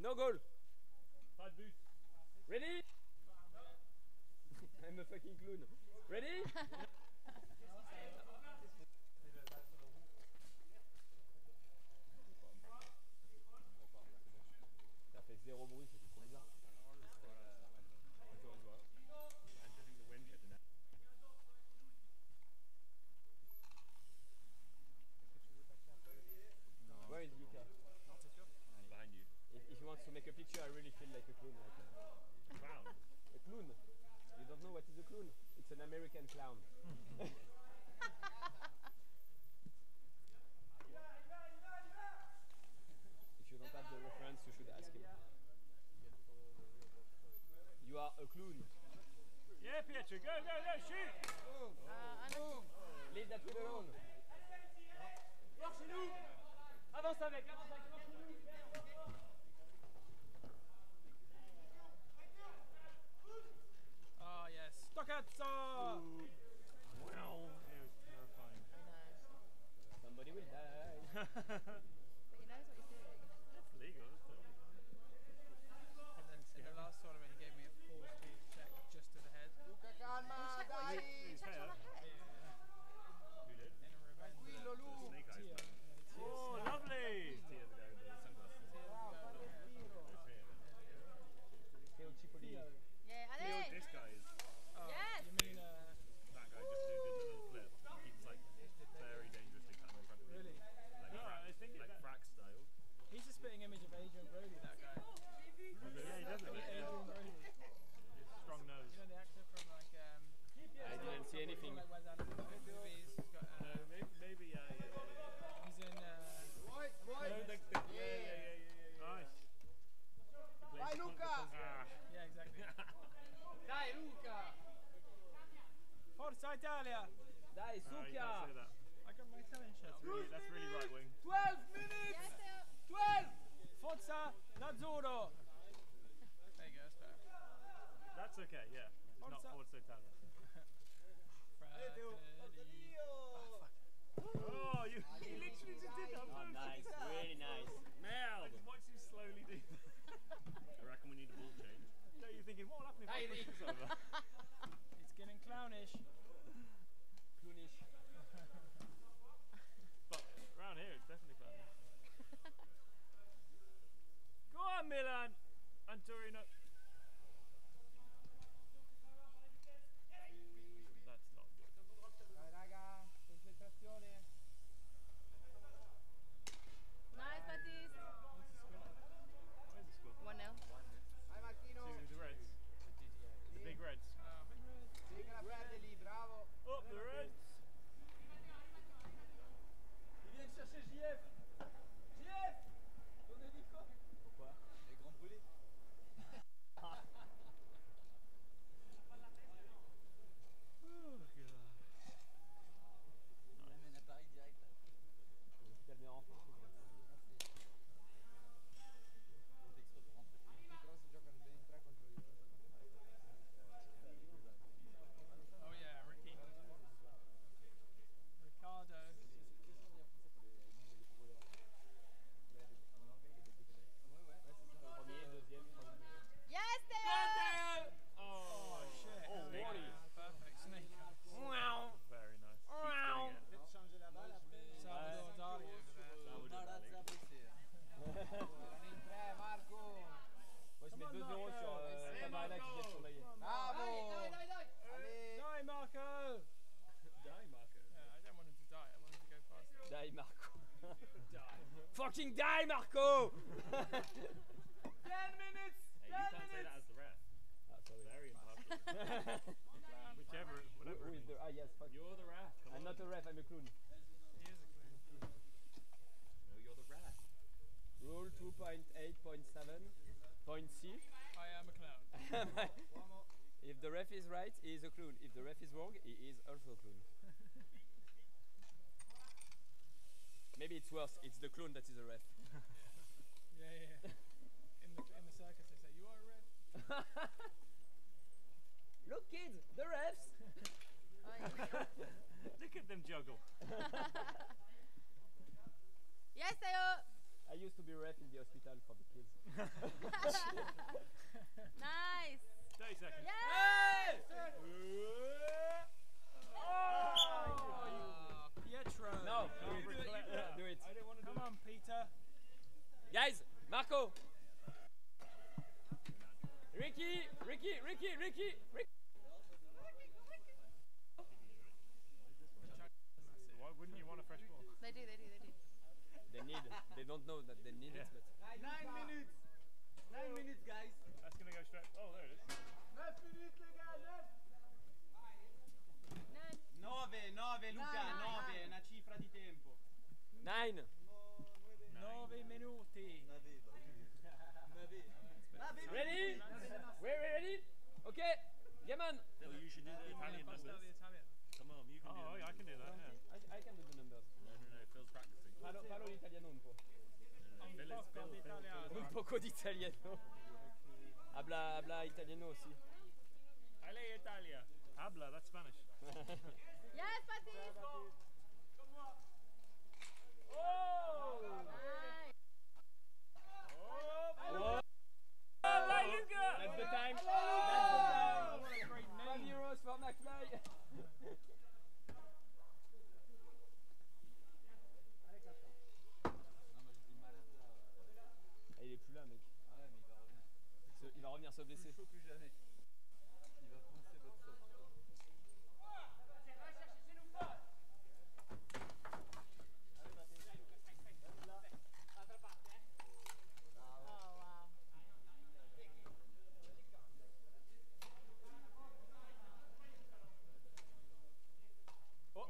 No goal. Pas de but. Ready? I'm a fucking clown. Ready? Maybe it's worse. It's the clone that is a ref. Yeah, yeah. yeah. In the in the circus, they say you are a ref. Look, kids, the refs. Look at them juggle. yes, Théo. I used to be ref in the hospital for the kids. Nice. 30 seconds. Yes. Oh, Pietro. No. no do, it, yeah. do it. I didn't want to Come do it. on, Peter. Guys, Marco. Ricky, Ricky, Ricky, Ricky, Ricky. Why wouldn't you want a fresh ball? They do, they do, they do. They need it. They don't know that they need yeah. it. But Nine minutes. Nine minutes, guys. That's going to go straight. Oh, there it is. Nine minutes, guys. 9, 9 Luca, 9, è una cifra di tempo. 9. 9 minuti. Ready? We're ready? Okay. Yemen. Yeah, you should do the Italian numbers. Come on, you can do Oh, I can do that, yeah. I, I can do the numbers. No, no, no, Phil's practicing. Parlo, parlo l'italiano un po'. No, no, Phil un poco d'italiano. Habla, habla italiano, sì. Allez, Italia. Habla, that's Spanish. Yes, Baptiste. Oh! Nice. Whoa! That's the time. That's the time. What a great Five name. euros for McFly. Ah, il est plus là, mec. Il va revenir se blesser. plus jamais.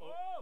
Oh,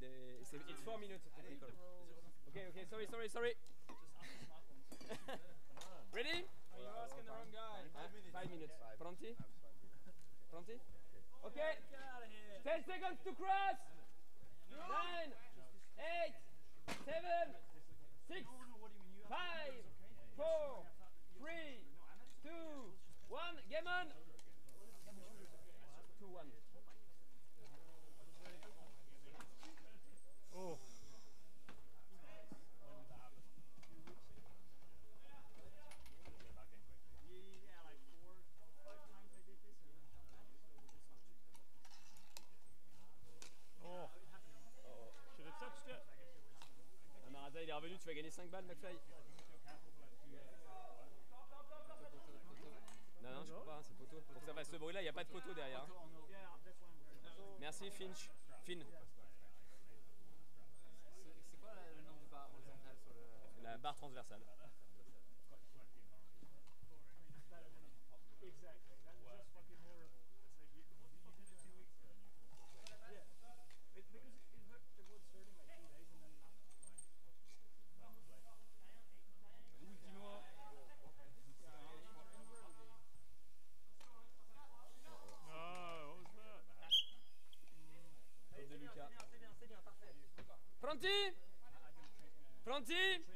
the it's, it's four minutes technical. Okay, okay, sorry, sorry, sorry. Ready? Are you asking the wrong guy. Five minutes. Five minutes. Pronti? Pronti? Okay. Ten seconds to cross. Nine, eight, seven, six, five, four, three, two, one. Game on. Two one. il est revenu, tu vas gagner 5 balles, McFly. Non, non, je crois pas, hein, c'est poteau. Pour que ça fasse ce bruit-là, il n'y a pas de poteau derrière. Hein. Merci, Finch. Finn. transversale, barre transversale. Pronti? Pronti?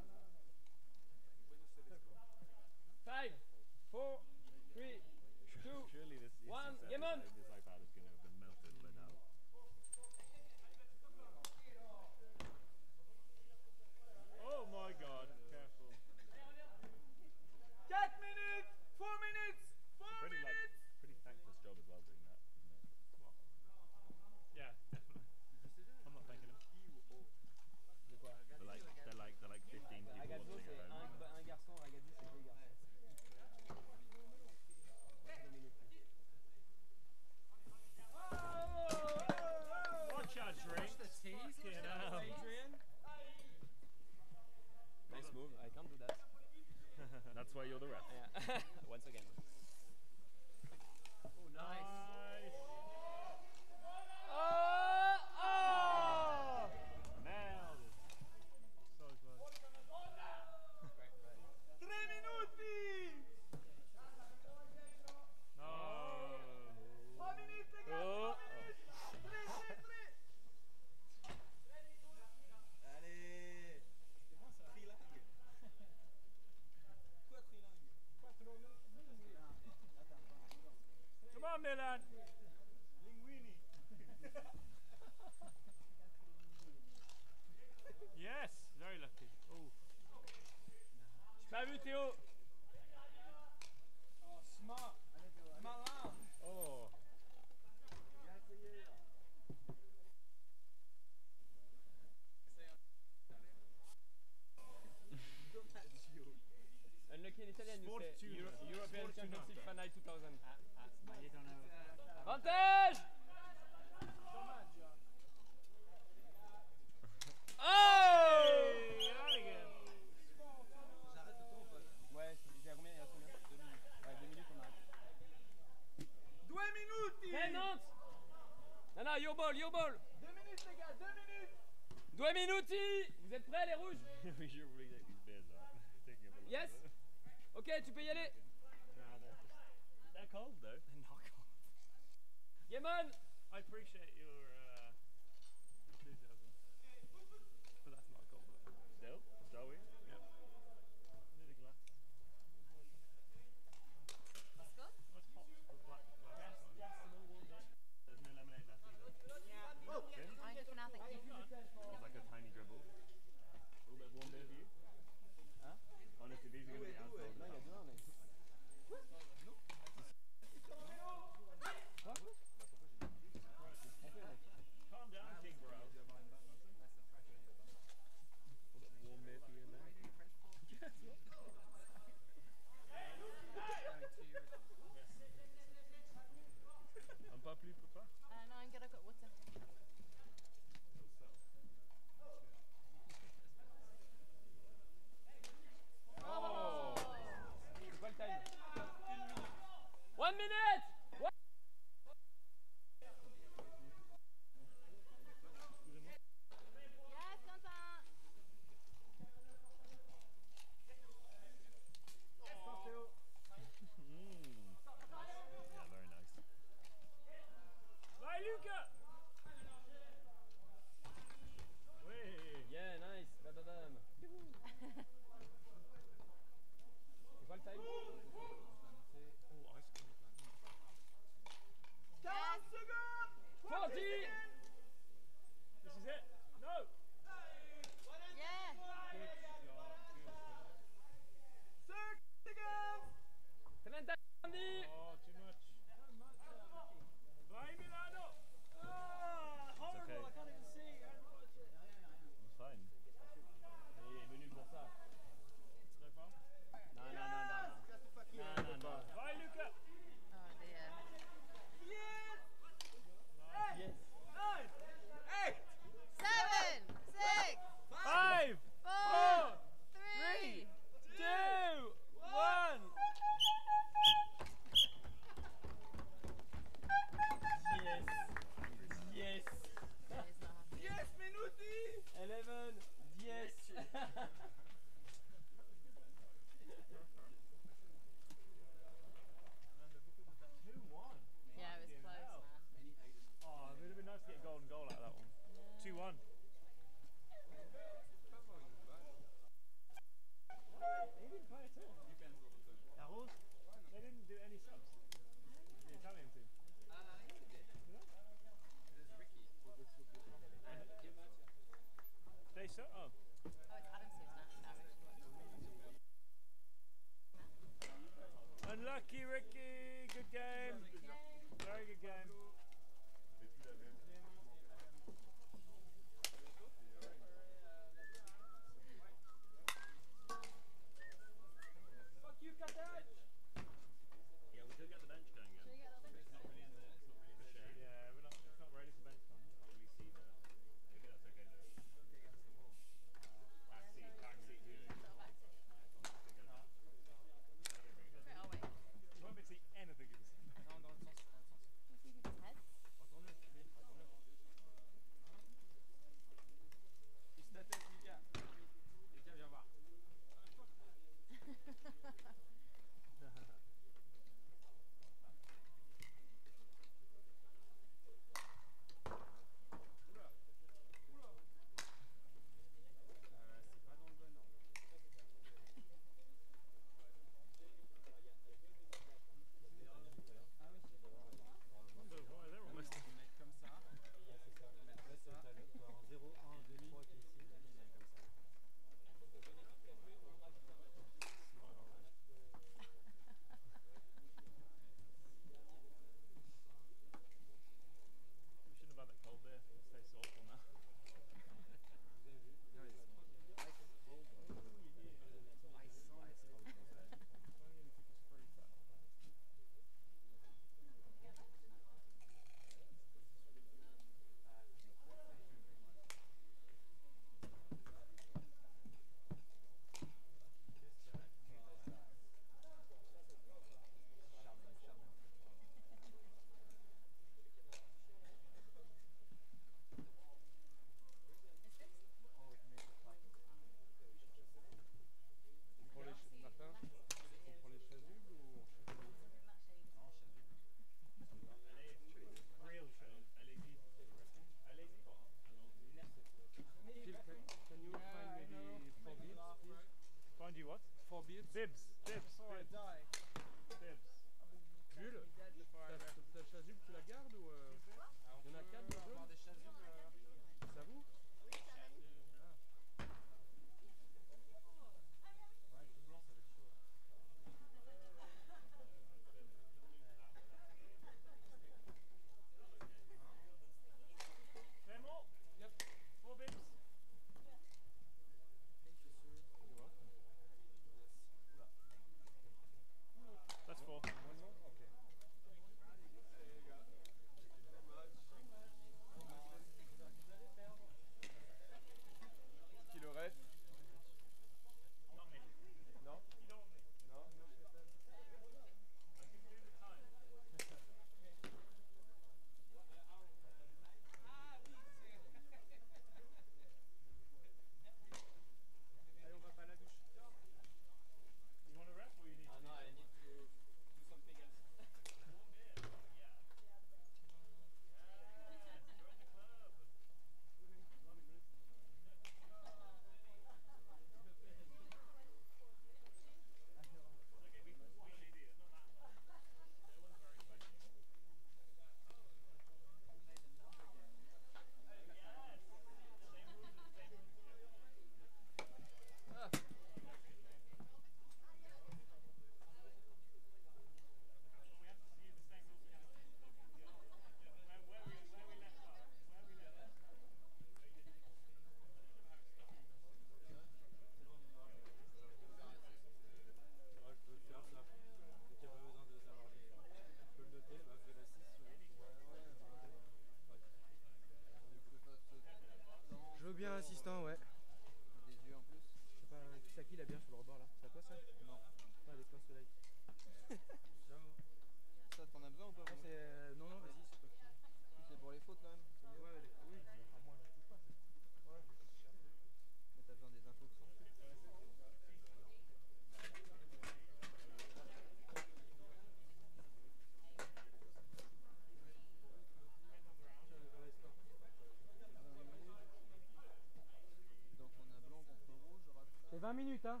Minutes, hein.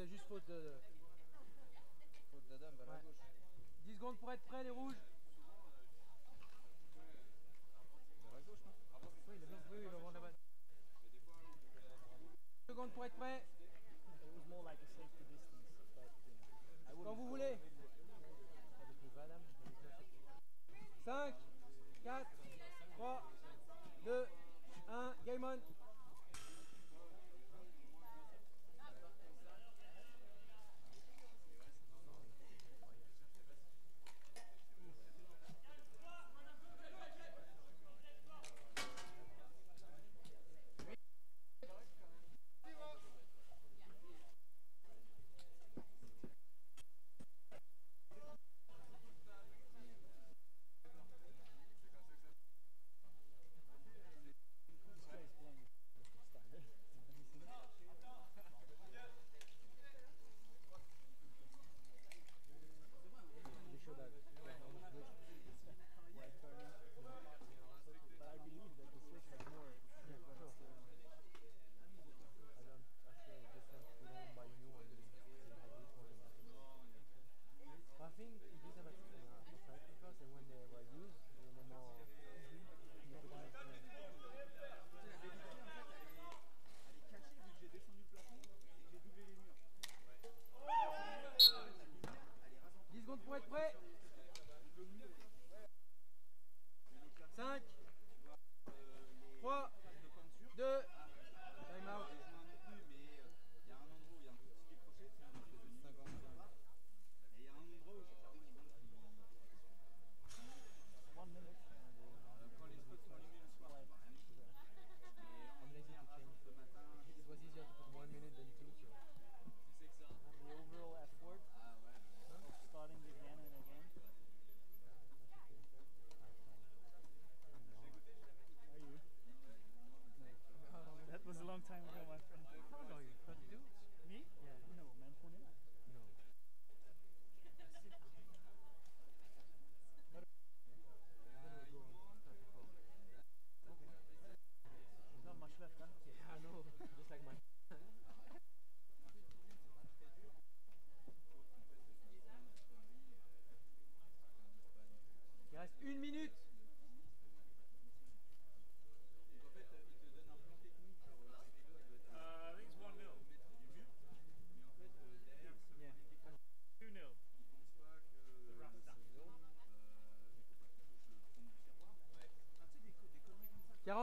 a juste faute de... Faute d'Adam, balle ouais. à gauche. 10 secondes pour être prêt, les rouges.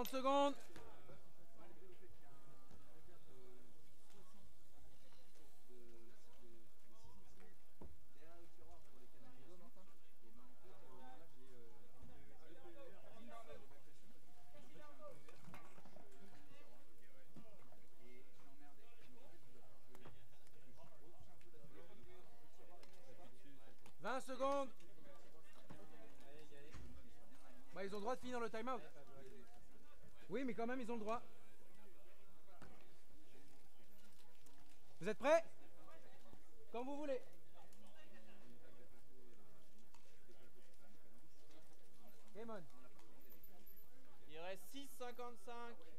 30 secondes. Vingt secondes. Bah, ils ont le droit de finir le timeout. Oui, mais quand même, ils ont le droit. Vous êtes prêts? Comme vous voulez. On. Il reste 6,55.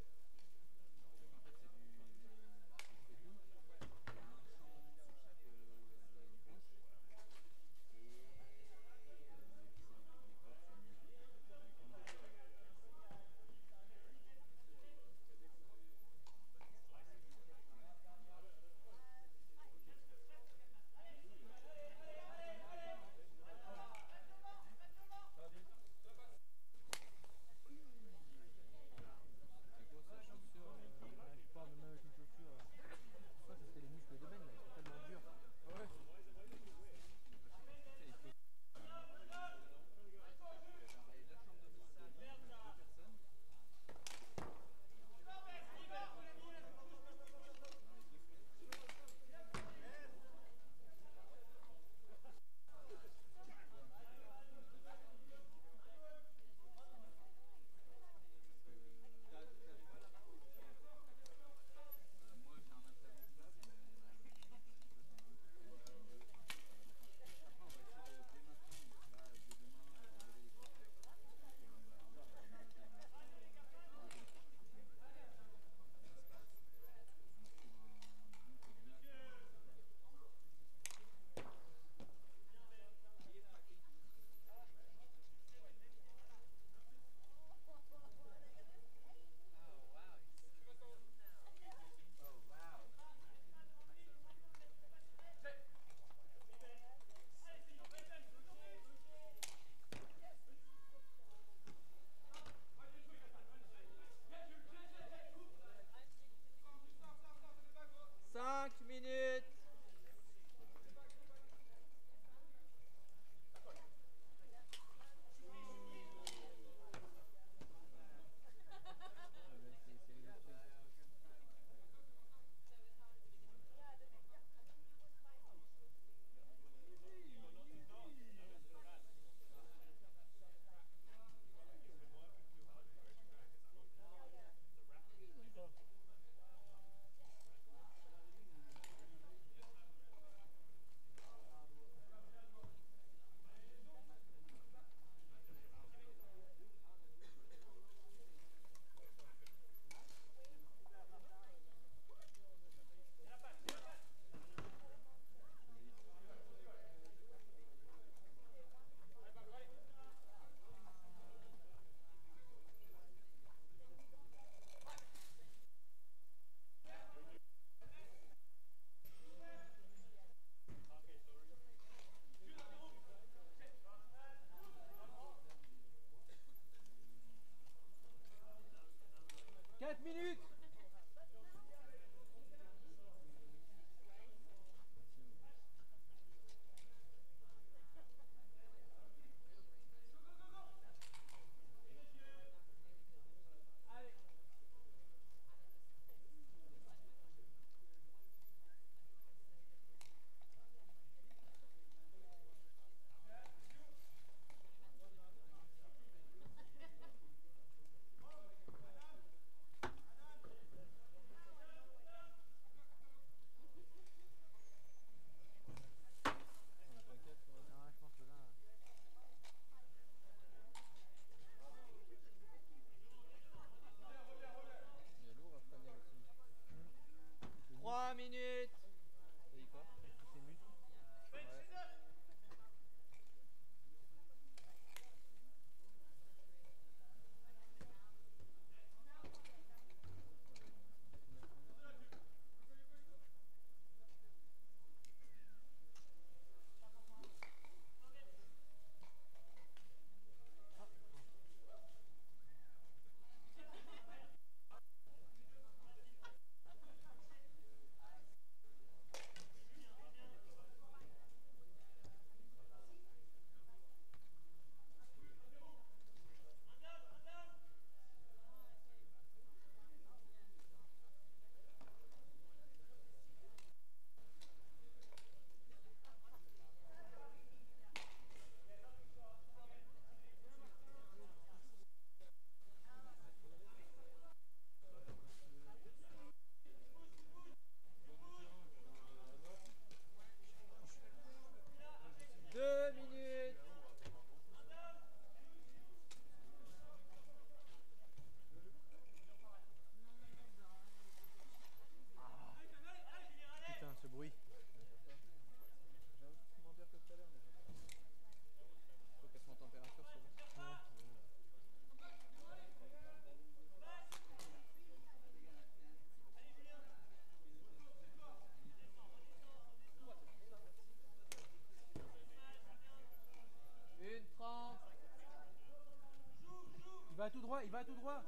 Il va tout droit.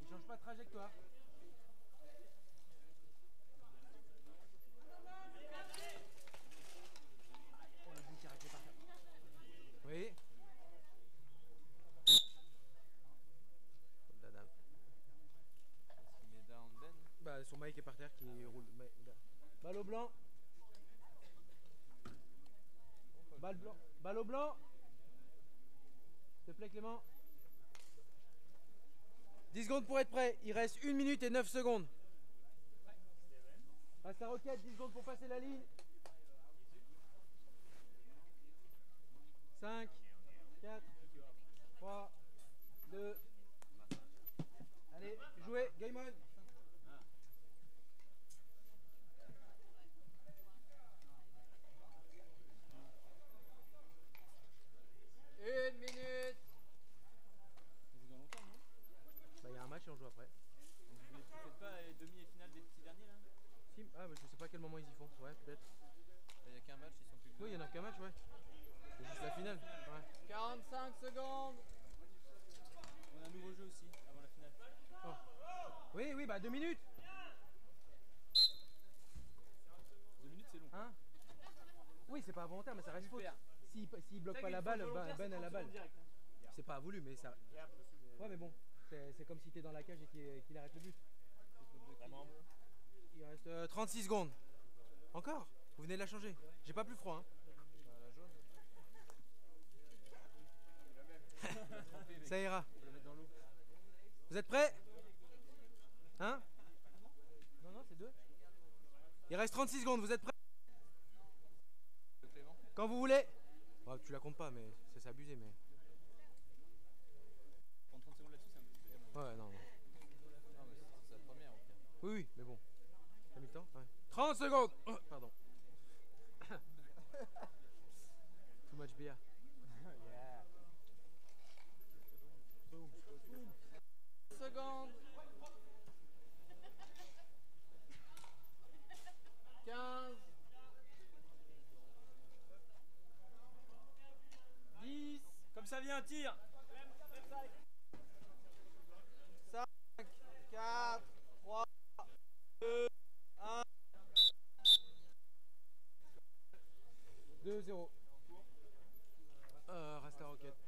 Il change pas de trajectoire. Oh. Oui. Bah, son Mike est par terre qui roule. mais- Balle au blanc. Balle blanc. Balle au blanc. S'il te plaît, Clément. 10 secondes pour être prêt. Il reste 1 minute et 9 secondes. Passe la roquette, 10 secondes pour passer la ligne. 5, 4, 3, 2. Allez, jouez, game on. Une minute. On joue dans longtemps, non Bah, on joue après. Donc, vous, faites pas les demi et finales des petits derniers là? Si, ah, bah, je sais pas à quel moment ils y font. Ouais, peut-être. Il n'y a qu'un match, ils sont plus que Oui, il y en a qu'un match, ouais. C'est juste la finale. Ouais. 45 secondes. On a un nouveau jeu aussi avant la finale. Oui, oui, bah deux minutes. Deux minutes c'est long. Hein? Oui, c'est pas volontaire, mais ça reste faute. Super. S'il s'il bloque pas la balle, Ben Ben a la balle. C'est pas voulu, mais ça. Ouais, mais bon, c'est comme si t'es dans la cage et qu'il arrête le but. Il reste euh, 36 secondes. Encore? Vous venez de la changer. J'ai pas plus froid. Hein. Ça ira. Vous êtes prêts? Hein? Non, non, c'est deux. Il reste 36 secondes, vous êtes prêts? Quand vous voulez. Ouais, tu la comptes pas, mais ça c'est abusé, mais. Prendre 30 secondes là-dessus c'est un petit peu. Ouais, non, non. Non, mais c'est sa première. Oui, oui, mais bon. T'as mis le temps Ouais. 30 secondes Oh, Pardon. Too much beer. Secondes. 15. 10. Comme ça vient, tire 5, 4, 3, 2, 1. 2-0. Euh, reste la roquette.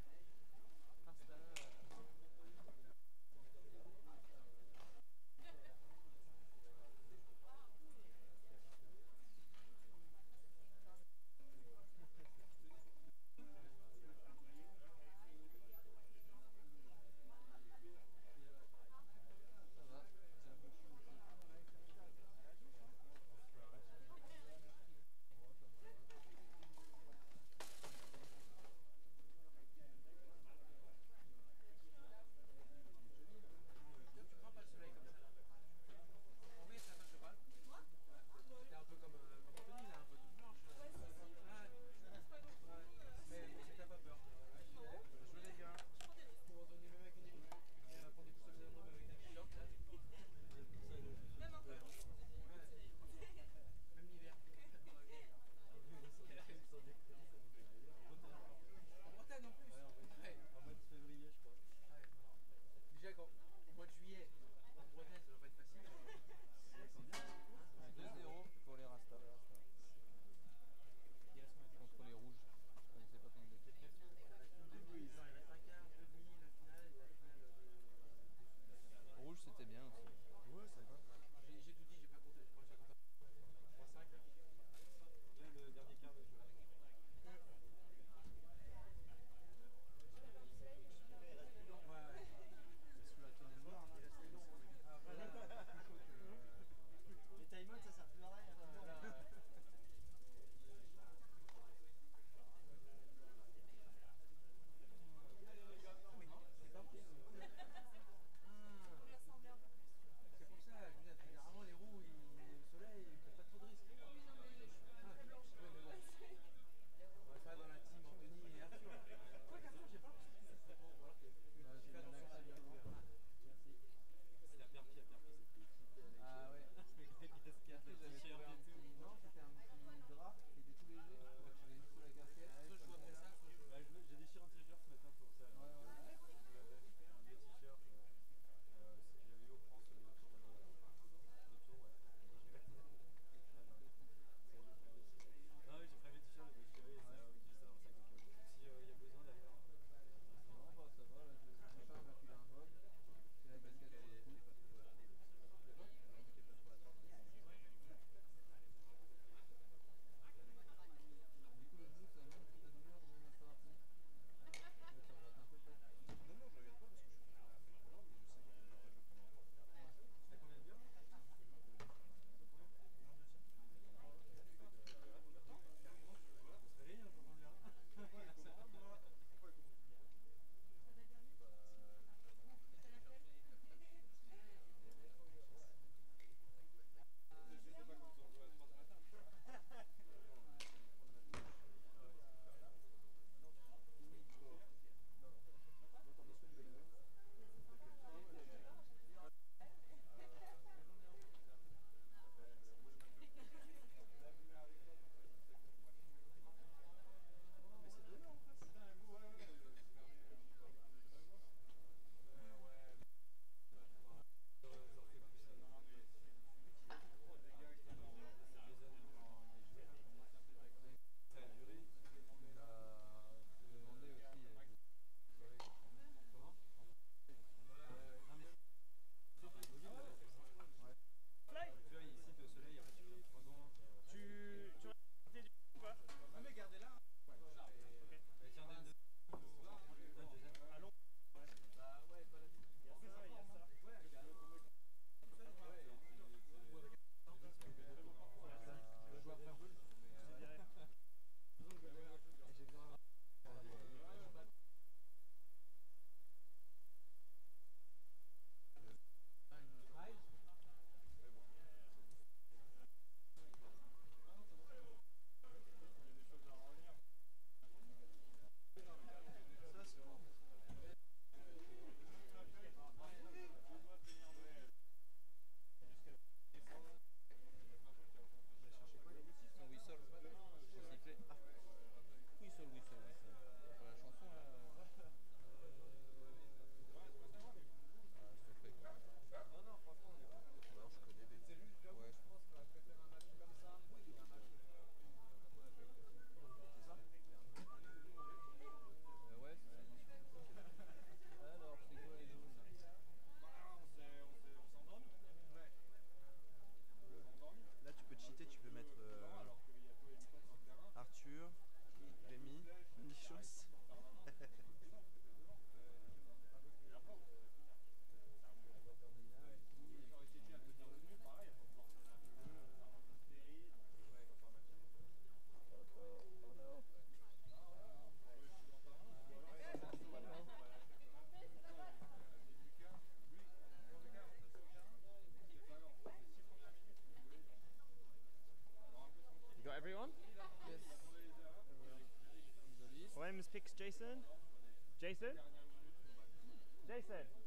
Jason? Jason? Jason?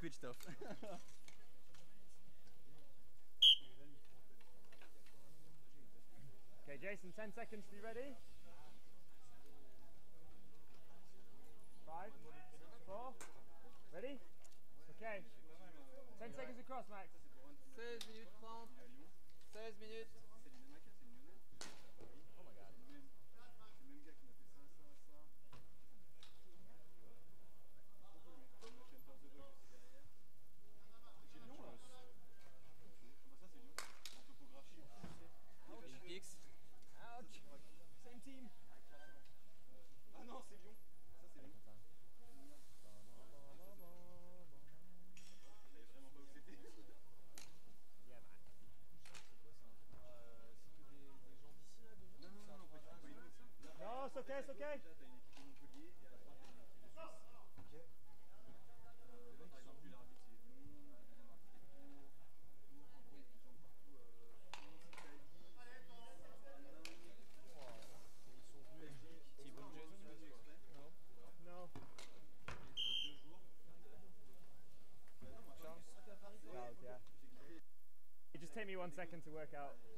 good stuff. okay, Jason, 10 seconds to be ready. Five, four, ready? Okay. 10 seconds across, Max. 16 minutes, 16 minutes. One second to work out.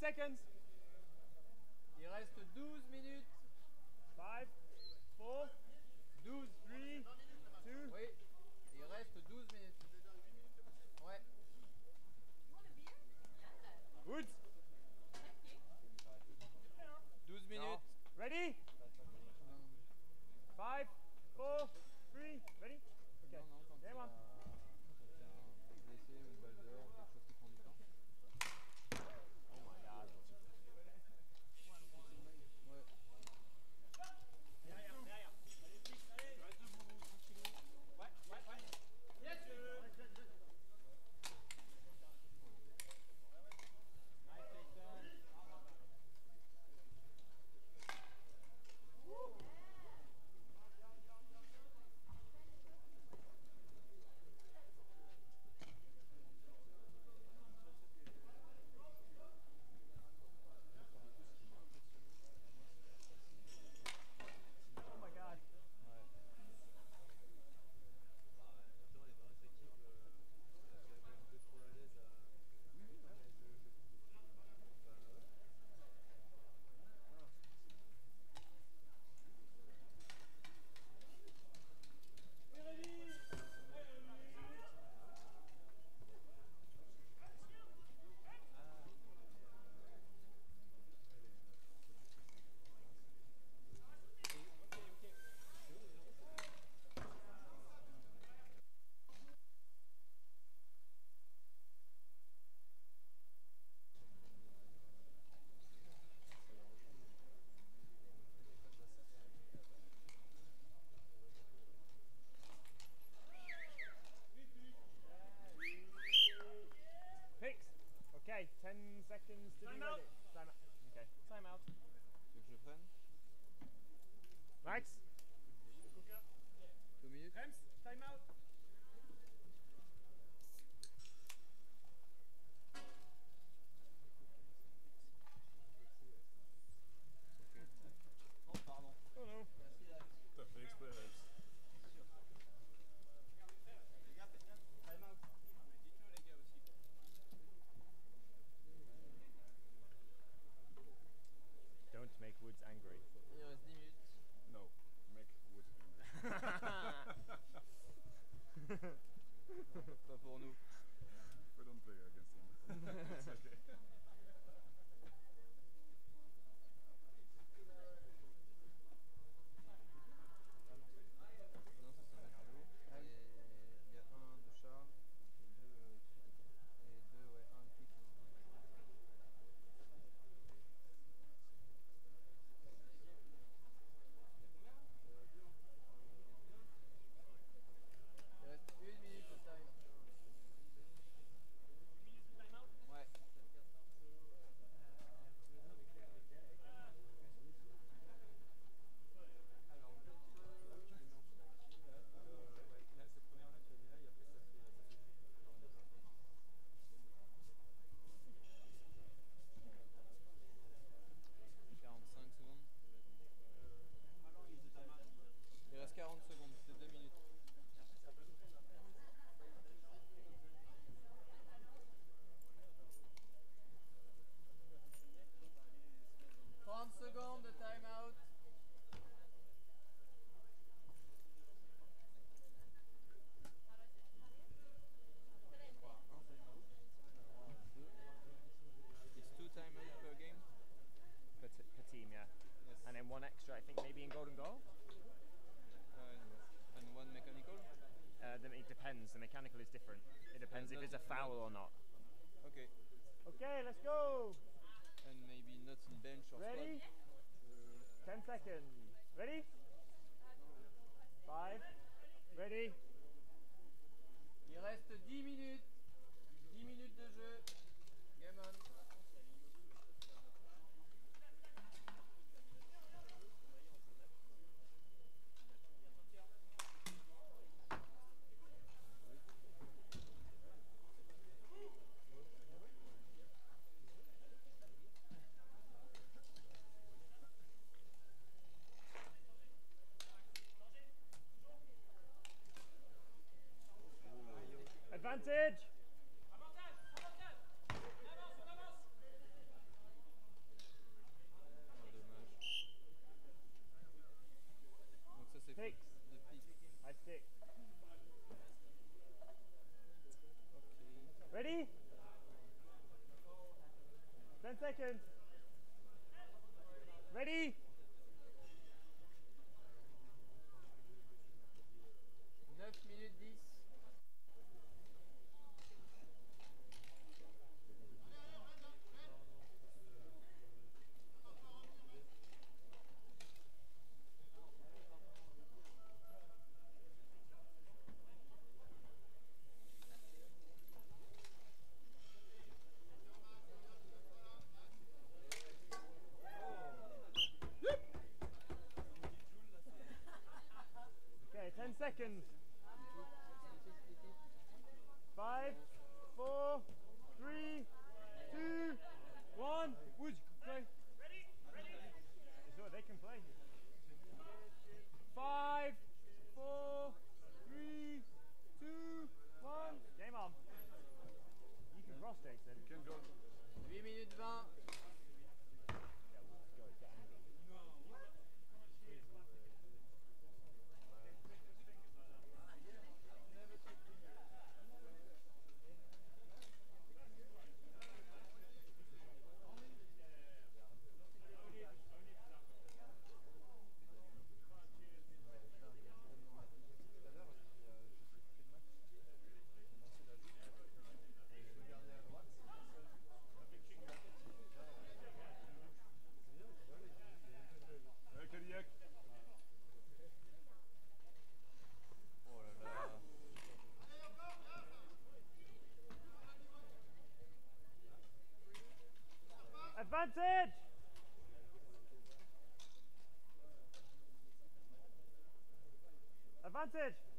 Seconds. Advantage. Advantage!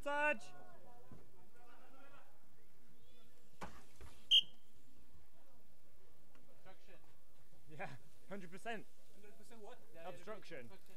Advantage! Obstruction. Yeah, 100%. 100% what Derrière le but. Obstruction.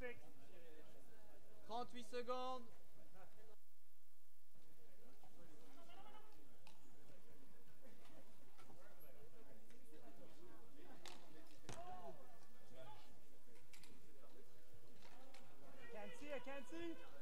38 secondes. Can't see, I can't see.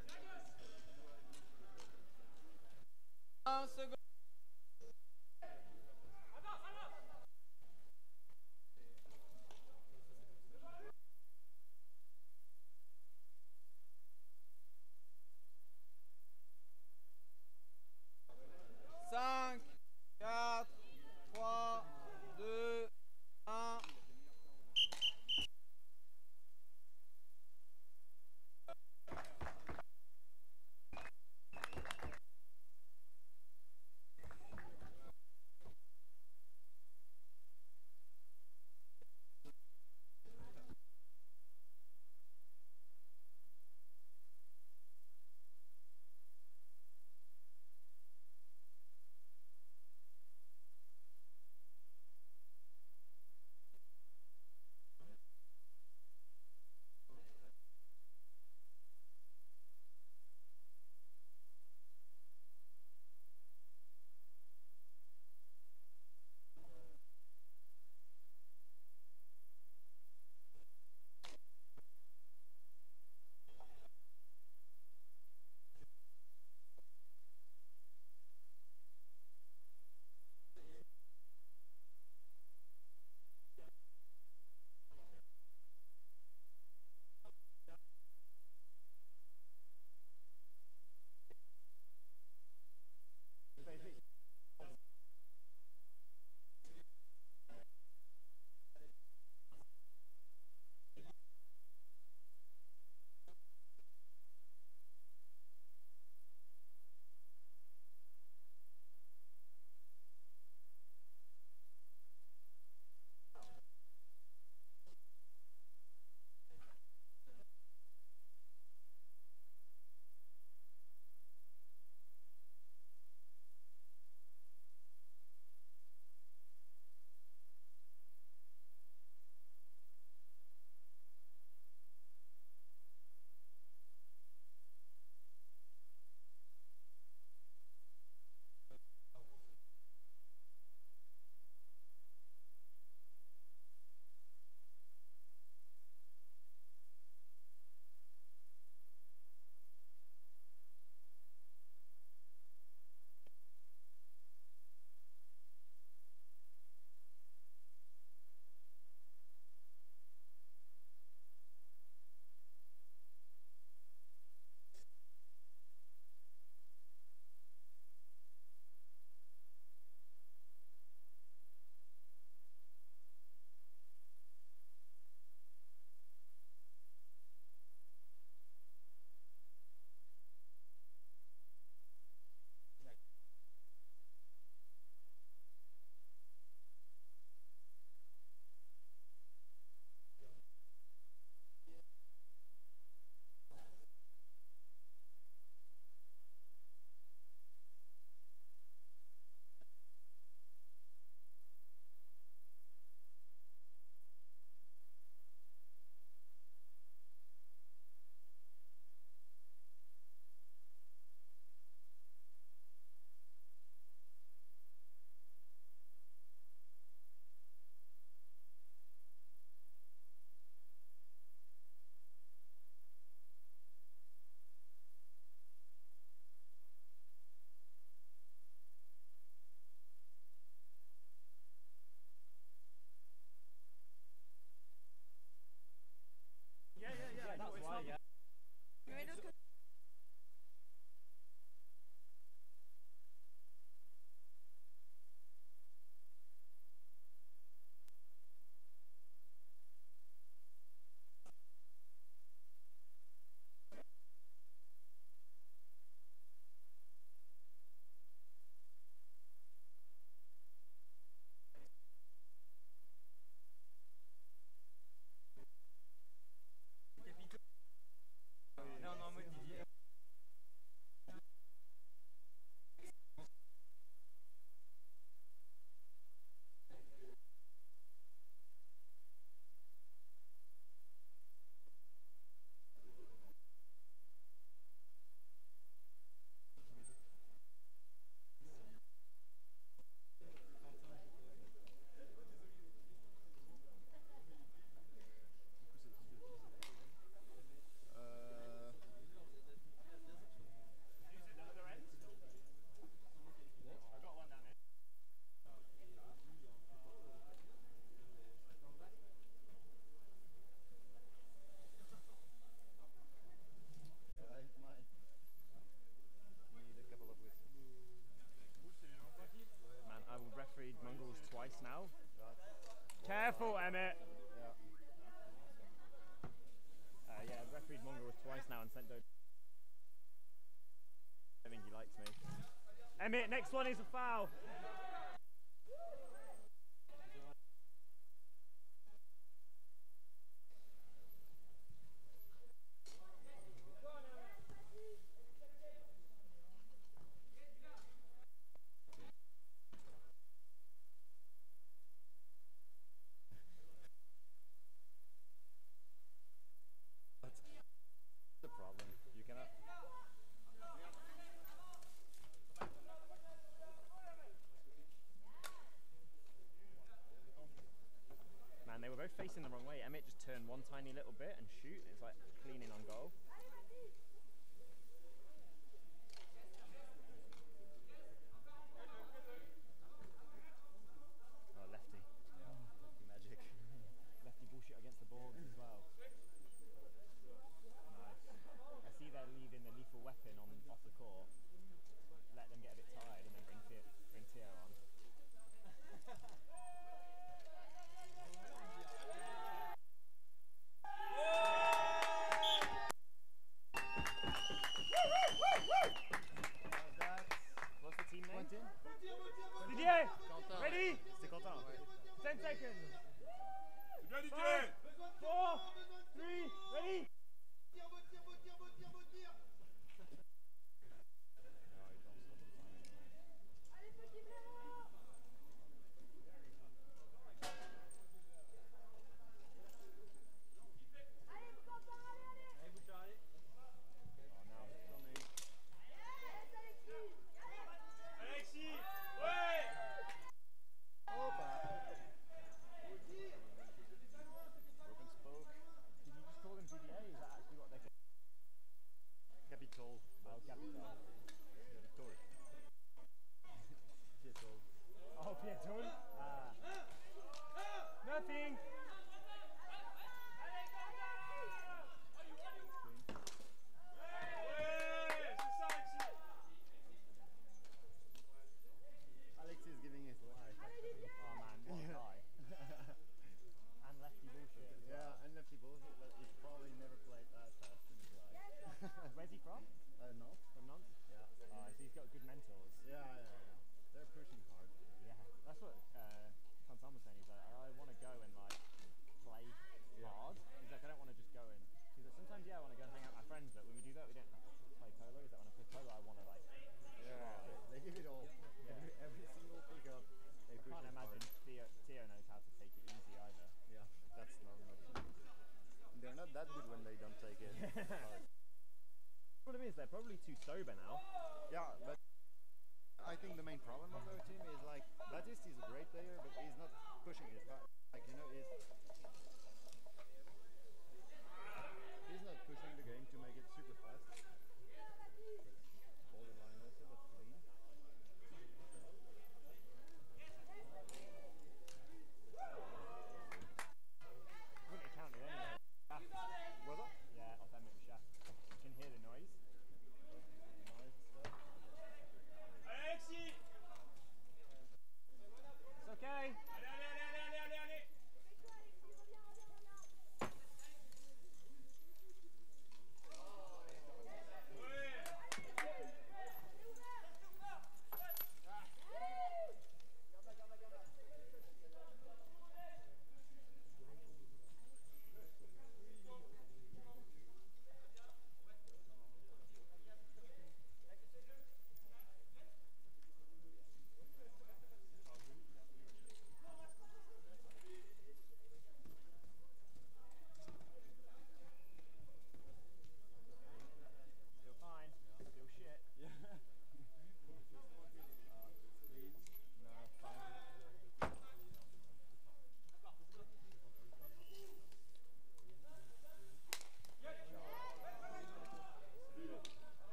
Next one is a foul.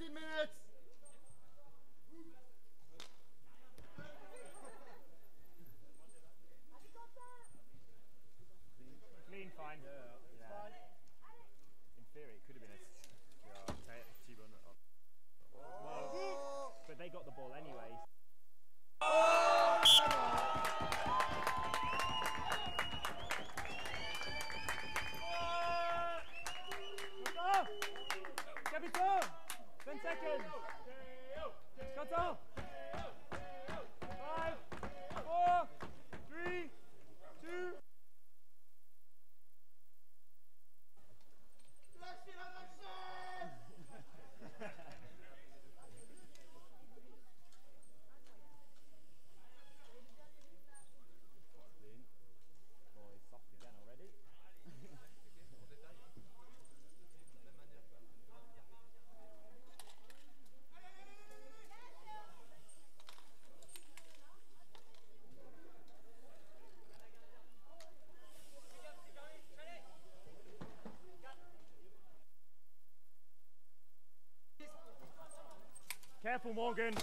15 minutes. Morgan.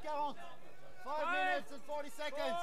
5 minutes and 40 seconds.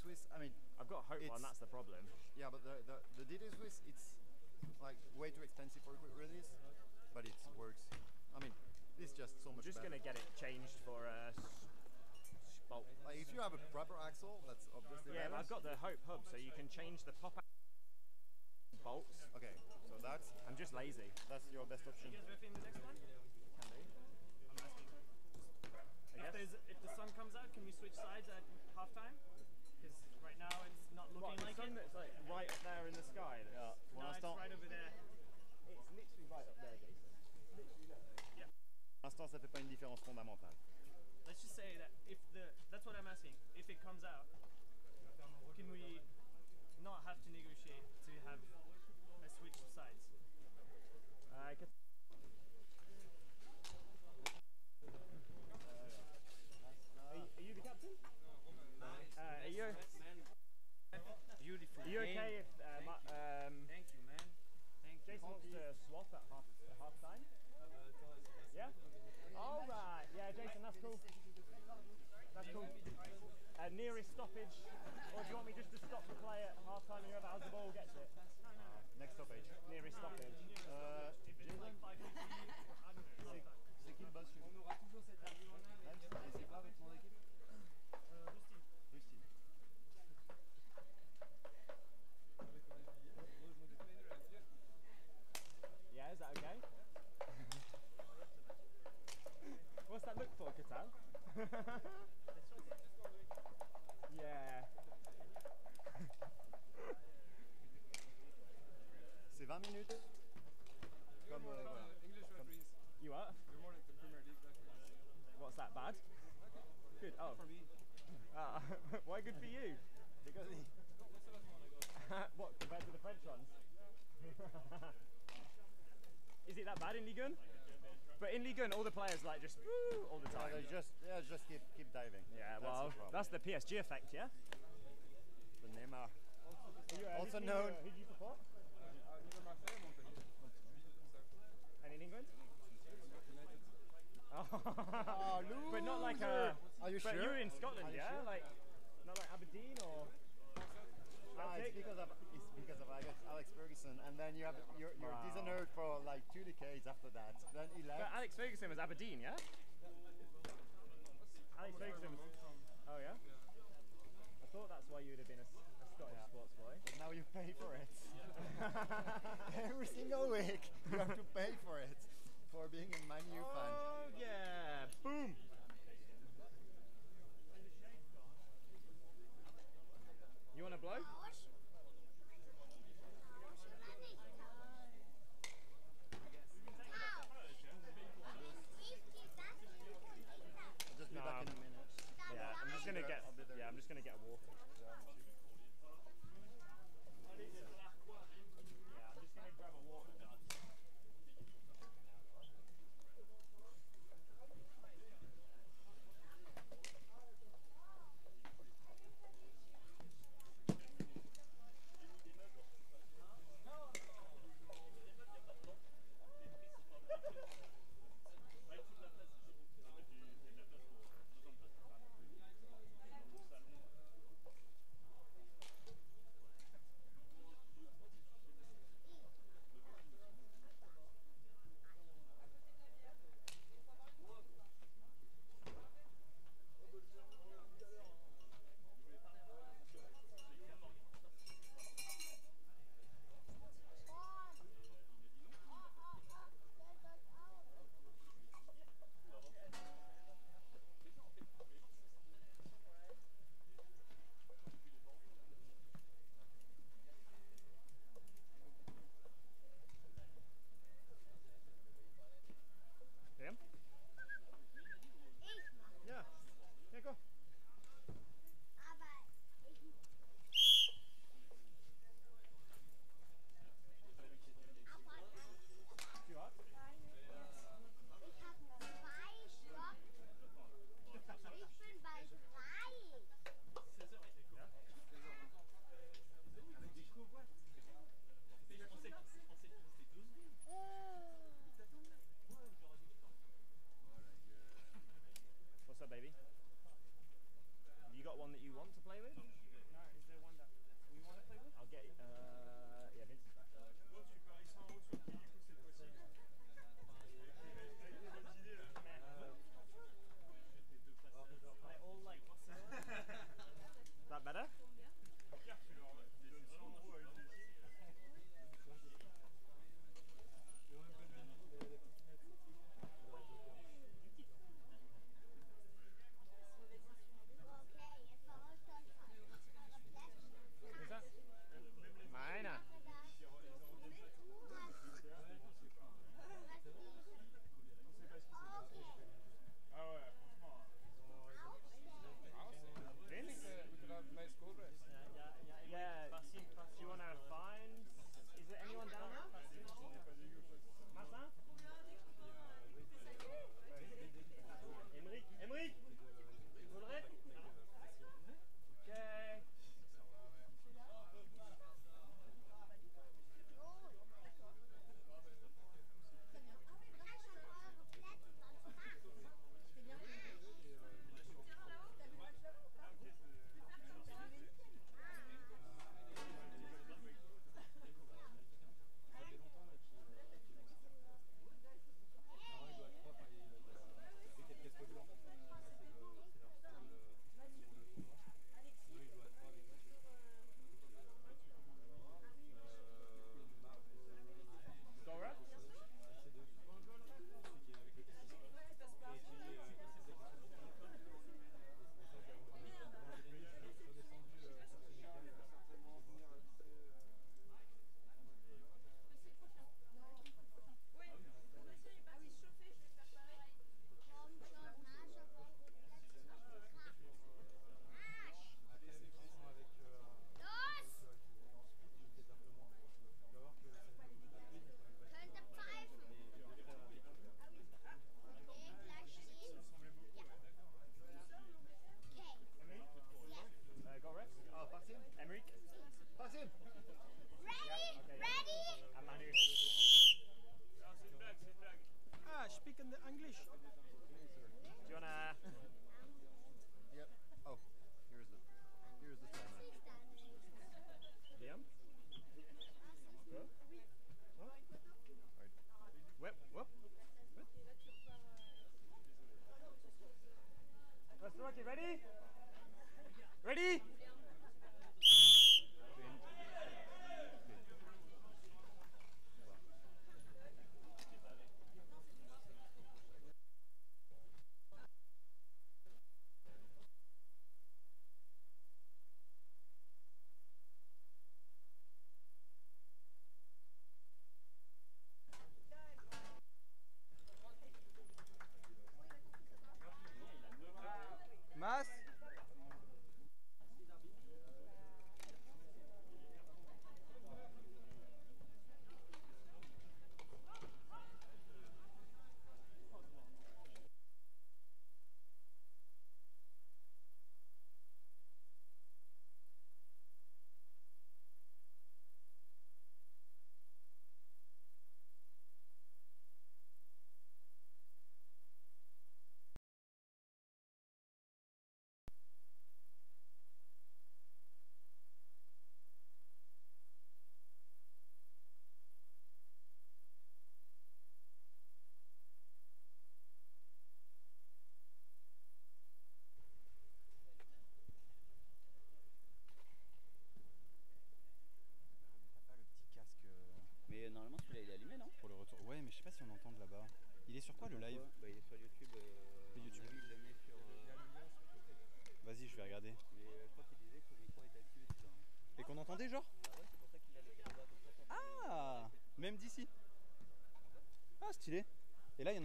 Swiss, I mean, I've got a hope one. That's the problem. Yeah, but the, the the DD Swiss, it's like way too expensive for a quick release, but it works. I mean, it's just so much. I'm just better. gonna get it changed for a. Bolt. Like if you have a proper axle, that's obviously. Yeah, I've got the Hope hub, so you can change the pop bolts. Okay, so that's. I'm just lazy. That's your best option. You guys If, if, the sun comes out, can we switch sides at halftime? now it's not looking like sun it. that's like right up there in the sky. That's, yeah. No, it's right over there. It's literally right up there, Jason. Literally there. Yeah. L'instant, ça fait pas une différence fondamentale. Let's just say that if the that's what I'm asking. If it comes out, can we not have to negotiate to have a switch of sides? Uh, I could you okay if uh, Ma- um, Thank you, man. Thank you. Jason wants to swap at half at half time? Yeah. All right. Yeah, Jason, that's cool. That's cool. Uh, nearest stoppage, or do you want me just to stop the play at half time and whoever has the ball gets it? Next stoppage. Nearest stoppage. Euh, Jason, c'est c'est qui le boss chez vous Hein Et c'est quoi avec mon équipe Rustin. Yeah, is that okay? That look yeah. C'est 20 minutes Comme, euh, voilà. You what? What's that bad? Good. Oh. Ah, why good for you? Because what compared to the French ones? Is it that bad in Ligue 1? But in Ligue 1, all the players like just woo all the Yeah, time. they just yeah, just keep keep diving. Yeah, that's well, the that's the PSG effect, yeah. the Neymar. Uh, Also do you, known- uh, who do you support? And in England? Oh, but not like a. Are you but sure? you're in Scotland, you yeah? sure? Like, not like Aberdeen or. Ah, it's because of because of Alex, Alex Ferguson, and then you have you're, you're Wow. for like two decades after that. Then he But. Alex Ferguson was Aberdeen, yeah? Alex Ferguson was. Oh, yeah? I thought that's why you would have been a Scottish Yeah. sports boy. But now you pay for it. Every single week you have to pay for it for being a Man U fan. Oh, yeah. Boom. You want to blow?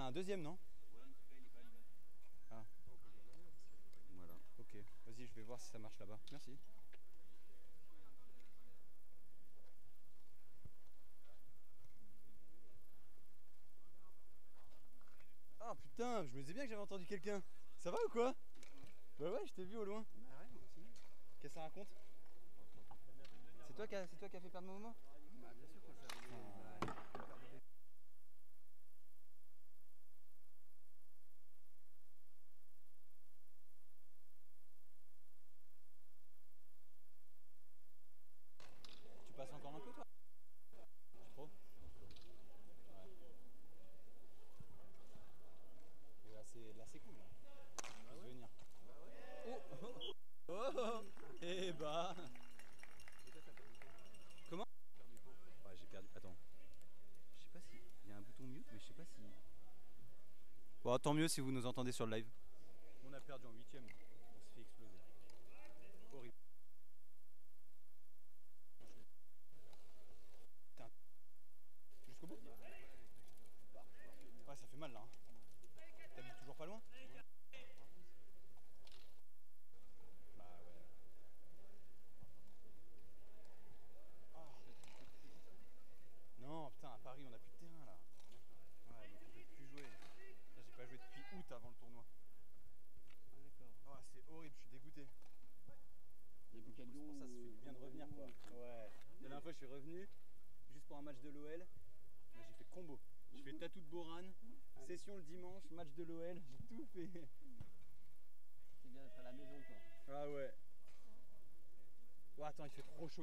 un deuxième, non Ah. Voilà. Ok, vas-y, je vais voir si ça marche là-bas. Merci. Ah oh, putain, je me disais bien que j'avais entendu quelqu'un. Ça va ou quoi Bah ouais, je t'ai vu au loin. Bah Qu'est-ce que ça raconte C'est toi qui as fait perdre mon moment tant mieux si vous nous entendez sur le live.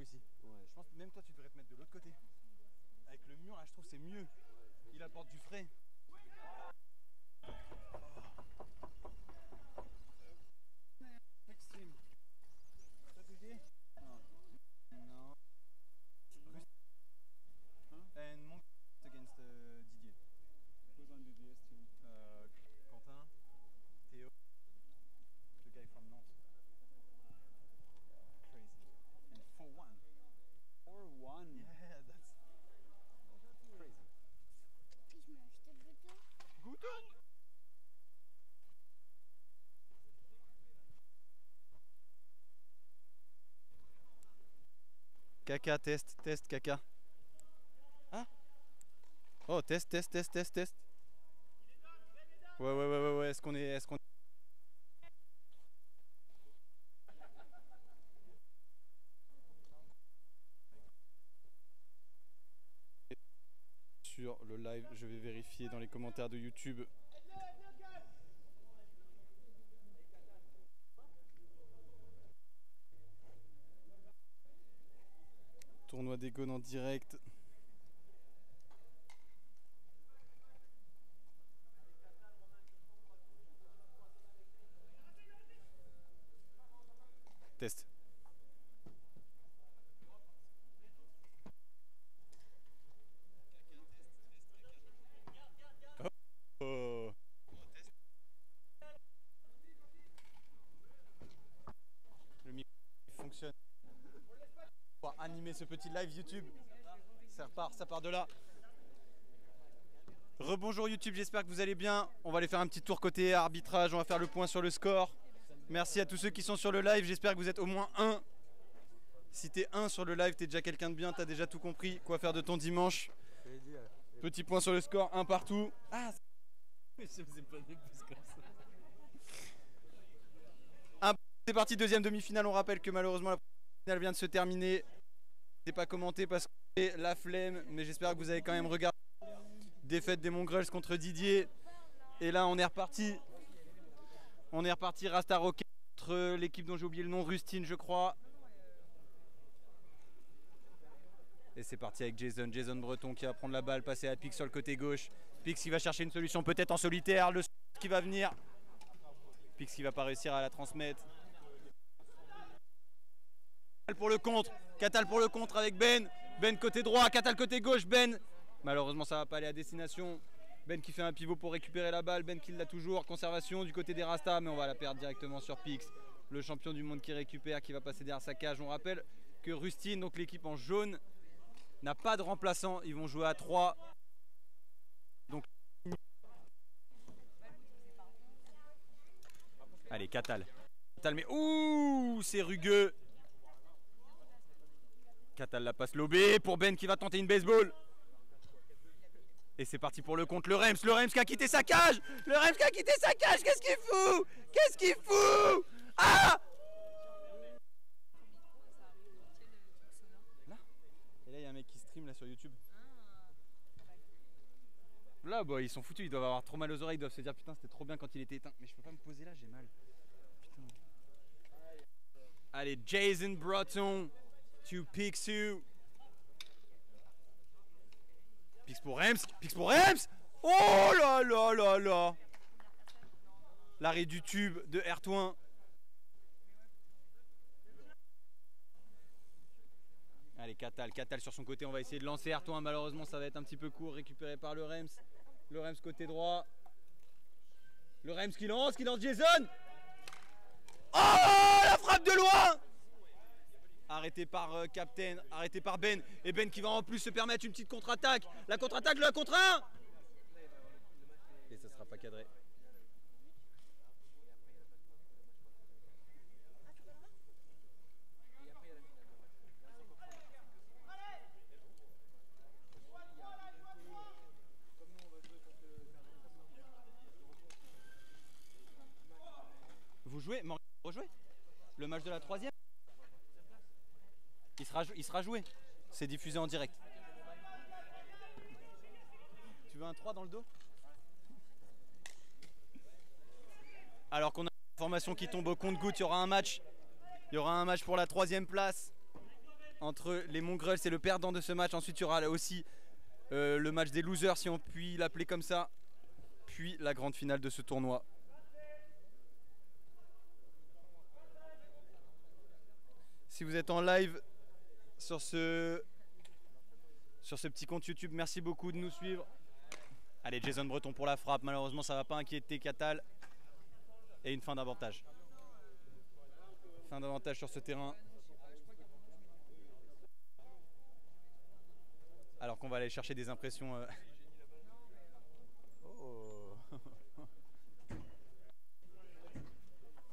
ici. Je pense que même toi, tu devrais te mettre de l'autre côté. Avec le mur, là, je trouve c'est mieux. Il apporte du frais. Caca, test, test, caca. Hein? Oh, test, test, test, test, test. Ouais, ouais, ouais, ouais, ouais. Est-ce qu'on est. Est-ce qu'on. Sur le live, je vais vérifier dans les commentaires de YouTube On tournoi des gones en direct. Ce petit live YouTube. Ça repart, ça part de là. Rebonjour YouTube, j'espère que vous allez bien. On va aller faire un petit tour côté arbitrage, on va faire le point sur le score. Merci à tous ceux qui sont sur le live, j'espère que vous êtes au moins un. Si t'es un sur le live, t'es déjà quelqu'un de bien, t'as déjà tout compris, quoi faire de ton dimanche? Petit point sur le score, un partout. Ah, c'est parti, deuxième demi-finale. On rappelle que malheureusement la finale vient de se terminer. C'est pas commenté parce que c'est la flemme, mais j'espère que vous avez quand même regardé. Défaite des Mongrels contre Didier. Et là, on est reparti. On est reparti Rasta Rocket contre l'équipe dont j'ai oublié le nom, Rustine, je crois. Et c'est parti avec Jason, Jason Breton qui va prendre la balle, passer à Pix sur le côté gauche. Pix qui va chercher une solution peut-être en solitaire, le qui va venir. Pix qui va pas réussir à la transmettre. Pour le contre, Catal pour le contre avec Ben. Ben côté droit, Catal côté gauche, Ben. Malheureusement ça va pas aller à destination. Ben qui fait un pivot pour récupérer la balle, Ben qui l'a toujours, conservation du côté des Rastas, mais on va la perdre directement sur Pix. Le champion du monde qui récupère, qui va passer derrière sa cage. On rappelle que Rustine, donc l'équipe en jaune, n'a pas de remplaçant. Ils vont jouer à 3. Donc. Allez, Catal. Catal, mais. Ouh C'est rugueux. Catal la passe lobée pour Ben qui va tenter une baseball. Et c'est parti pour le compte. Le Rems, le Rems qui a quitté sa cage Le Rems qui a quitté sa cage Qu'est-ce qu'il fout? Qu'est-ce qu'il fout? Ah Là? Et là, il y a un mec qui stream là sur YouTube. Là, bah, ils sont foutus, ils doivent avoir trop mal aux oreilles, ils doivent se dire putain, c'était trop bien quand il était éteint. Mais je peux pas me poser là, j'ai mal. Putain. Allez, Jason Breton to Picsou. Pix pour Rems, Pix pour Rems Oh là là là là L'arrêt du tube de Ertoin. Allez, Catal, Catal sur son côté, on va essayer de lancer Ertoin. Malheureusement, ça va être un petit peu court, récupéré par le Rems. Le Rems côté droit. Le Rems qui lance, qui lance Jason Oh La frappe de loin Arrêté par euh, Captain, arrêté par Ben. Et Ben qui va en plus se permettre une petite contre-attaque. La contre-attaque, le contre 1 Et ça sera pas cadré. Vous jouez rejouez Le match de la troisième il sera, joué. C'est diffusé en direct. Tu veux un 3 dans le dos? Alors qu'on a une information qui tombe au compte-goutte, il y aura un match. Il y aura un match pour la troisième place entre les Mongrels et le perdant de ce match. Ensuite, il y aura aussi euh, le match des losers, si on peut l'appeler comme ça. Puis la grande finale de ce tournoi. Si vous êtes en live sur ce, sur ce petit compte YouTube, merci beaucoup de nous suivre. Allez, Jason Breton pour la frappe. Malheureusement, ça va pas inquiéter Catal. Et une fin d'avantage. Fin d'avantage sur ce terrain. Alors qu'on va aller chercher des impressions. euh. Oh.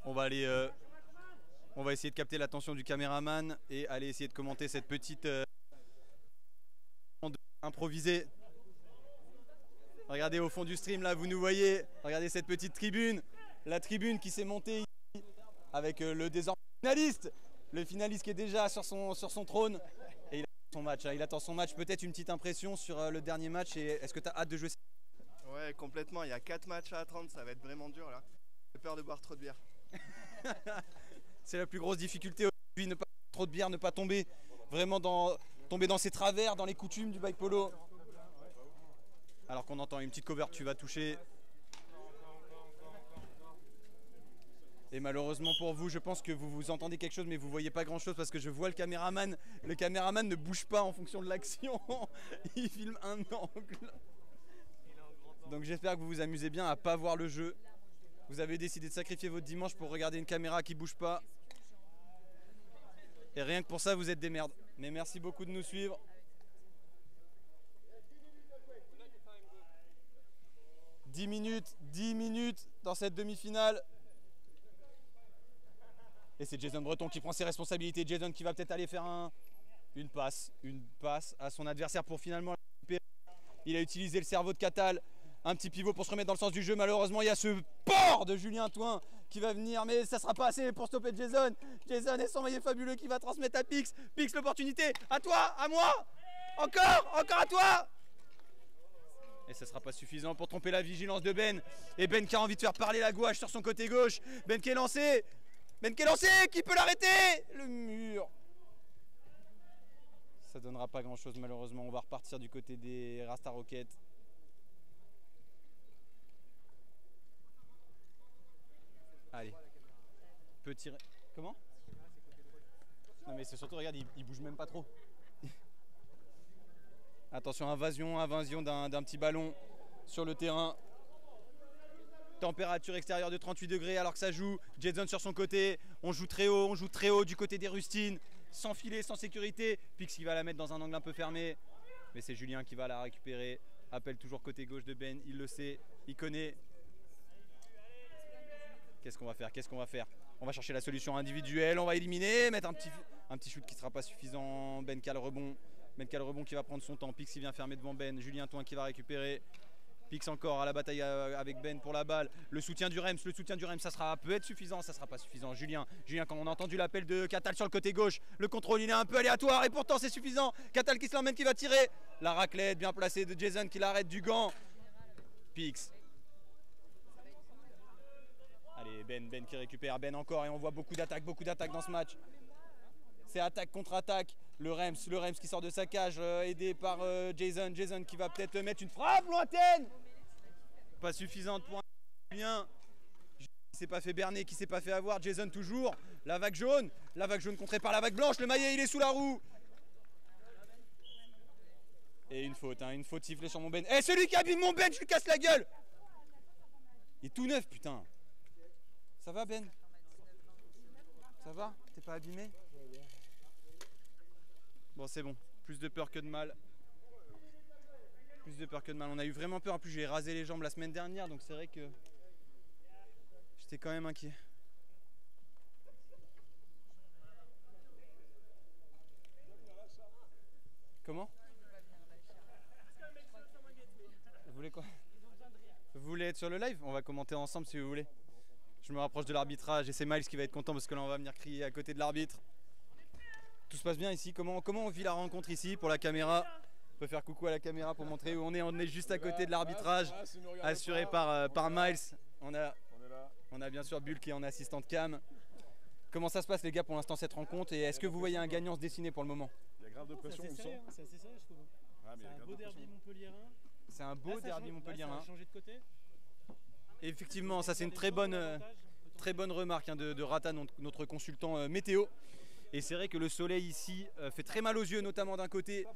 On va aller. euh, On va essayer de capter l'attention du caméraman et aller essayer de commenter cette petite euh, improvisée. Regardez au fond du stream là, vous nous voyez. Regardez cette petite tribune, la tribune qui s'est montée ici avec euh, le désormais finaliste, le finaliste qui est déjà sur son sur son trône et il attend son match. hein. Il attend son match. Peut-être une petite impression sur euh, le dernier match et est-ce que tu as hâte de jouer Ouais, complètement. Il y a 4 matchs à attendre, ça va être vraiment dur là. J'ai peur de boire trop de bière. C'est la plus grosse difficulté aujourd'hui, ne pas trop de bière, ne pas tomber vraiment dans tomber dans ses travers, dans les coutumes du bike polo. Alors qu'on entend une petite cover, tu vas toucher. Et malheureusement pour vous, je pense que vous vous entendez quelque chose, mais vous voyez pas grand chose parce que je vois le caméraman. Le caméraman ne bouge pas en fonction de l'action. Il filme un angle. Donc j'espère que vous vous amusez bien à pas voir le jeu. Vous avez décidé de sacrifier votre dimanche pour regarder une caméra qui bouge pas. Et rien que pour ça, vous êtes des merdes. Mais merci beaucoup de nous suivre. 10 minutes, 10 minutes dans cette demi-finale. Et c'est Jason Breton qui prend ses responsabilités. Jason qui va peut-être aller faire un, une passe, une passe à son adversaire pour finalement. Il a utilisé le cerveau de Catal. Un petit pivot pour se remettre dans le sens du jeu. Malheureusement, il y a ce port de Julien Toin qui va venir, mais ça sera pas assez pour stopper Jason. Jason est son maillet fabuleux qui va transmettre à Pix. Pix, l'opportunité. À toi, à moi. Encore, encore à toi. Et ça sera pas suffisant pour tromper la vigilance de Ben. Et Ben qui a envie de faire parler la gouache sur son côté gauche. Ben qui est lancé. Ben qui est lancé. Qui peut l'arrêter Le mur. Ça donnera pas grand chose malheureusement. On va repartir du côté des Rasta Rockets. Allez. Petit. Comment? Non mais c'est surtout, regarde, il, il bouge même pas trop. Attention, invasion, invasion d'un petit ballon sur le terrain. Température extérieure de 38 degrés alors que ça joue. Jason sur son côté. On joue très haut, on joue très haut du côté des rustines. Sans filet, sans sécurité. Pix qui va la mettre dans un angle un peu fermé. Mais c'est Julien qui va la récupérer. Appelle toujours côté gauche de Ben. Il le sait, il connaît. Qu'est-ce qu'on va faire Qu'est-ce qu'on va faire? On va chercher la solution individuelle. On va éliminer, mettre un petit, un shoot qui sera pas suffisant. Ben rebond. Ben qui a le rebond qui va prendre son temps. Pix qui vient fermer devant Ben. Julien Toin qui va récupérer. Pix encore à la bataille euh, avec Ben pour la balle. Le soutien du Rems, le soutien du Rems, ça sera peut être suffisant, ça sera pas suffisant. Julien, Julien, quand on a entendu l'appel de Catal sur le côté gauche, le contrôle il est un peu aléatoire et pourtant c'est suffisant. Catal qui se l'emmène, qui va tirer. La raclette bien placée de Jason qui l'arrête du gant. Pix. Allez, Ben, Ben qui récupère, Ben encore et on voit beaucoup d'attaques, beaucoup d'attaques dans ce match. C'est attaque contre attaque. Le Rems, le Rems qui sort de sa cage, euh, aidé par euh, Jason. Jason qui va peut-être mettre une frappe lointaine. Pas suffisante pour un bien. Qui s'est pas fait berner, qui s'est pas fait avoir. Jason toujours. La vague jaune. La vague jaune contrée par la vague blanche. Le maillet, il est sous la roue. Et une faute, hein, une faute sifflée sur mon Ben. Eh, celui qui abîme mon Ben, je lui casse la gueule. Il est tout neuf, putain. Ça va, Ben? Ça va? T'es pas abîmé? Bon, c'est bon. Plus de peur que de mal. Plus de peur que de mal. On a eu vraiment peur. En plus, j'ai rasé les jambes la semaine dernière, donc c'est vrai que j'étais quand même inquiet. Comment? Vous voulez quoi? Vous voulez être sur le live? On va commenter ensemble si vous voulez. Je me rapproche de l'arbitrage et c'est Miles qui va être content parce que là on va venir crier à côté de l'arbitre. Tout se passe bien ici. Comment, comment on vit la rencontre ici pour la caméra On peut faire coucou à la caméra pour montrer où on est. On est juste à côté de l'arbitrage, assuré par, euh, par Miles. On a, on a bien sûr Bull qui est en assistante cam. Comment ça se passe les gars pour l'instant cette rencontre et est-ce que vous voyez un gagnant se dessiner pour le moment? Il y a grave de pression, on C'est le assez sent. hein, c'est assez sérieux, je trouve. Ah, c'est un beau de derby montpelliérain. C'est un beau derby là, ça a changé de côté? Effectivement, ça c'est une très bonne, euh, très bonne remarque hein, de, Rata, notre, notre consultant euh, météo. Et c'est vrai que le soleil ici euh, fait très mal aux yeux, notamment d'un côté.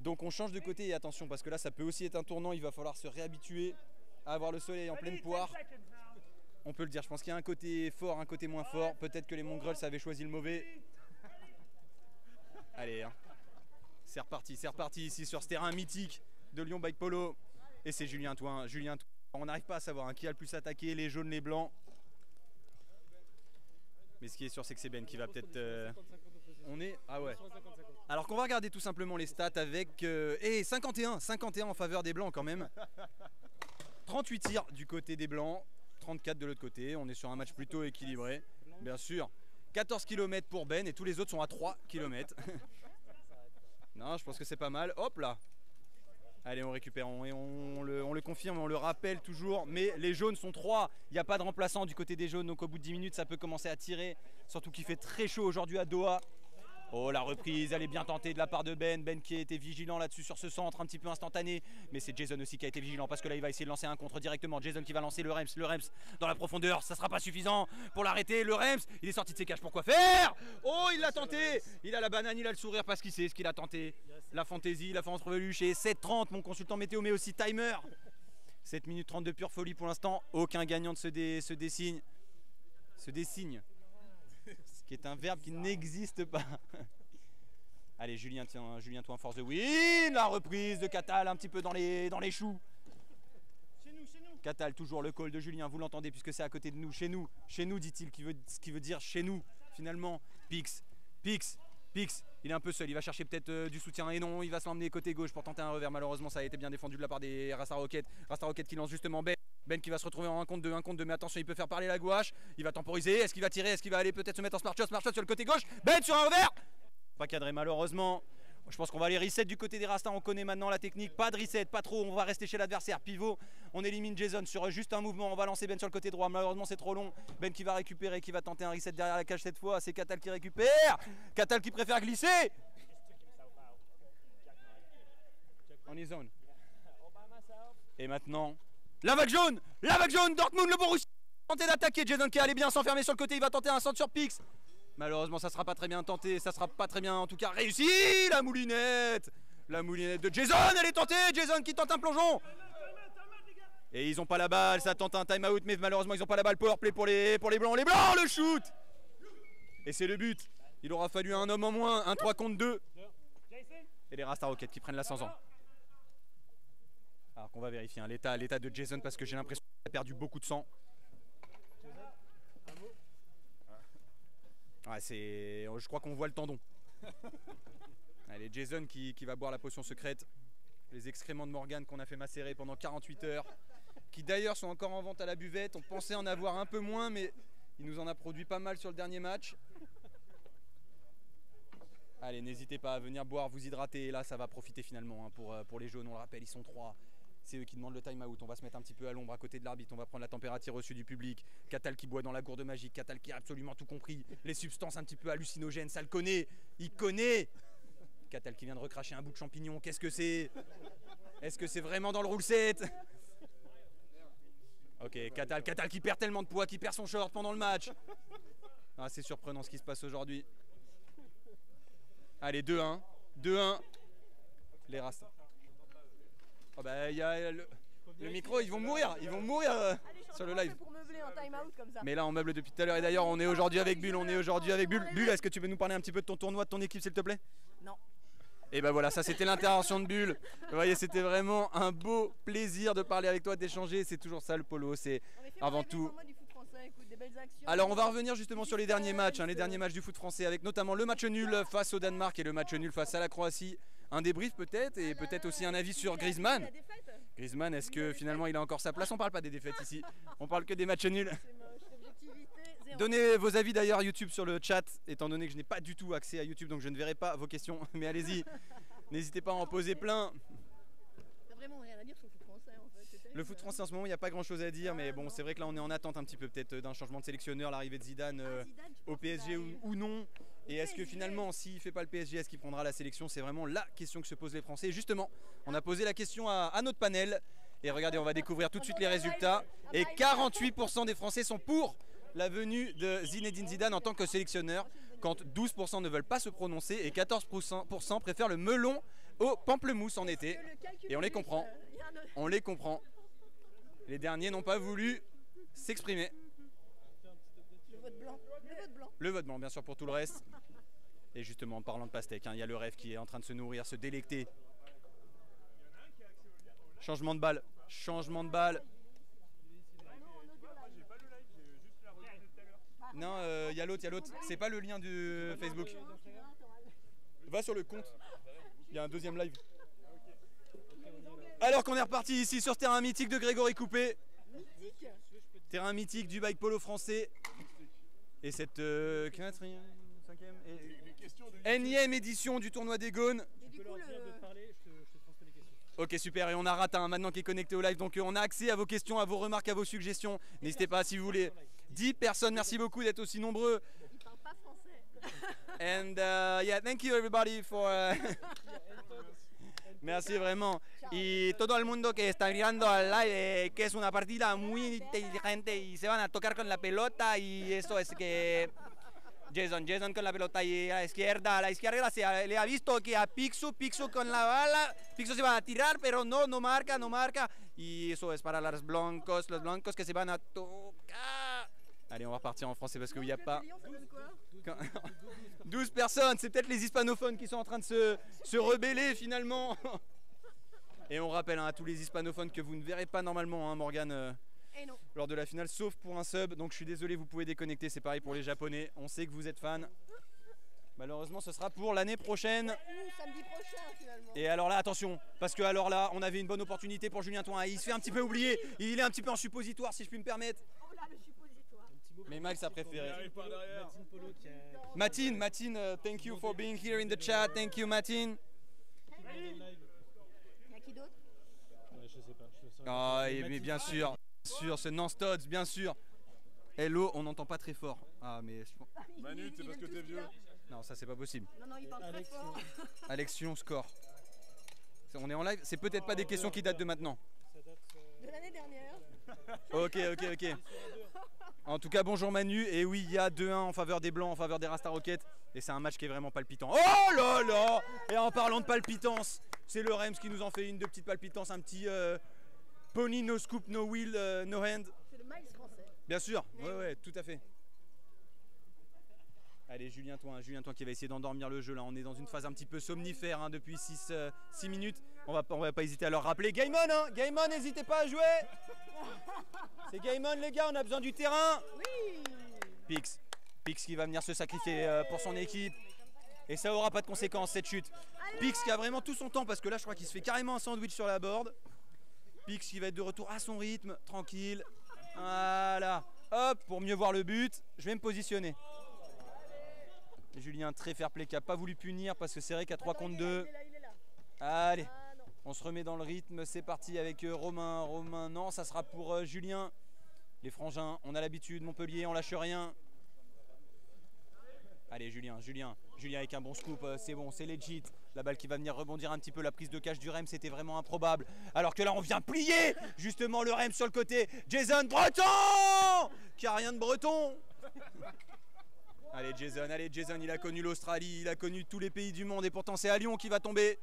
Donc on change de côté et attention parce que là ça peut aussi être un tournant, il va falloir se réhabituer à avoir le soleil en pleine poire. On peut le dire, je pense qu'il y a un côté fort, un côté moins fort. Peut-être que les Mongrels avaient choisi le mauvais. Allez, hein. c'est reparti, c'est reparti ici sur ce terrain mythique de Lyon Bike Polo. Et c'est Julien Toin. Julien Toin. On n'arrive pas à savoir hein, qui a le plus attaqué, les jaunes, les blancs. Mais ce qui est sûr, c'est que c'est Ben qui va peut-être. euh, On est. Ah ouais. Alors qu'on va regarder tout simplement les stats avec. euh, Et 51, 51 en faveur des blancs quand même. 38 tirs du côté des blancs, 34 de l'autre côté. On est sur un match plutôt équilibré, bien sûr. 14 km pour Ben et tous les autres sont à 3 km. non, je pense que c'est pas mal. Hop là. Allez, on récupère, on, le, le confirme, on le rappelle toujours. Mais les jaunes sont 3. Il n'y a pas de remplaçant du côté des jaunes. Donc au bout de 10 minutes, ça peut commencer à tirer. Surtout qu'il fait très chaud aujourd'hui à Doha. Oh la reprise, elle est bien tentée de la part de Ben. Ben qui a été vigilant là-dessus sur ce centre un petit peu instantané. Mais c'est Jason aussi qui a été vigilant parce que là il va essayer de lancer un contre directement. Jason qui va lancer le Rems. Le Rems dans la profondeur. Ça sera pas suffisant pour l'arrêter. Le Rems, il est sorti de ses cages pour quoi faire? Oh il l'a tenté Il a la banane, il a le sourire parce qu'il sait ce qu'il a tenté. La fantaisie, la France reveluche et 7-30 mon consultant météo mais aussi timer. 7 minutes 30 de pure folie pour l'instant. Aucun gagnant ne se, dé- se dessine. Se dessine. Qui est un verbe qui n'existe pas. Allez, Julien, tiens, Julien, toi en force de win. La reprise de Catal un petit peu dans les, dans les choux. Catal, toujours le call de Julien, vous l'entendez puisque c'est à côté de nous, chez nous, chez nous dit-il, qui veut, ce qui veut dire chez nous finalement. Pix, Pix, Pix, il est un peu seul, il va chercher peut-être euh, du soutien et non, il va se l'emmener côté gauche pour tenter un revers. Malheureusement, ça a été bien défendu de la part des Rasta Rocket. Rasta Rocket qui lance justement Ben. Ben qui va se retrouver en 1 contre 2, 1 contre 2, mais attention, il peut faire parler la gouache. Il va temporiser, est-ce qu'il va tirer, est-ce qu'il va aller peut-être se mettre en smart shot, smart shot sur le côté gauche? Ben sur un revers Pas cadré malheureusement. Je pense qu'on va aller reset du côté des Rastas, on connaît maintenant la technique. Pas de reset, pas trop, on va rester chez l'adversaire. Pivot, on élimine Jason sur juste un mouvement, on va lancer Ben sur le côté droit. Malheureusement c'est trop long. Ben qui va récupérer, qui va tenter un reset derrière la cage cette fois. C'est Katal qui récupère. Katal qui préfère glisser. On est zone. Et maintenant, la vague jaune La vague jaune Dortmund, le Borussia Tenter d'attaquer, Jason qui allait bien s'enfermer sur le côté, il va tenter un centre sur Pix. Malheureusement, ça sera pas très bien tenté, ça sera pas très bien en tout cas réussi La moulinette La moulinette de Jason, elle est tentée Jason qui tente un plongeon Et ils ont pas la balle, ça tente un time-out, mais malheureusement ils ont pas la balle. Power play pour les, pour les blancs, les blancs, le shoot Et c'est le but Il aura fallu un homme en moins, un 3 contre 2. Et les Rasta Rockets qui prennent la 100 ans. Alors qu'on va vérifier hein, l'état, l'état de Jason parce que j'ai l'impression qu'il a perdu beaucoup de sang. Ouais, c'est, je crois qu'on voit le tendon. Allez, Jason qui, qui va boire la potion secrète. Les excréments de Morgane qu'on a fait macérer pendant 48 heures. Qui d'ailleurs sont encore en vente à la buvette. On pensait en avoir un peu moins, mais il nous en a produit pas mal sur le dernier match. Allez, n'hésitez pas à venir boire, vous hydrater. Là, ça va profiter finalement hein, pour, euh, pour les jaunes. On le rappelle, ils sont trois. C'est eux qui demandent le time out. On va se mettre un petit peu à l'ombre à côté de l'arbitre. On va prendre la température reçue du public. Catal qui boit dans la gourde magique. Catal qui a absolument tout compris. Les substances un petit peu hallucinogènes, ça le connaît. Il connaît. Catal qui vient de recracher un bout de champignon. Qu'est-ce que c'est? Est-ce que c'est vraiment dans le set Ok, Catal, Catal qui perd tellement de poids, qui perd son short pendant le match. Ah, c'est surprenant ce qui se passe aujourd'hui. Allez, 2-1. 2-1. Les Rastas. Oh bah, il y a le, le micro, ils vont mourir, ils vont mourir euh, sur le live. pour meubler un time-out comme ça. Mais là, on meuble depuis tout à l'heure. Et d'ailleurs, on est aujourd'hui avec Bulle. On est aujourd'hui avec Bulle. Bulle, est-ce que tu veux nous parler un petit peu de ton tournoi, de ton équipe, s'il te plaît? Non. Et ben voilà, ça c'était l'intervention de Bulle. Vous voyez, c'était vraiment un beau plaisir de parler avec toi, d'échanger. C'est toujours ça le polo. C'est avant tout. Alors on va revenir justement sur les derniers matchs, hein, les derniers matchs du foot français, avec notamment le match nul face au Danemark et le match nul face à la Croatie. Un débrief peut-être et peut-être aussi un avis sur Griezmann. Griezmann, est-ce que finalement il a encore sa place? On parle pas des défaites ici, on parle que des matchs nuls. Donnez vos avis d'ailleurs YouTube sur le chat, étant donné que je n'ai pas du tout accès à YouTube, donc je ne verrai pas vos questions. Mais allez-y, n'hésitez pas à en poser plein. Vraiment rien à dire sur le foot français en fait. Le foot français en ce moment, il n'y a pas grand chose à dire, mais bon, c'est vrai que là on est en attente un petit peu peut-être d'un changement de sélectionneur, l'arrivée de Zidane euh, au PSG ou, ou non. Et est-ce que finalement, s'il fait pas le PSG, est-ce qu'il prendra la sélection? C'est vraiment la question que se posent les Français. Justement, on a posé la question à, à notre panel. Et regardez, on va découvrir tout de suite les résultats. Et 48% des Français sont pour la venue de Zinedine Zidane en tant que sélectionneur, quand 12% ne veulent pas se prononcer et 14% préfèrent le melon au pamplemousse en été. Et on les comprend. On les comprend. Les derniers n'ont pas voulu s'exprimer. Le vote bien sûr, pour tout le reste. Et justement, en parlant de pastèque, hein, il y a le rêve qui est en train de se nourrir, se délecter. Changement de balle. Changement de balle. Non, euh, il y a l'autre, il y a l'autre. C'est pas le lien du Facebook. Va sur le compte. Il y a un deuxième live. Alors qu'on est reparti ici sur terrain mythique de Grégory Coupé. Terrain mythique du bike polo français. Et cette euh, quatrième, cinquième, et- énième édition du tournoi des Gaunes. Ok super et on a Ratin hein, maintenant qui est connecté au live donc euh, on a accès à vos questions, à vos remarques, à vos suggestions. N'hésitez pas si vous voulez. 10 personnes, merci beaucoup d'être aussi nombreux. Il parle pas français. And uh, yeah, thank you everybody for. uh, Merci vraiment. Y todo el mundo que está mirando al live, eh, que es una partida muy inteligente y se van a tocar con la pelota y eso es que Jason, Jason con la pelota a la izquierda, a la izquierda se ha- le ha visto que a Pixu, Pixu con la bala, Pixu se va a tirar, pero no, no marca, no marca y eso es para los blancos, los blancos que se van a tocar. Allez, on va repartir en français parce qu'il n'y a pas. Quand- 12 personnes, c'est peut-être les hispanophones qui sont en train de se, se rebeller finalement. Et on rappelle hein, à tous les hispanophones que vous ne verrez pas normalement, hein, Morgane, euh, Eh lors de la finale, sauf pour un sub. Donc je suis désolé, vous pouvez déconnecter, c'est pareil pour les japonais. On sait que vous êtes fans. Malheureusement, ce sera pour l'année prochaine. Ou samedi prochain finalement. Et alors là, attention, parce que alors là, on avait une bonne opportunité pour Julien Toin. Il se fait un petit peu oublier. Il est un petit peu en suppositoire, si je puis me permettre. Oh là, le suppositoire. Mais Max a préféré. Matine, Matine, uh, thank you for being here in the chat. Thank you, Matine. Il y a qui d'autre? Ouais, je sais pas. Je sens Ah, et- mais bien sûr, bien sûr, ce non-stods, bien sûr. Hello, on n'entend pas très fort. Ah, mais je pense- Manu, c'est parce que t'es vieux. Non, ça c'est pas possible. Non, non, il parle très fort. Alexion score. C'est- On est en live, c'est peut-être pas des questions qui datent de maintenant. De l'année dernière. Ok, ok, ok. En tout cas, bonjour Manu. Et oui, il y a 2-1 en faveur des Blancs, en faveur des Rasta Rockets. Et c'est un match qui est vraiment palpitant. Oh là là Et en parlant de palpitance, c'est le Rems qui nous en fait une de petites palpitances. Un petit euh, pony, no scoop, no wheel, euh, no hand. C'est le Miles français. Bien sûr, ouais, ouais, tout à fait. Allez, Julien Toin, Julien Toin qui va essayer d'endormir le jeu là. On est dans une phase un petit peu somnifère hein, depuis 6 minutes. On va, on va pas hésiter à leur rappeler. Game on, hein Game on, n'hésitez pas à jouer C'est Game on, les gars, on a besoin du terrain Oui. Pix, Pix qui va venir se sacrifier euh, pour son équipe. Et ça aura pas de conséquences cette chute. Pix qui a vraiment tout son temps parce que là je crois qu'il se fait carrément un sandwich sur la board. Pix qui va être de retour à son rythme, tranquille. Voilà. Hop, pour mieux voir le but, je vais me positionner. Julien très fair play qui a pas voulu punir parce que c'est vrai qu'à 3 contre 2. Allez, on se remet dans le rythme, c'est parti avec euh, Romain. Romain, non, ça sera pour euh, Julien. Les frangins, on a l'habitude, Montpellier, on lâche rien. Allez Julien, Julien, Julien avec un bon scoop, euh, c'est bon, c'est legit. La balle qui va venir rebondir un petit peu, la prise de cache du Rem, c'était vraiment improbable. Alors que là, on vient plier justement le Rem sur le côté. Jason Breton Qui a rien de breton Allez Jason, allez Jason, il a connu l'Australie, il a connu tous les pays du monde et pourtant c'est à Lyon qui va tomber.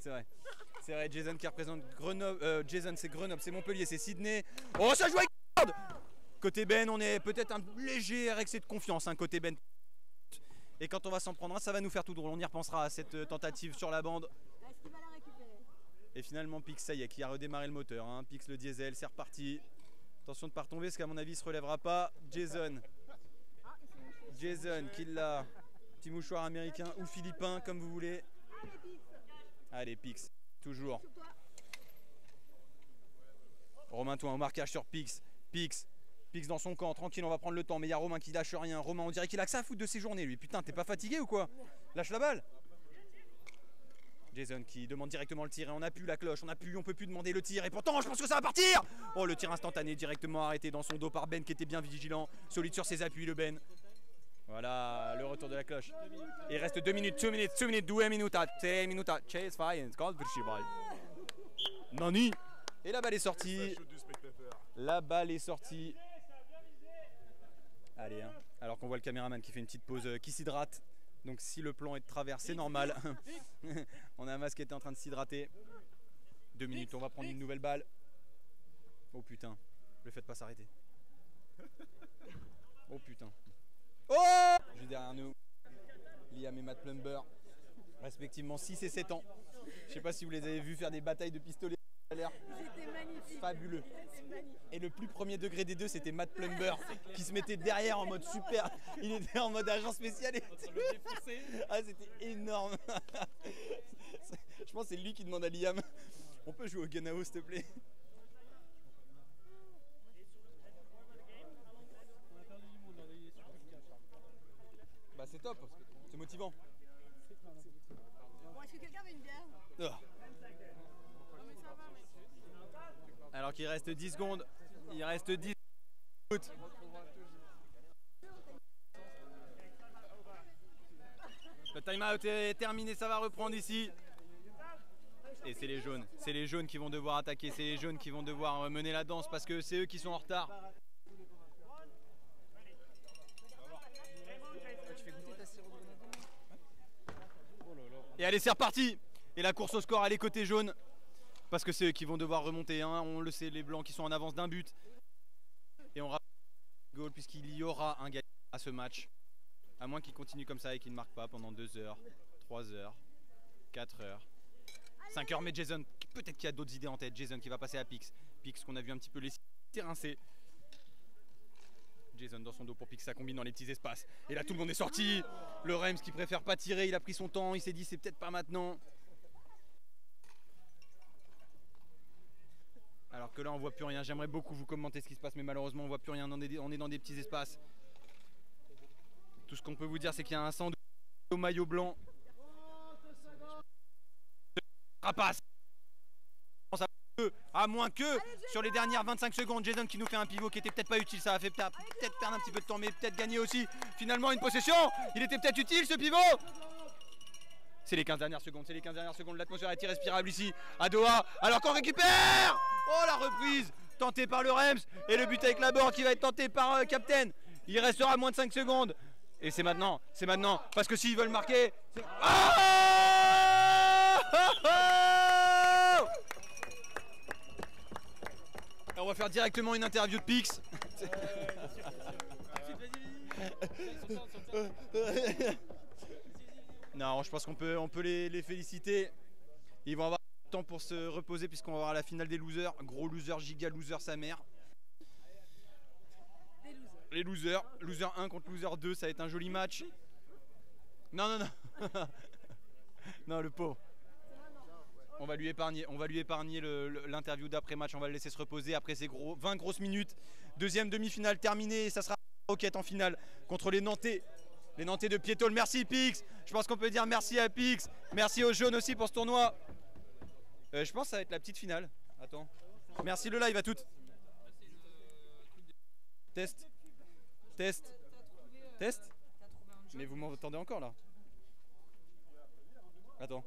C'est vrai. C'est vrai, Jason qui représente Grenoble. euh, Jason, c'est Grenoble, c'est Montpellier, c'est Sydney. Oh, ça joue avec Côté Ben, on est peut-être un léger excès de confiance, hein, côté Ben. Et quand on va s'en prendre un, ça va nous faire tout drôle. On y repensera à cette euh, tentative sur la bande. Est-ce qu'il va la récupérer? Et finalement, Pix, ça y est, qui a redémarré le moteur. Hein. Pix le diesel, c'est reparti. Attention de ne pas retomber, parce qu'à mon avis, il se relèvera pas. Jason. Jason, qui l'a. Petit mouchoir américain ou philippin, comme vous voulez. Allez, Pix, toujours. Romain Toin au marquage sur Pix. Pix. Pix dans son camp, tranquille, on va prendre le temps. Mais il y a Romain qui lâche rien. Romain, on dirait qu'il a que ça à foutre de ses journées, lui. Putain, t'es pas fatigué ou quoi? Lâche la balle. Jason qui demande directement le tir et on a plus la cloche, on a plus, on peut plus demander le tir et pourtant je pense que ça va partir Oh le tir instantané directement arrêté dans son dos par Ben qui était bien vigilant, solide sur ses appuis le Ben. Voilà le retour de la cloche. Il reste 2 minutes, 2 minutes, 2 minutes, 2 minutes, 3 minutes, chase Virtual. Nani Et la balle est sortie. La balle est sortie. Allez, hein. alors qu'on voit le caméraman qui fait une petite pause, euh, qui s'hydrate. Donc si le plan est de travers, c'est normal. on a un masque qui était en train de s'hydrater. Deux minutes, on va prendre une nouvelle balle. Oh putain, le faites pas s'arrêter. Oh putain. Oh Juste derrière nous, Liam et Matt Plumber, respectivement 6 et 7 ans. Je sais pas si vous les avez vus faire des batailles de pistolets. L'air C'était magnifique. fabuleux. Et le plus premier degré des deux, c'était Matt Plumber qui se mettait derrière en mode super. Il était en mode agent spécial. Et... Ah, c'était énorme. Je pense que c'est lui qui demande à Liam On peut jouer au Ganao, s'il te plaît Bah, c'est top, c'est motivant. Bon, est-ce que quelqu'un veut une bière? Ah. Alors qu'il reste 10 secondes. Il reste 10 secondes. Le time-out est terminé, ça va reprendre ici. Et c'est les jaunes. C'est les jaunes qui vont devoir attaquer. C'est les jaunes qui vont devoir mener la danse parce que c'est eux qui sont en retard. Et allez, c'est reparti. Et la course au score, elle est côté jaune. Parce que c'est eux qui vont devoir remonter. On le sait, les blancs qui sont en avance d'un but. Et on rappelle goal puisqu'il y aura un gagnant à ce match. À moins qu'il continue comme ça et qu'il ne marque pas pendant 2 heures, 3 heures, 4 heures, 5 heures. Mais Jason, peut-être qu'il y a d'autres idées en tête. Jason qui va passer à Pix. Pix qu'on a vu un petit peu les rincer. Jason dans son dos pour Pix, ça combine dans les petits espaces. Et là tout le monde est sorti. Le Rems qui préfère pas tirer, il a pris son temps, il s'est dit c'est peut-être pas maintenant. Alors que là on voit plus rien. J'aimerais beaucoup vous commenter ce qui se passe, mais malheureusement on voit plus rien. On est, dans des petits espaces. Tout ce qu'on peut vous dire, c'est qu'il y a un sang au maillot blanc. Rapace. À moins que sur les dernières 25 secondes, Jason qui nous fait un pivot qui était peut-être pas utile, ça a fait peut-être perdre un petit peu de temps, mais peut-être gagner aussi. Finalement, une possession. Il était peut-être utile ce pivot. C'est les 15 dernières secondes, c'est les 15 dernières secondes. L'atmosphère est irrespirable ici à Doha. Alors qu'on récupère Oh la reprise tentée par le Rems et le but avec la board qui va être tenté par euh, Captain. Il restera moins de 5 secondes. Et c'est maintenant, c'est maintenant. Parce que s'ils veulent marquer. Ah Et on va faire directement une interview de Pix. Non, je pense qu'on peut, on peut les, les féliciter. Ils vont avoir le temps pour se reposer puisqu'on va avoir la finale des losers. Gros loser, giga loser, sa mère. Les losers. Loser 1 contre loser 2, ça va être un joli match. Non, non, non. non, le pauvre. On va lui épargner, on va lui épargner l'interview d'après-match. On va le laisser se reposer après ces gros 20 grosses minutes. Deuxième demi-finale terminée. Et ça sera Rocket en finale contre les Nantais. Les Nantais de Piétol. Merci Pix. Je pense qu'on peut dire merci à Pix. Merci aux jaunes aussi pour ce tournoi. Euh, je pense que ça va être la petite finale. Attends. Merci le live à toutes. Test. Test. Test. Mais vous m'entendez encore là? Attends.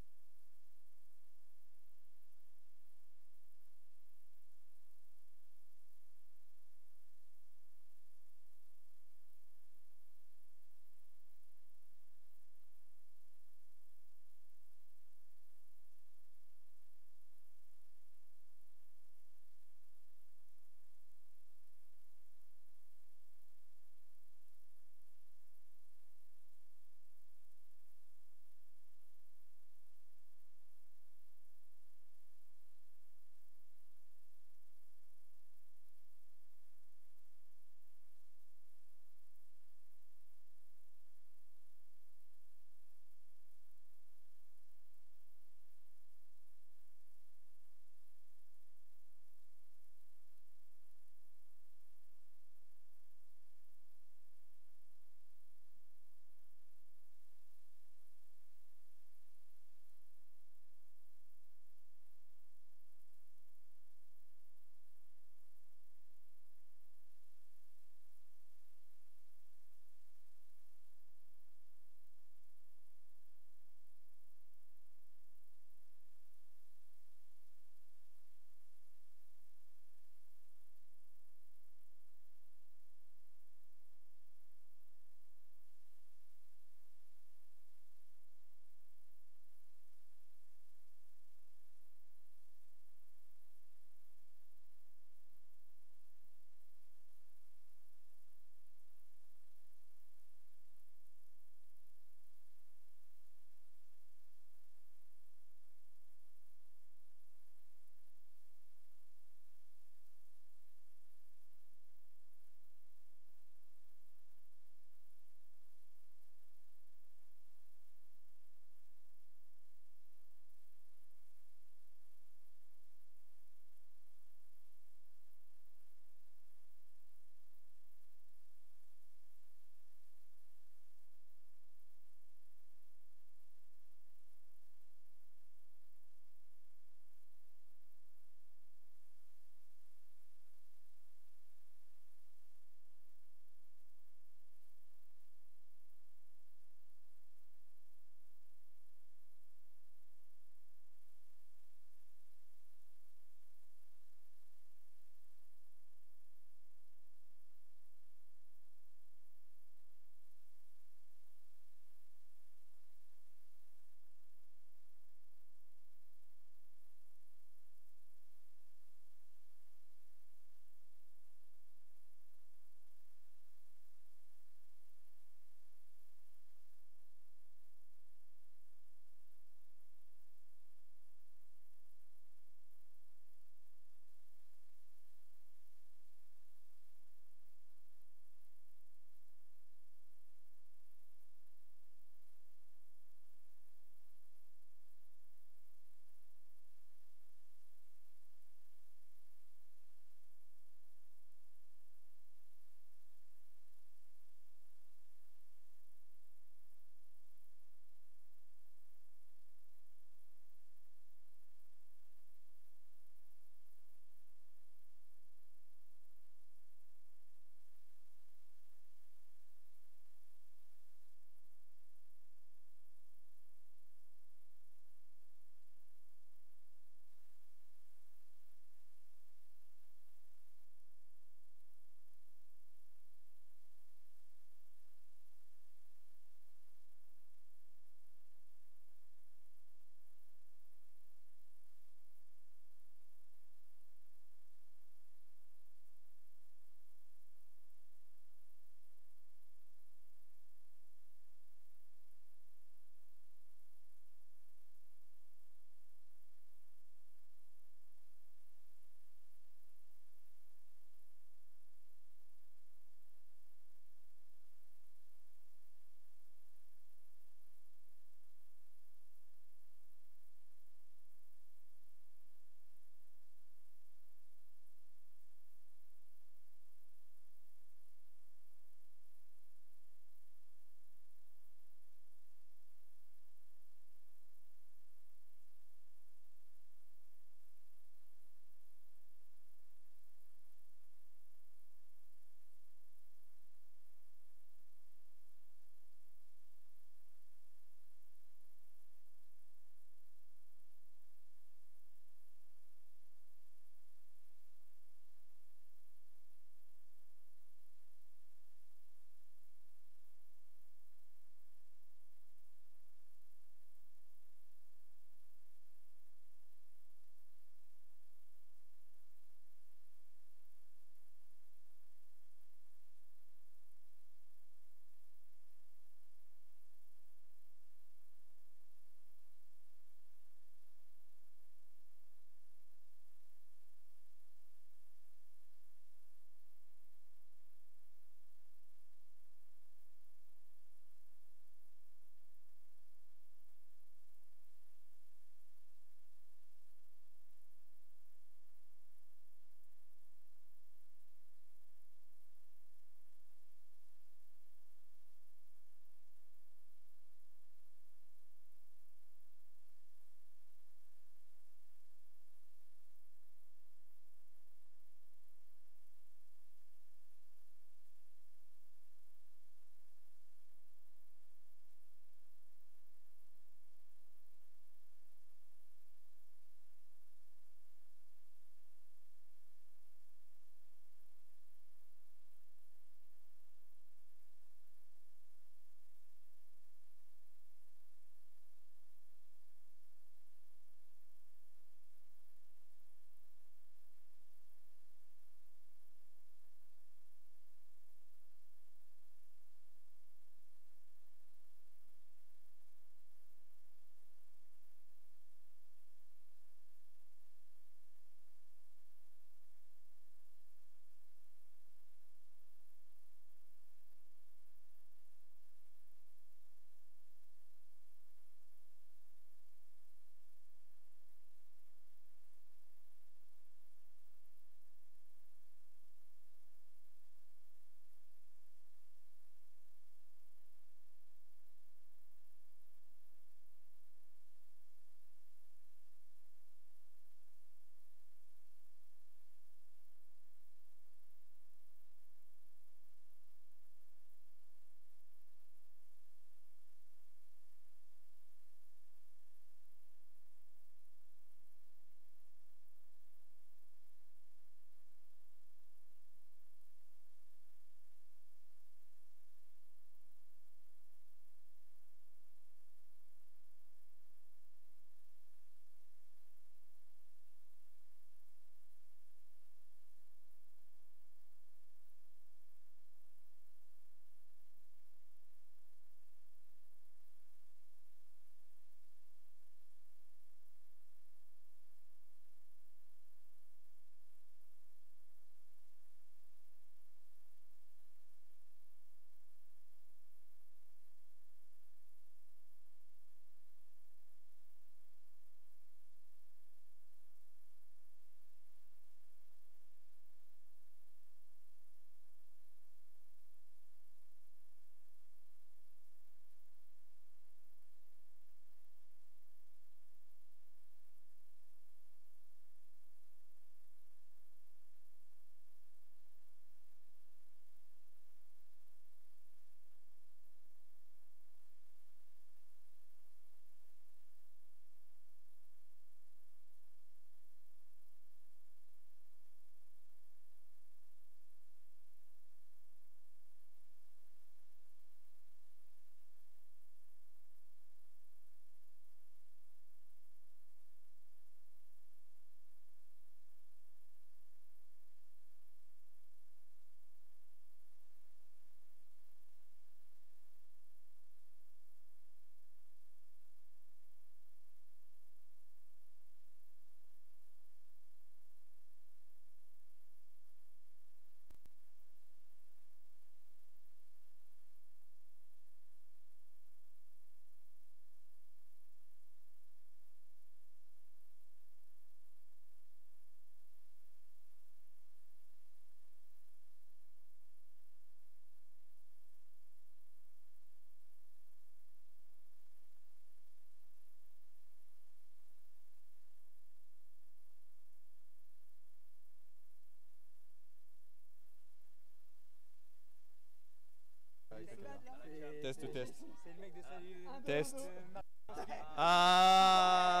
Ah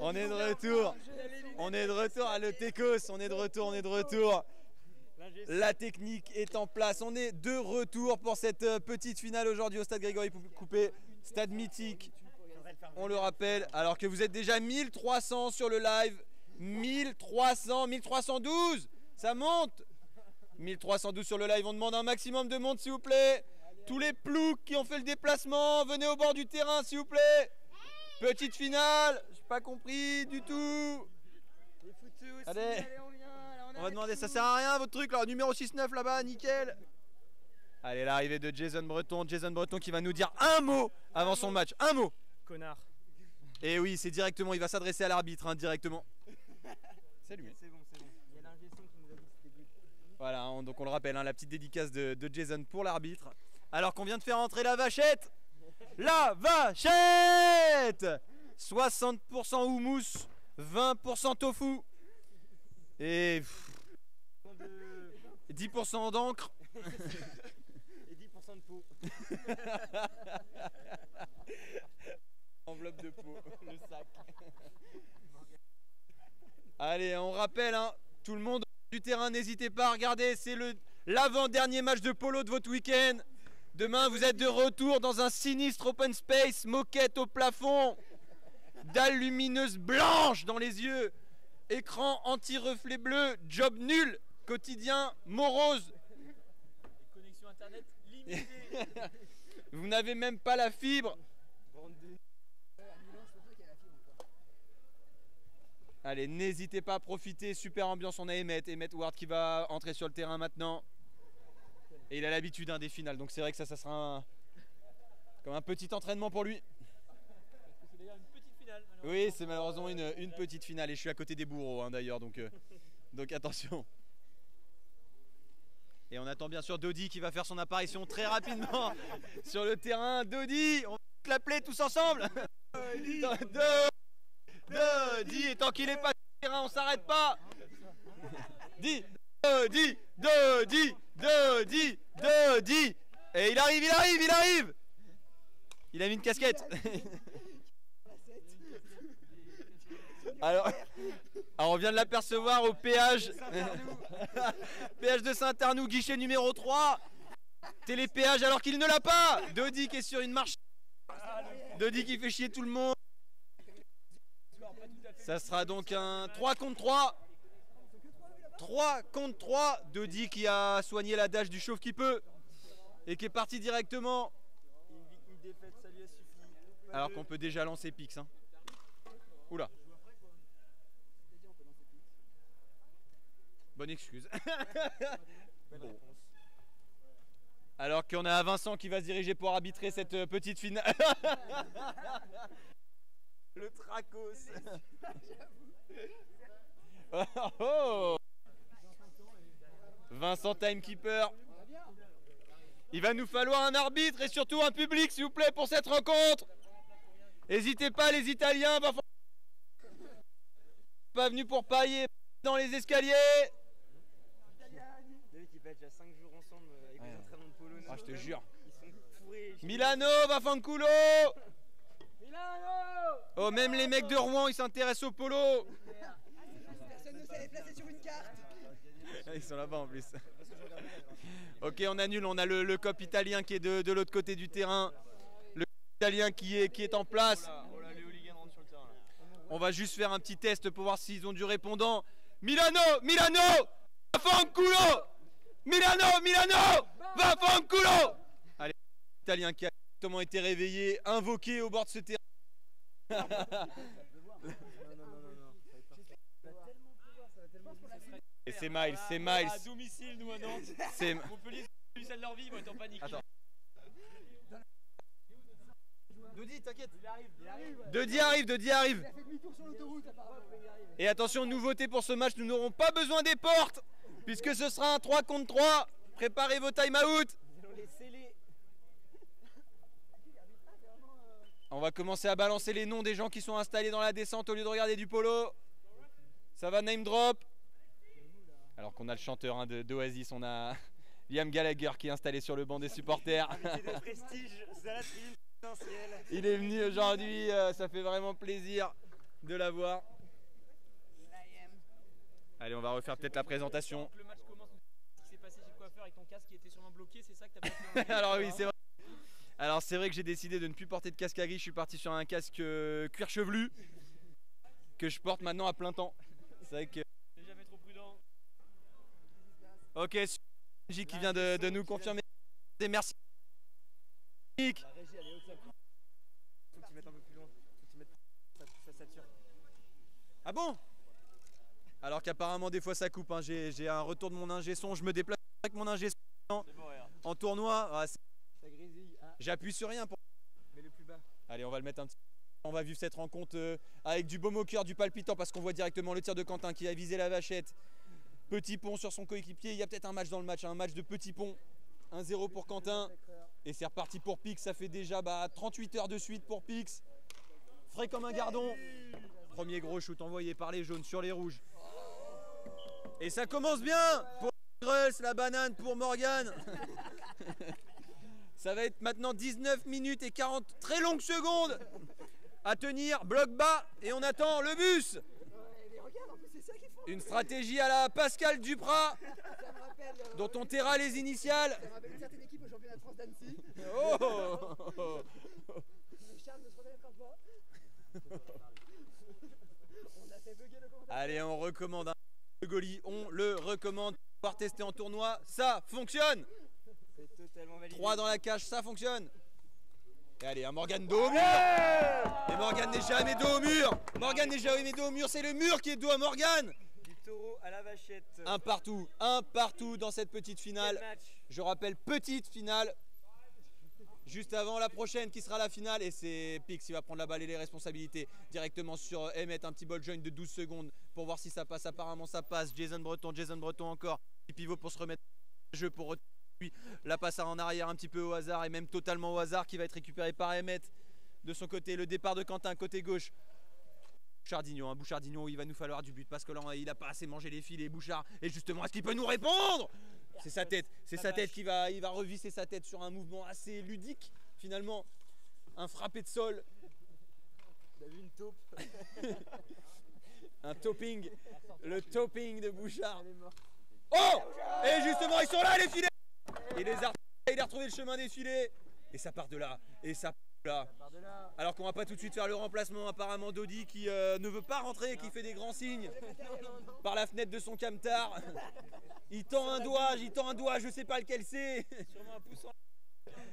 On est de retour. On est de retour à le Tecos. On est de retour, on est de retour. La technique est en place. On est de retour pour cette euh, petite finale aujourd'hui au stade Grégory Coupé. Stade mythique. On le rappelle, alors que vous êtes déjà 1300 sur le live. 1300, 1312. Ça monte. 1312 sur le live. On demande un maximum de monde, s'il vous plaît. Tous les ploucs qui ont fait le déplacement, venez au bord du terrain, s'il vous plaît. Petite finale. J'ai pas compris du tout. Allez. On va demander, ça sert à rien votre truc là, numéro 6-9 là-bas, nickel. Allez, l'arrivée de Jason Breton, Jason Breton qui va nous dire un mot avant son match, un mot. Connard. Et oui, c'est directement, il va s'adresser à l'arbitre hein, directement. C'est lui. C'est bon, c'est bon. Il y a l'ingé son qui nous a dit que c'était good. Voilà, hein, donc on le rappelle, hein, la petite dédicace de, de Jason pour l'arbitre. Alors qu'on vient de faire entrer la vachette. La vachette 60% houmous, 20% tofu. Et pff, 10% d'encre. Et 10% de peau. Enveloppe de peau, le sac. Allez, on rappelle, hein, tout le monde du terrain, n'hésitez pas à regarder, c'est le l'avant-dernier match de polo de votre week-end. Demain, vous êtes de retour dans un sinistre open space, moquette au plafond, dalles lumineuses blanches dans les yeux, écran anti-reflet bleu, job nul, quotidien morose. Connexion internet limitée. Vous n'avez même pas la fibre. Allez, n'hésitez pas à profiter. Super ambiance. On a Emmett. Emmett Ward qui va entrer sur le terrain maintenant. Et il a l'habitude hein, des finales. Donc c'est vrai que ça, ça sera un- comme un petit entraînement pour lui. C'est d'ailleurs une petite finale. Oui, c'est malheureusement une, une petite finale. Et je suis à côté des bourreaux hein, d'ailleurs. Donc, euh, donc attention. Et on attend bien sûr Dodi qui va faire son apparition très rapidement sur le terrain. Dodi, on va l'appeler tous ensemble. Dodi, Dodi, et tant qu'il est pas sur le terrain, on s'arrête pas. Dis, Dodi, Dodi, Dodi, Dodi. Et il arrive, il arrive, il arrive. Il a mis une casquette. Alors, alors, on vient de l'apercevoir au péage. péage de Saint-Arnoux, guichet numéro 3. Télépéage alors qu'il ne l'a pas. Dodi qui est sur une marche. Dodi qui fait chier tout le monde. Ça sera donc un 3 contre 3. 3 contre 3. Dodi qui a soigné la dash du chauve qui peut. Et qui est parti directement. Alors qu'on peut déjà lancer Pix. Hein. Oula. Bonne excuse. Alors qu'on a Vincent qui va se diriger pour arbitrer cette euh, petite finale. Le tracos. Oh, oh. Vincent Timekeeper. Il va nous falloir un arbitre et surtout un public, s'il vous plaît, pour cette rencontre. N'hésitez pas, les Italiens. Va Pas venu pour pailler dans les escaliers. David, il va déjà 5 jours ensemble avec les entraînements de polo. Ah, je te jure. Ils sont fourrés. Milano. Milano Oh, même les mecs de Rouen, ils s'intéressent au polo. Personne ne sait les placer sur une carte. Ils sont là-bas en plus. Ok, on annule. On a le, cop italien qui est de, l'autre côté du terrain. Le cop italien qui est, en place. On va juste faire un petit test pour voir s'ils ont du répondant. Milano, Milano, Vafanculo. Milano, Milano, Vafanculo. Allez, l'italien qui a été réveillé, invoqué au bord de ce terrain. Et c'est Miles, c'est Miles. À domicile, nous à Nantes. C'est- Montpellier, c'est celle de leur vie, ils vont être en panique. Attends. Dodi, t'inquiète. Il arrive, il arrive. Dodi arrive, Dodi arrive. Il a fait demi-tour sur l'autoroute apparemment. Et attention, nouveauté pour ce match, nous n'aurons pas besoin des portes, puisque ce sera un 3 contre 3. Préparez vos time-out. On va commencer à balancer les noms des gens qui sont installés dans la descente au lieu de regarder du polo. Ça va name drop. Alors qu'on a le chanteur hein, de d'Oasis, on a Liam Gallagher qui est installé sur le banc des supporters. De prestige. Il est venu aujourd'hui, euh, ça fait vraiment plaisir de l'avoir. Allez, on va refaire peut-être la présentation. Le match commence. Ce qui s'est passé chez le coiffeur avec ton casque qui était sûrement bloqué, c'est ça que t'as pas fait Alors oui, c'est vrai. Alors c'est vrai que j'ai décidé de ne plus porter de casque à gris. Je suis parti sur un casque euh, cuir chevelu que je porte maintenant à plein temps. C'est vrai que. Ok, J qui vient de, de nous confirmer. Et Merci. Ah bon? Alors qu'apparemment des fois ça coupe. hein. J'ai un retour de mon ingé son. Je me déplace avec mon ingé son en tournoi. Ah. Ah, J'appuie sur rien pour. mais le plus bas. Allez, on va le mettre un petit. On va vivre cette rencontre euh, avec du baume au cœur, du palpitant, parce qu'on voit directement le tir de Quentin qui a visé la vachette. Petit pont sur son coéquipier. Il y a peut-être un match dans le match, hein, un match de petit pont. 1-0 pour Quentin. Et c'est reparti pour Pix. Ça fait déjà bah, 38 heures de suite pour Pix. Frais comme un gardon. Premier gros shoot envoyé par les jaunes sur les rouges. Et ça commence bien pour Grels, la banane pour Morgan. Ça va être maintenant 19 minutes et 40 très longues secondes à tenir, bloc bas, et on attend le bus. Mais regarde, en plus, c'est ça qu'ils font. Une stratégie à la Pascal Duprat, Ça me rappelle. euh, dont on taira les initiales. Ça me rappelle une certaine équipe au championnat de France d'Annecy. Oh Charles ne se reconnaîtra pas. On a fait bugger le commentateur. Allez, on recommande un Goli, on le recommande pour pouvoir tester en tournoi. Ça fonctionne C'est totalement validé. 3 dans la cage, ça fonctionne. Et allez, un Morgan dos au mur. Et Morgan n'est jamais dos au mur. Morgan n'est jamais dos au mur, c'est le mur qui est dos à Morgan. Du taureau à la vachette. Un partout, un partout dans cette petite finale. Je rappelle, petite finale. Juste avant la prochaine qui sera la finale. Et c'est Pix qui va prendre la balle et les responsabilités directement sur Emmet. Un petit ball join de 12 secondes pour voir si ça passe. Apparemment, ça passe. Jason Breton, Jason Breton encore. Petit pivot pour se remettre au jeu pour lui. La passe en arrière un petit peu au hasard et même totalement au hasard qui va être récupéré par Emmet. De son côté, le départ de Quentin côté gauche. Bouchardinho, hein, Bouchardinho, il va nous falloir du but parce que là il a pas assez mangé les filets Bouchard et justement est-ce qu'il peut nous répondre? C'est sa tête, c'est sa tête qui va, il va revisser sa tête sur un mouvement assez ludique finalement, un frappé de sol, vu une taupe? Un topping, le topping de Bouchard. Oh Et justement ils sont là les filets Il les a, il a retrouvé le chemin des filets et ça part de là et ça part de là. Alors qu'on va pas tout de suite faire le remplacement apparemment Dodi qui euh, ne veut pas rentrer, qui fait des grands signes par la fenêtre de son camtar. Il tend un doigt, il tend un doigt, je sais pas lequel c'est.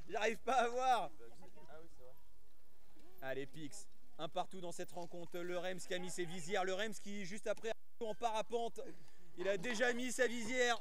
J'arrive pas à voir. Allez Pix, un partout dans cette rencontre. Le Rems qui a mis ses visières. Le Rems qui juste après en parapente. Il a déjà mis sa visière.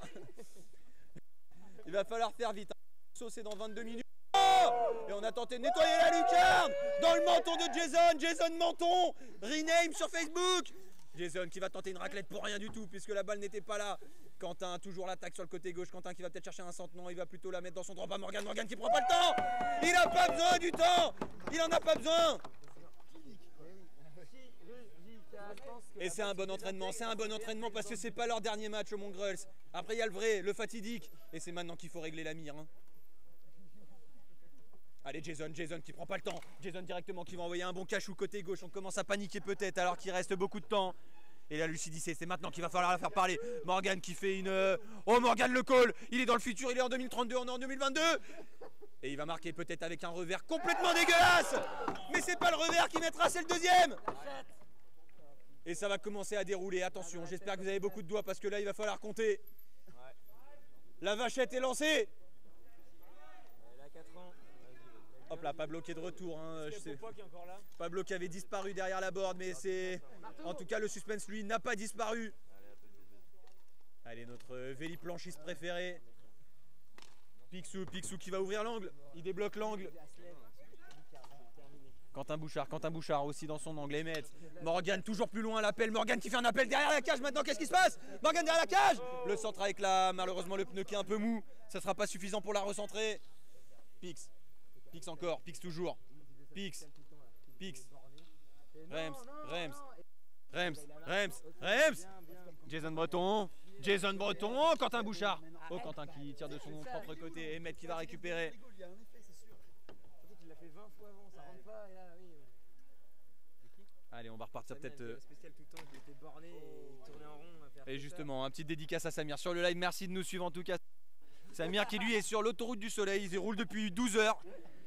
Il va falloir faire vite. hein. c'est dans 22 minutes. Oh Et on a tenté de nettoyer la lucarne dans le menton de Jason. Jason Menton. Rename sur Facebook. Jason qui va tenter une raclette pour rien du tout puisque la balle n'était pas là. Quentin toujours l'attaque sur le côté gauche. Quentin qui va peut-être chercher un centre. Non, il va plutôt la mettre dans son droit pas Morgan. Morgan qui prend pas le temps. Il n'a pas besoin du temps. Il en a pas besoin. Et c'est un bon entraînement, c'est un bon entraînement parce que c'est pas leur dernier match au Mongrels. Après il y a le vrai, le fatidique, et c'est maintenant qu'il faut régler la mire. hein. Allez Jason, Jason qui prend pas le temps. Jason directement qui va envoyer un bon cachou côté gauche. On commence à paniquer peut-être alors qu'il reste beaucoup de temps. Et la lucidité, c'est maintenant qu'il va falloir la faire parler. Morgan qui fait une... euh, Oh Morgan le call Il est dans le futur, il est en 2032, on est en 2022 Et il va marquer peut-être avec un revers complètement dégueulasse Mais c'est pas le revers qui mettra, c'est le deuxième Et ça va commencer à dérouler, attention, j'espère que vous avez beaucoup de doigts parce que là il va falloir compter. La vachette est lancée Elle a 4 ans. Hop là, pas bloqué de retour. Hein, je sais. qui est Pablo qui avait disparu derrière la board, mais c'est. En tout cas, le suspense, lui, n'a pas disparu. Allez, notre véliplanchiste préféré. Picsou, Picsou qui va ouvrir l'angle. Il débloque l'angle. Quentin Bouchard, Quentin Bouchard aussi dans son angle. Emmett. Morgan toujours plus loin, l'appel. Morgan qui fait un appel derrière la cage maintenant. Qu'est-ce qui se passe? Morgan derrière la cage Le centre avec la. Malheureusement, le pneu qui est un peu mou. Ça sera pas suffisant pour la recentrer. Pix. Pix encore. Pix toujours. Pix. Pix. Rems. Rems. Rems. Rems. Rems. Jason Breton. Jason Breton. Quentin Bouchard. Oh, Quentin qui tire de son propre côté. Emmett qui va récupérer. Il y a un effet, c'est sûr. Surtout qu'il l'a fait 20 fois avant, ça rentre pas, et là, oui. Allez, on va repartir peut-être. euh, spécial tout le temps, il était borné et il tournait en rond à faire Et que justement, un petit dédicace à Samir sur le live. Merci de nous suivre en tout cas. Samir qui lui est sur l'autoroute du soleil. Il roule depuis 12 heures.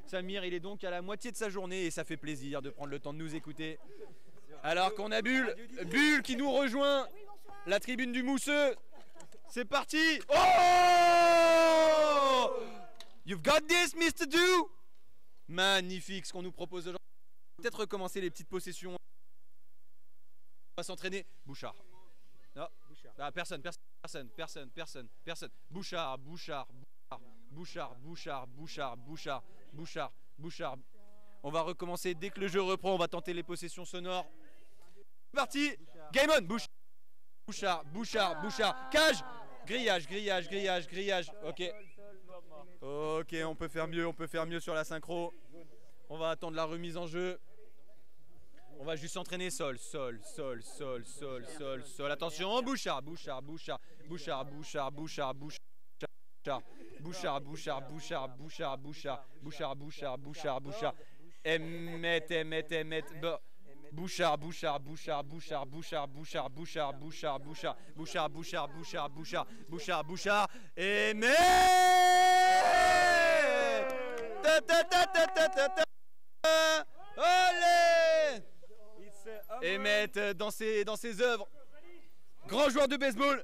Samir, il est donc à la moitié de sa journée et ça fait plaisir de prendre le temps de nous écouter. Alors qu'on a Bulle, Bulle qui nous rejoint. La tribune du Mousseux. C'est parti. Oh You've got this, Mr. Do Magnifique ce qu'on nous propose aujourd'hui. Peut-être recommencer les petites possessions. On va s'entraîner. Bouchard. Non. Ah, personne, personne, personne, personne, personne, personne. Bouchard, Bouchard, Bouchard, Bouchard, Bouchard, Bouchard, Bouchard, Bouchard. On va recommencer dès que le jeu reprend. On va tenter les possessions sonores. C'est parti. Game on. Bouchard, Bouchard, Bouchard, Bouchard. Cage. Grillage, grillage, grillage, grillage. Ok. Ok, on peut faire mieux, on peut faire mieux sur la synchro. On va attendre la remise en jeu. On va juste s'entraîner sol, sol, sol, sol, sol, sol, sol. Attention, Bouchard, Bouchard, Bouchard, Bouchard, Bouchard, Bouchard, Bouchard. Bouchard, Bouchard, Bouchard, Bouchard, Bouchard, Bouchard, Bouchard, Bouchard, Bouchard. Emmet, Emmet, Emmet. Bo- Bouchard, Bouchard, Bouchard, Bouchard, Bouchard, Bouchard, Bouchard, Bouchard, Bouchard, Bouchard, Bouchard, Bouchard, Bouchard, Bouchard, Bouchard, ta Olé Emmett euh, dans ses, dans ses œuvres. Grand joueur de baseball.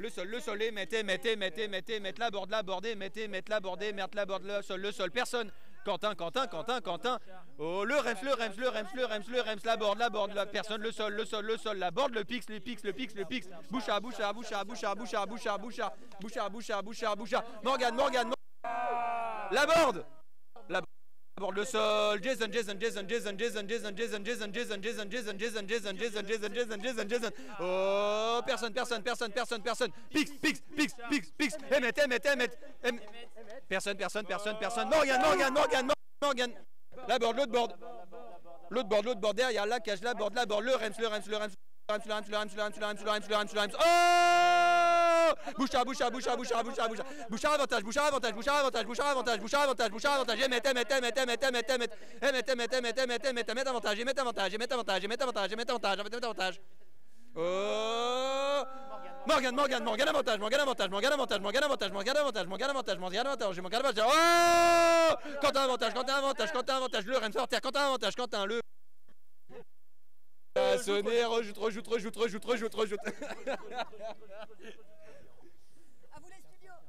Le sol, le sol, et mettez, mettez, mettez, mettez, mettez la borde, la bordée, mettez, mettez la bordée, merde la borde, le sol, le sol, personne. Quentin, Quentin, Quentin, Quentin. Oh, le rems, le rems, le rems, le rems, le rems, la borde, la borde, la personne, le sol, le sol, le sol, la borde, le pix, le pix, le pix, le pix. Bouchard, Bouchard, Bouchard, Bouchard, Bouchard, Bouchard, Bouchard, Bouchard, Bouchard, Bouchard, Bouchard. Morgan, Morgan, Morgan. La borde. La borde, le sol. Jason, Jason, Jason, Jason, Jason, Jason, Jason, Jason, Jason, Jason, Jason, Jason, Jason, Jason, Jason, Jason, Jason, Jason. Oh, personne, personne, personne, personne, personne. Pix, pix, pix, pix, pix. Emmett, Emmett, Emmett, Emmett. Personne, personne, personne, personne. Morgan, Morgan, Morgan, Morgan. La borde, l'autre borde. L'autre borde, l'autre borde derrière la cage, la borde, la borde, le rems, le rems, le rems. Le rems, le rems, le rems, le rems. Oh Bouchard, Bouchard, Bouchard, Bouchard, Bouchard, Bouchard. Bouchard avantage, Bouchard avantage, Bouchard avantage, Bouchard avantage, Bouchard avantage, Bouchard avantage. Emmett, Emmett, Emmett, Emmett, Emmett, Emmett. Emmett, Emmett, Emmett, Emmett, Emmett, Emmett avantage, Emmett avantage, Emmett avantage, Emmett avantage, Emmett avantage, Emmett avantage. Oh Morgan, Morgan, Morgan avantage, Morgan avantage, Morgan avantage, Morgan avantage, Morgan avantage, Morgan avantage, Morgan avantage, Morgan avantage. Oh Quentin avantage, Quentin avantage, Quentin avantage, le Rennes sortir, Quentin avantage, Quentin le. Ah, sonner, rejoute, rejoute, rejoute, rejoute, rejoute, rejoute.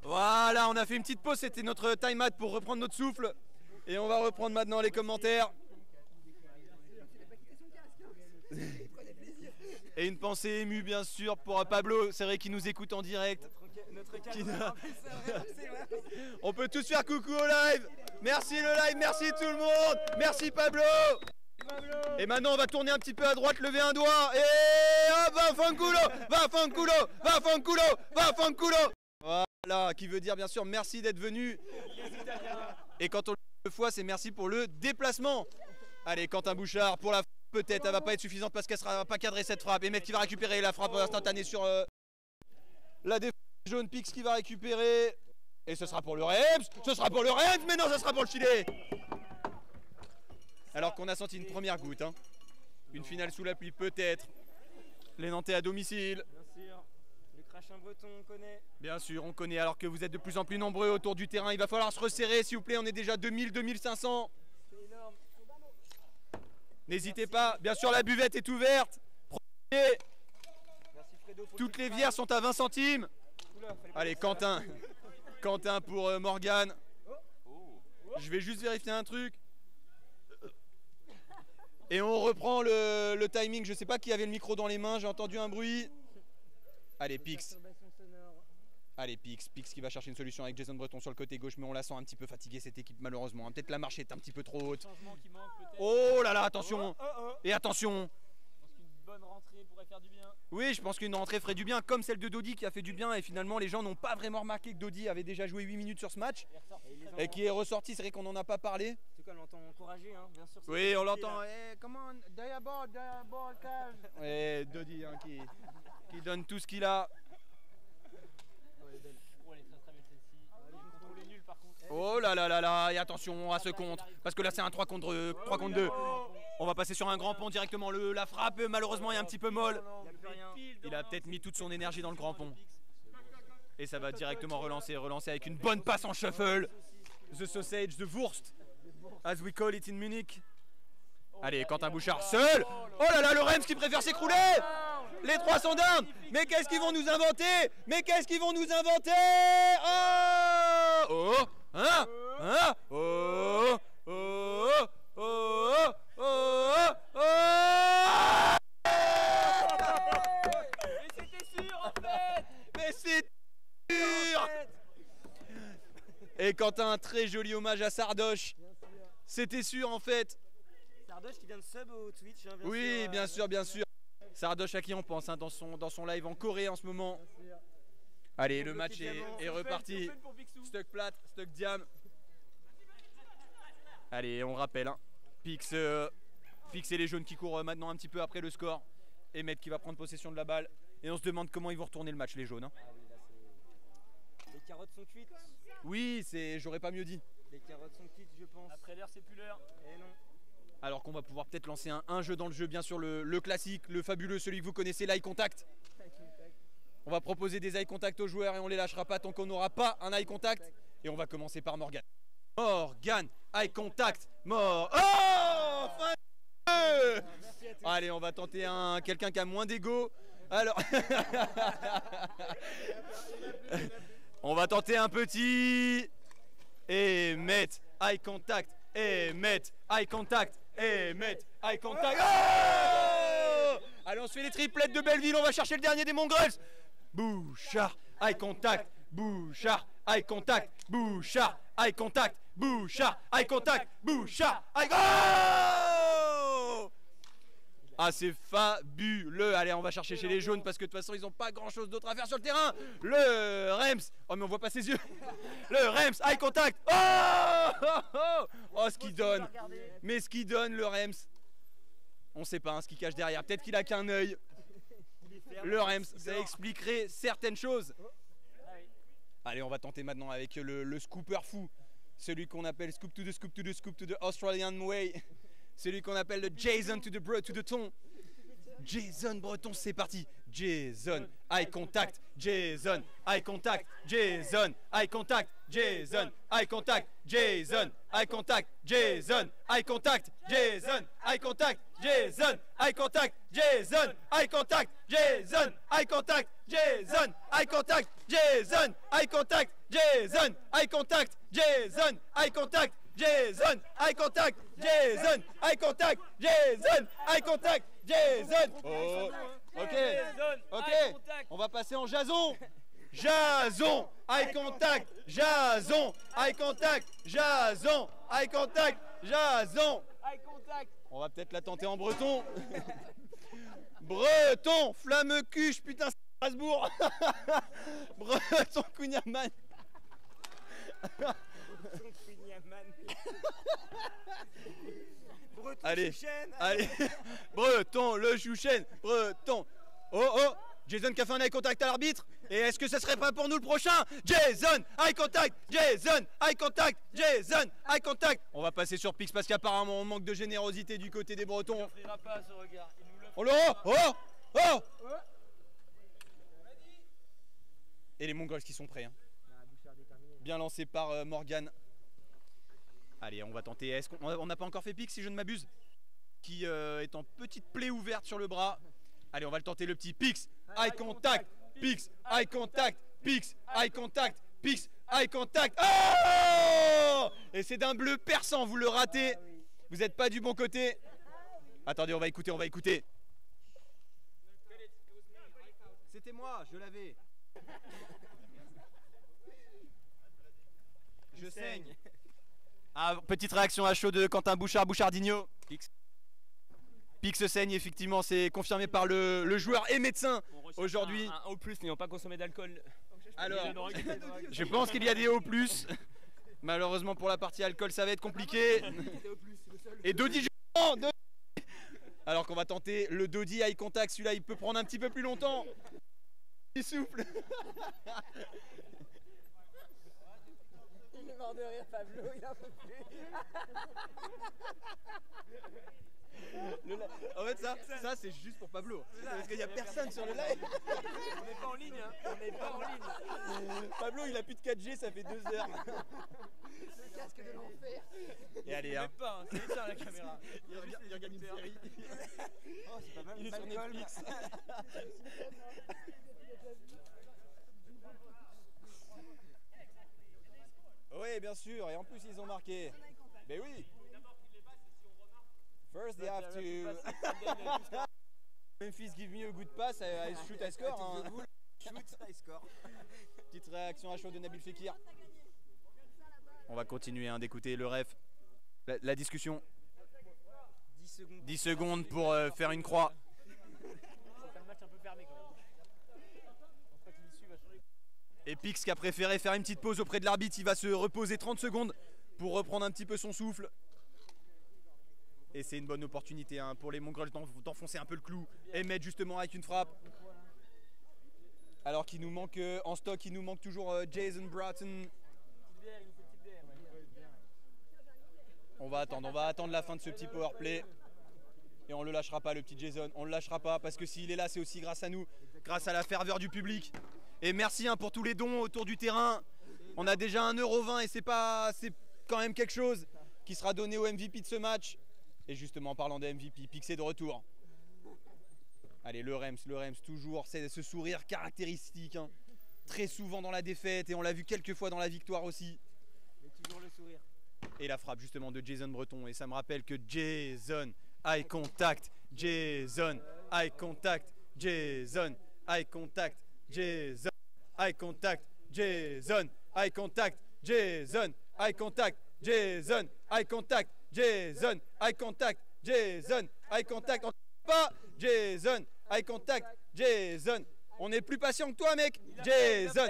Voilà, on a fait une petite pause, c'était notre time out pour reprendre notre souffle. Et on va reprendre maintenant les commentaires. Et une pensée émue bien sûr pour Pablo, c'est vrai qu'il nous écoute en direct. Qui On peut tous faire coucou au live. Merci le live, merci tout le monde. Merci Pablo. Et maintenant on va tourner un petit peu à droite, lever un doigt. Et hop, va fanculo, va fanculo, va fanculo, va fanculo. Voilà, qui veut dire bien sûr merci d'être venu. Et quand on le fois, c'est merci pour le déplacement. Allez, Quentin Bouchard pour la peut-être, elle va pas être suffisante parce qu'elle sera pas cadrée cette frappe. Et mec qui va récupérer la frappe instantanée sur euh, la défense jaune Pix qui va récupérer. Et ce sera pour le Rems, ce sera pour le Rems, mais non, ce sera pour le Chili. Alors qu'on a senti une première goutte, hein. Une finale sous la pluie, peut-être. Les Nantais à domicile. Bien sûr. Le crachin breton, on connaît. Bien sûr, on connaît. Alors que vous êtes de plus en plus nombreux autour du terrain, il va falloir se resserrer, s'il vous plaît. On est déjà 2000, 2500. C'est énorme. N'hésitez pas. Bien sûr, la buvette est ouverte. Prenez. Merci Fredo. pour Toutes le les bières sont à 20 centimes. Oula, Allez. Quentin. Quentin pour euh, Morgane. Je vais juste vérifier un truc. Et on reprend le, le timing. Je sais pas qui avait le micro dans les mains. J'ai entendu un bruit. Allez, Pix. Allez, Pix, Pix qui va chercher une solution avec Jason Breton sur le côté gauche, mais on la sent un petit peu fatiguée cette équipe malheureusement. hein. Peut-être la marche est un petit peu trop haute. Oh là là, attention Oh, oh, oh. Et attention bonne rentrée pourrait faire du bien. Oui, je pense qu'une rentrée ferait du bien, comme celle de Dodi qui a fait du bien, et finalement les gens n'ont pas vraiment remarqué que Dodi avait déjà joué 8 minutes sur ce match, et qui est ressorti, c'est vrai qu'on n'en a pas parlé. En tout cas, on l'entend encourager, hein, bien sûr. c'est Oui, le on petit, l'entend. là. Eh, come on, diaball, diaball, cage. Ouais, Dodi hein, qui, qui donne tout ce qu'il a. Oh, contre. Oh là là là là, et attention à ce compte, parce que là c'est un 3 contre, 3 contre 2. On va passer sur un grand pont directement. Le, la frappe, malheureusement, est un petit peu molle. Il a peut-être mis toute son énergie dans le grand pont. Et ça va directement relancer, relancer avec une bonne passe en shuffle. The sausage, the Wurst, as we call it in Munich. Allez, Quentin Bouchard seul. Oh là là, le Rems qui préfère s'écrouler. Les trois sont down. Mais qu'est-ce qu'ils vont nous inventer? Mais qu'est-ce qu'ils vont nous inventer? Oh Oh Hein? Hein? Oh Oh Oh Oh Oh Mais c'était sûr en fait Mais c'est sûr Et Quentin, un très joli hommage à Sardoche. C'était sûr en fait. Sardoche qui vient de sub au Twitch. hein, bien Oui, sûr, bien euh, sûr, bien sûr. Sardoche à qui on pense hein, dans, son, dans son live en Corée en ce moment. Allez, le match est, est reparti. Stuck plate, stuck diam. Allez, on rappelle. Hein. Pix, euh, Pix et les jaunes qui courent euh, maintenant un petit peu après le score. Emmet qui va prendre possession de la balle. Et on se demande comment ils vont retourner le match, les jaunes. hein. Les carottes sont cuites. Oui, c'est, j'aurais pas mieux dit. Les carottes sont cuites, je pense. Après l'heure, c'est plus l'heure. Eh non. Alors qu'on va pouvoir peut-être lancer un, un jeu dans le jeu, bien sûr, le, le classique, le fabuleux, celui que vous connaissez, l'eye contact. On va proposer des eye contact aux joueurs et on les lâchera pas tant qu'on n'aura pas un eye contact. Et on va commencer par Morgan. Morgan, eye contact, mort. Oh Allez, on va tenter un quelqu'un qui a moins d'ego. Alors, on va tenter un petit et mettre eye contact et mettre eye contact et mettre eye contact. Oh Allez, on se fait les triplettes de Belleville. On va chercher le dernier des Mongrels. Bouchard, eye contact. Bouchard, eye contact. Bouchard, eye contact. Bouchard, eye contact. Bouchard, eye Oh ah c'est fabuleux. Allez on va chercher chez les jaunes parce que de toute façon ils n'ont pas grand chose d'autre à faire sur le terrain. Le Rems. Oh mais on voit pas ses yeux. Le Rems Eye contact. Oh Oh, oh. Oh ce qu'il donne. Mais ce qu'il donne le Rems. On sait pas hein, ce qu'il cache derrière. Peut-être qu'il a qu'un œil. Le Rems ça expliquerait certaines choses Allez on va tenter maintenant avec le, scooper fou Celui qu'on appelle scoop to the scoop to the scoop to the Australian way celui qu'on appelle le Jason to the, bro, to the ton. Jason Breton, c'est parti. Jason, eye contact. Jason, eye contact. Jason, eye contact. Jason, eye contact. Jason, eye contact. Jason, eye contact. Jason, eye contact. Jason, eye contact. Jason, eye contact. Jason, eye contact. Jason, eye contact. Jason, eye contact. Jason, eye contact. Jason, eye contact. Jason, eye contact. Jason, eye contact. Jason, eye contact. Jason. Oh, ok, ok. On va passer en Jason. Jason, eye contact. Jason, eye contact. Jason, eye contact. Jason. Eye contact. On va peut-être la tenter en breton. breton, flamme cuche, putain, Strasbourg. breton, Kunyaman. Breton Allez, Chouchen. allez, Breton, le chouchen, Breton. Oh oh, Jason qui a fait un eye contact à l'arbitre. Et est-ce que ce serait pas pour nous le prochain? Jason, eye contact, Jason, eye contact, Jason, eye contact. On va passer sur Pix parce qu'apparemment on manque de générosité du côté des Bretons. offrira pas ce regard. Il nous le Oh là, oh, oh. Et les Mongols qui sont prêts. hein. Bien lancé par euh, Morgan. Allez, on va tenter. Est-ce qu'on on n'a pas encore fait Pix si je ne m'abuse? Qui euh, est en petite plaie ouverte sur le bras. Allez, on va le tenter le petit Pix. Eye contact, Pix, eye contact, Pix, eye contact, Pix, eye contact. Oh Et c'est d'un bleu perçant, vous le ratez. Vous n'êtes pas du bon côté. Attendez, on va écouter, on va écouter. C'était moi, je l'avais. Je saigne. Ah, petite réaction à chaud de Quentin Bouchard, Bouchardinho. Pix. Pix saigne, effectivement, c'est confirmé par le, le joueur et médecin aujourd'hui. Un, O n'ayant pas consommé d'alcool. Alors, je pense qu'il y a des plus. Malheureusement pour la partie alcool, ça va être compliqué. Et Dodi justement, Dodi. Alors qu'on va tenter le Dodi eye contact, celui-là il peut prendre un petit peu plus longtemps. Il souffle. Il mort de rire, Pablo, il en peut plus. Le En fait ça, ça c'est juste pour Pablo. Parce qu'il n'y a personne sur le live. On n'est pas en ligne, hein. On n'est pas en ligne. Pablo il a plus de 4G, ça fait 2 heures. Le casque de l'enfer. Et allez, hein. Pas, hein. C'est ça la caméra. Il regarde, il regarde une série. Oh, c'est pas mal. Il est sur. Netflix. Oui, bien sûr, et en plus ils ont marqué. Mais oui. First they have to. Memphis give me a good pass, I, shoot, I score. hein. Shoot, I score. Petite réaction à chaud de Nabil Fekir. On va continuer hein, d'écouter le ref. La, la discussion. 10 secondes. 10 secondes pour euh, faire une croix. C'est un match un peu fermé quand même. Je pense pas que l'issue va changer. Et Pix qui a préféré faire une petite pause auprès de l'arbitre, il va se reposer 30 secondes pour reprendre un petit peu son souffle. Et c'est une bonne opportunité hein, pour les Mongols d'en- d'enfoncer un peu le clou et mettre justement avec une frappe. Alors qu'il nous manque euh, en stock, il nous manque toujours euh, Jason Bratton. On va attendre, on va attendre la fin de ce petit power play. Et on le lâchera pas le petit Jason, on le lâchera pas parce que s'il est là c'est aussi grâce à nous, grâce à la ferveur du public. Et merci hein, pour tous les dons autour du terrain. On a déjà 1,20€ et c'est pas c'est quand même quelque chose qui sera donné au MVP de ce match. Et justement en parlant de MVP, Pixé de retour. Allez, le Rems, le Rems, toujours c'est ce sourire caractéristique. hein. Très souvent dans la défaite et on l'a vu quelques fois dans la victoire aussi. Mais toujours le sourire. Et la frappe justement de Jason Breton. Et ça me rappelle que Jason, eye contact, Jason, eye contact, Jason, eye contact, Jason, eye contact, Jason, eye contact, Jason, eye contact, Jason, eye contact, Jason, eye contact, Jason, eye contact. On pas Jason, eye contact, Jason. On est plus patient que toi, mec. Jason,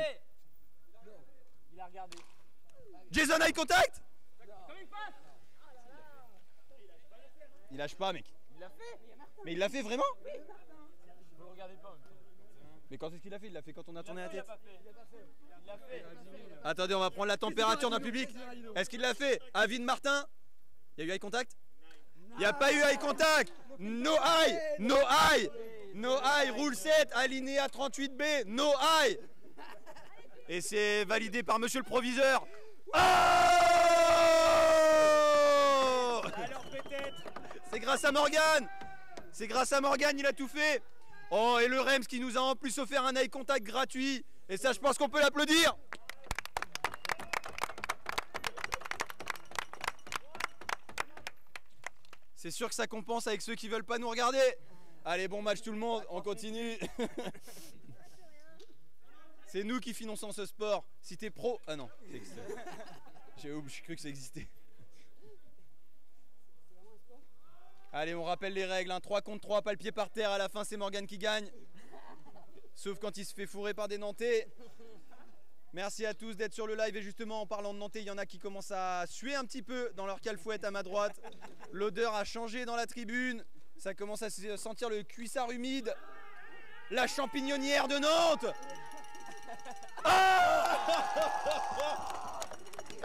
Il a regardé. Jason, eye contact? Il lâche pas, mec. Il l'a fait Mais il l'a fait vraiment? Vous le regardez pas en même temps. Mais quand est-ce qu'il l'a fait? Il l'a fait quand on a tourné la Il tête. l'a pas fait. Il l'a fait. Attendez, on va prendre la température d'un public. Est-ce qu'il l'a fait? Avid Martin? Il y a eu eye contact? Il n'y a pas eu eye contact. No eye. No eye. No eye. Rule 7 Alinéa 38B No eye. Et c'est validé par monsieur le proviseur. Oh! Alors peut-être. C'est grâce à Morgan C'est grâce à Morgan, il a tout fait Oh, et le Rems qui nous a en plus offert un eye contact gratuit. Et ça, je pense qu'on peut l'applaudir. C'est sûr que ça compense avec ceux qui veulent pas nous regarder. Allez, bon match tout le monde, on continue. C'est nous qui finançons ce sport. Si t'es pro. Ah non, j'ai cru que ça existait. Allez, on rappelle les règles. 3 contre 3, pas le pied par terre. À la fin, c'est Morgan qui gagne. Sauf quand il se fait fourrer par des Nantais. Merci à tous d'être sur le live. Et justement, en parlant de Nantais, il y en a qui commencent à suer un petit peu dans leur calfouette à ma droite. L'odeur a changé dans la tribune. Ça commence à se sentir le cuissard humide. La champignonnière de Nantes. Ah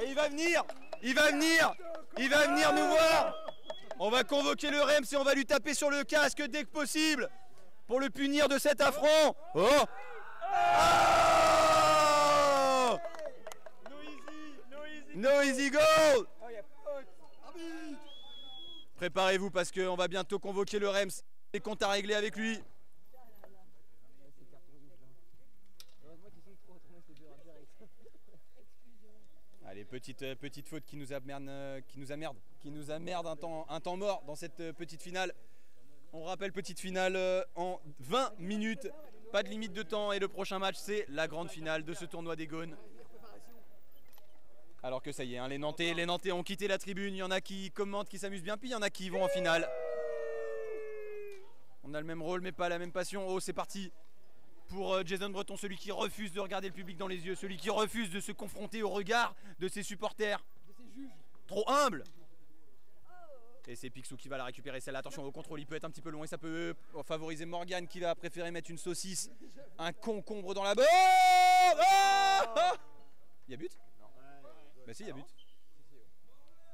Et il va venir Il va venir Il va venir nous voir On va convoquer le REMS et on va lui taper sur le casque dès que possible pour le punir de cet affront. Oh Oh No easy goal Préparez-vous parce qu'on va bientôt convoquer le REMS. Des comptes à régler avec lui. Heureusement qu'ils sont trop retournés ces deux direct. Allez, petite, euh, petite faute qui nous amerde, euh, qui nous amerde, qui nous un temps, mort dans cette euh, petite finale. On rappelle petite finale euh, en 20 minutes, pas de limite de temps et le prochain match c'est la grande finale de ce tournoi des Gaunes. Alors que ça y est, hein, les, Nantais, les Nantais ont quitté la tribune. Il y en a qui commentent, qui s'amusent bien, puis il y en a qui vont en finale. On a le même rôle, mais pas la même passion. Oh, c'est parti pour euh, Jason Breton, celui qui refuse de regarder le public dans les yeux, celui qui refuse de se confronter au regard de ses supporters. Trop humble Et c'est Picsou qui va la récupérer celle-là. Attention au contrôle, il peut être un petit peu long et ça peut euh, favoriser Morgan qui va préférer mettre une saucisse, un concombre dans la botte. Ah Il y a but? Bah si, il y a but.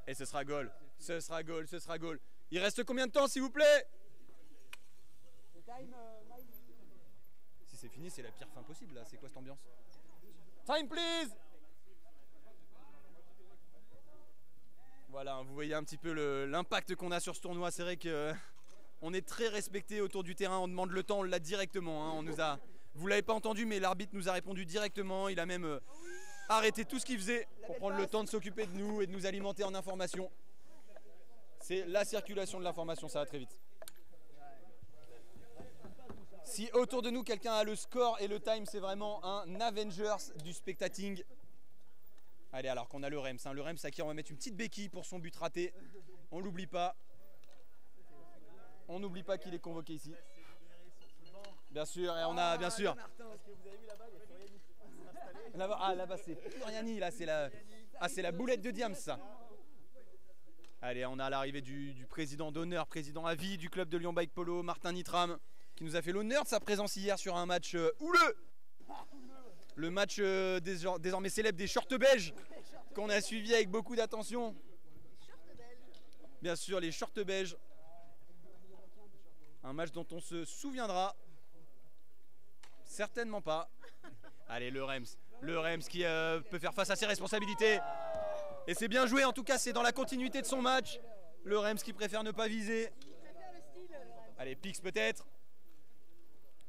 Et ce sera goal. Ce sera goal, ce sera goal. Il reste combien de temps s'il vous plaît? Si c'est fini, c'est la pire fin possible là. C'est quoi cette ambiance? Time please Voilà, vous voyez un petit peu l'impact qu'on a sur ce tournoi. C'est vrai que euh, on est très respecté autour du terrain. On demande le temps, on l'a directement. hein. On nous a, vous l'avez pas entendu, mais l'arbitre nous a répondu directement. Il a même euh, arrêté tout ce qu'il faisait pour prendre le temps de s'occuper de nous et de nous alimenter en informations. C'est la circulation de l'information, ça va très vite. Si autour de nous quelqu'un a le score et le time, c'est vraiment un Avengers du spectating. Allez, alors qu'on a le Rems. hein. Le Rems à qui on va mettre une petite béquille pour son but raté. On l'oublie pas. On n'oublie pas qu'il est convoqué ici. Bien sûr, et on a bien sûr. Là-bas, ah, là-bas c'est Floriani, là c'est la, ah, c'est la boulette de Diams ça. Allez, on a l'arrivée du, du président d'honneur, président à vie du club de Lyon Bike Polo, Martin Nitram, qui nous a fait l'honneur de sa présence hier sur un match euh, houleux. Le match euh, désor- désormais célèbre des shorts belges, qu'on a suivi avec beaucoup d'attention. Bien sûr, les shorts belges. Un match dont on se souviendra. Certainement pas. Allez, le Rems. Le Rems qui euh, peut faire face à ses responsabilités. Et c'est bien joué, en tout cas, c'est dans la continuité de son match. Le Rems qui préfère ne pas viser. Allez, Pix peut-être.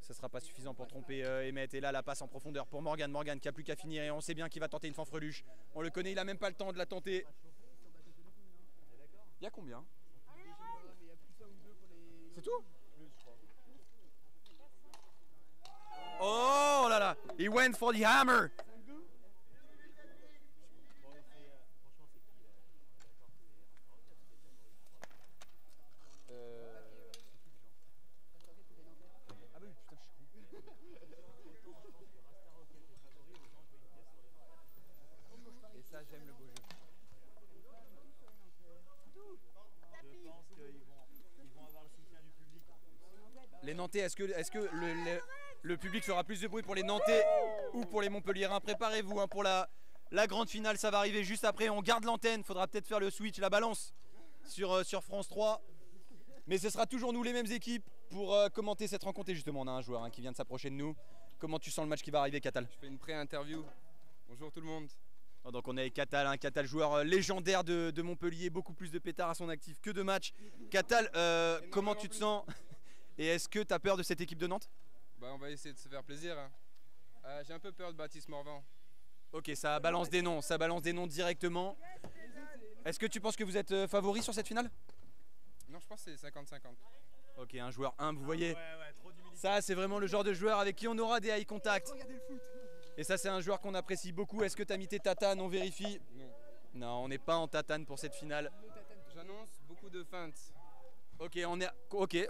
Ce sera pas suffisant pour tromper euh, Emmett. Et là, la passe en profondeur pour Morgan. Morgan qui a plus qu'à finir. Et on sait bien qu'il va tenter une fanfreluche. On le connaît, il a même pas le temps de la tenter. Il y a combien? C'est tout? Oh là là He went for the hammer Et ça, j'aime le beau jeu. Je pense qu'ils vont, ils vont avoir le soutien du public. Les Nantais, est-ce que, est que le, le- le public fera plus de bruit pour les Nantais ou pour les Montpelliérains? Préparez-vous hein, pour la, la grande finale, ça va arriver juste après. On garde l'antenne, faudra peut-être faire le switch, la balance sur, euh, sur France 3. Mais ce sera toujours nous les mêmes équipes pour euh, commenter cette rencontre. Et justement, on a un joueur hein, qui vient de s'approcher de nous. Comment tu sens le match qui va arriver, Catal? Je fais une pré-interview. Bonjour tout le monde. Oh, Donc on est avec Catal, un Catal joueur euh, légendaire de, de Montpellier, beaucoup plus de pétards à son actif que de matchs. Catal, euh, comment tu te sens? Et est-ce que tu as peur de cette équipe de Nantes? Bah, on va essayer de se faire plaisir. hein. Euh, J'ai un peu peur de Baptiste Morvan. Ok, ça balance des noms, ça balance des noms directement. Est-ce que tu penses que vous êtes euh, favori sur cette finale? Non, je pense que c'est 50-50. Ok, un joueur humble, vous voyez. Ça, c'est vraiment le genre de joueur avec qui on aura des eye contact. Et ça, c'est un joueur qu'on apprécie beaucoup. Est-ce que tu as mis tes tatanes On vérifie? Non. Non, on n'est pas en tatane pour cette finale. J'annonce beaucoup de feintes. Ok,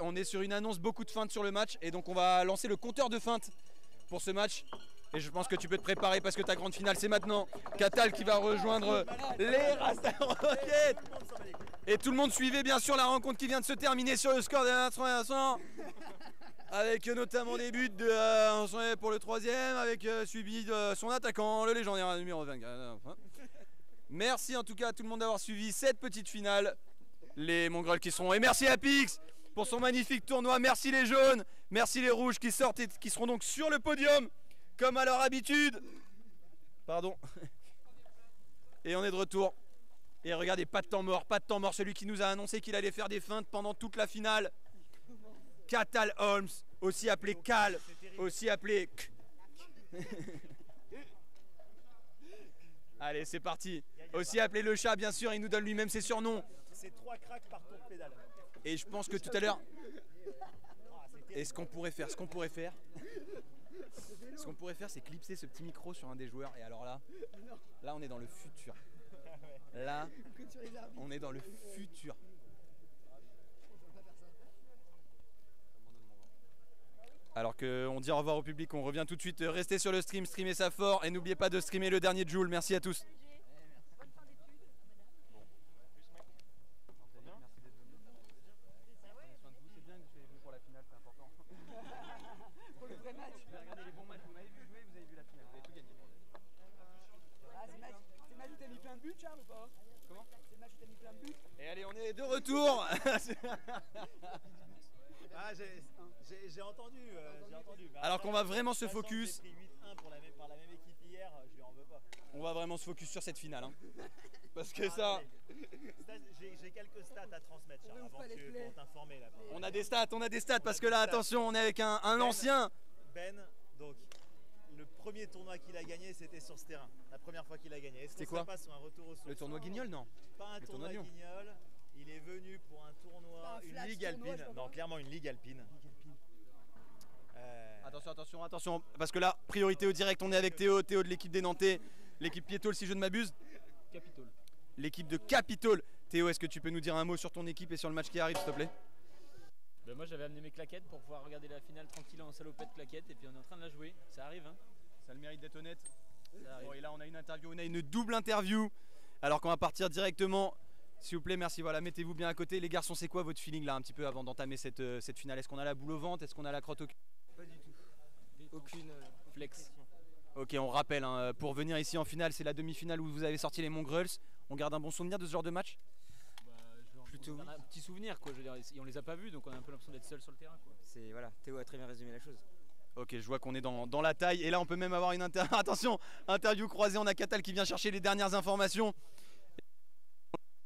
on est, sur une annonce beaucoup de feintes sur le match et donc on va lancer le compteur de feintes pour ce match. Et je pense que tu peux te préparer parce que ta grande finale c'est maintenant. Catal qui va rejoindre les Rasta. Et tout le monde suivait bien sûr la rencontre qui vient de se terminer sur le score de 1 avec notamment des buts de euh, pour le troisième, avec euh, suivi de son attaquant, le légendaire numéro 24. Merci en tout cas à tout le monde d'avoir suivi cette petite finale. Les Mongols qui seront. Et merci à Pix pour son magnifique tournoi. Merci les jaunes. Merci les rouges qui sortent et qui seront donc sur le podium, comme à leur habitude. Pardon. Et on est de retour. Et regardez, pas de temps mort, pas de temps mort. Celui qui nous a annoncé qu'il allait faire des feintes pendant toute la finale. Catal Holmes, aussi appelé Cal, aussi appelé. K. Allez, c'est parti. Aussi appelé le chat, bien sûr, il nous donne lui-même ses surnoms. Et je pense que tout à l'heure. Et ce qu'on pourrait faire, ce qu'on pourrait faire. Ce qu'on pourrait faire, c'est clipser ce petit micro sur un des joueurs. Et alors là, là, on est dans le futur. Là, on est dans le futur. Alors qu'on dit au revoir au public, on revient tout de suite. Restez sur le stream, streamez ça fort et n'oubliez pas de streamer le dernier Joule. Merci à tous. Pour le vrai match. Regardez les bons matchs, vous m'avez vu jouer, vous avez vu la finale, vous avez tout gagné. Ah, c'est le match, c'est le match où t'as mis plein de buts, Charles, ou pas Comment C'est le match où t'as mis plein de buts Et allez, on est de retour Ah, j'ai- entendu, euh, j'ai entendu. Mais Alors qu'on va vraiment se focus. J'ai pris 8-1 pour la même- par la même équipe hier, je lui en veux pas. On va vraiment se focus sur cette finale. hein. Parce que Ah, ça, Stats- J'ai quelques stats à transmettre, Charles, avant que, pour t'informer on a des stats, on a des stats. Parce que là, attention, on est avec un, un ancien. Ben, donc le premier tournoi qu'il a gagné, c'était sur ce terrain. La première fois qu'il a gagné. C'était qu'on quoi serait pas sur un retour au Le tournoi Guignol, non Pas un Le tournoi tournoi. Guignol. Il est venu pour un tournoi, un une ligue tournoi, alpine. Non, clairement une ligue alpine. Euh, Attention, attention, attention. Parce que là, priorité au direct, on est avec Théo. Théo de l'équipe des Nantais. L'équipe Piétol, si je ne m'abuse. Capitole. L'équipe de Capitol. Théo, est-ce que tu peux nous dire un mot sur ton équipe et sur le match qui arrive, s'il te plaît? Ben moi j'avais amené mes claquettes pour pouvoir regarder la finale tranquille en salopette claquettes et puis on est en train de la jouer. Ça arrive hein Ça a le mérite d'être honnête. Ça. Bon, et là, on a une interview, on a une double interview. Alors qu'on va partir directement. S'il vous plaît, merci. Voilà, mettez-vous bien à côté. Les garçons, c'est quoi votre feeling là, un petit peu avant d'entamer cette, euh, cette finale? Est-ce qu'on a la boule au ventre? Est-ce qu'on a la crotte au cul? Pas du tout. Aucune. euh, Flex. Ok, on rappelle, hein, pour venir ici en finale, c'est la demi-finale où vous avez sorti les Mongrels. On garde un bon souvenir de ce genre de match? Plutôt. On a un petit souvenir quoi, je veux dire, et on les a pas vus donc on a un peu l'impression d'être seul sur le terrain quoi. C'est voilà, Théo a très bien résumé la chose. Ok, je vois qu'on est dans, dans la taille. Et là, on peut même avoir une inter... Attention, interview croisée. On a Catal qui vient chercher les dernières informations.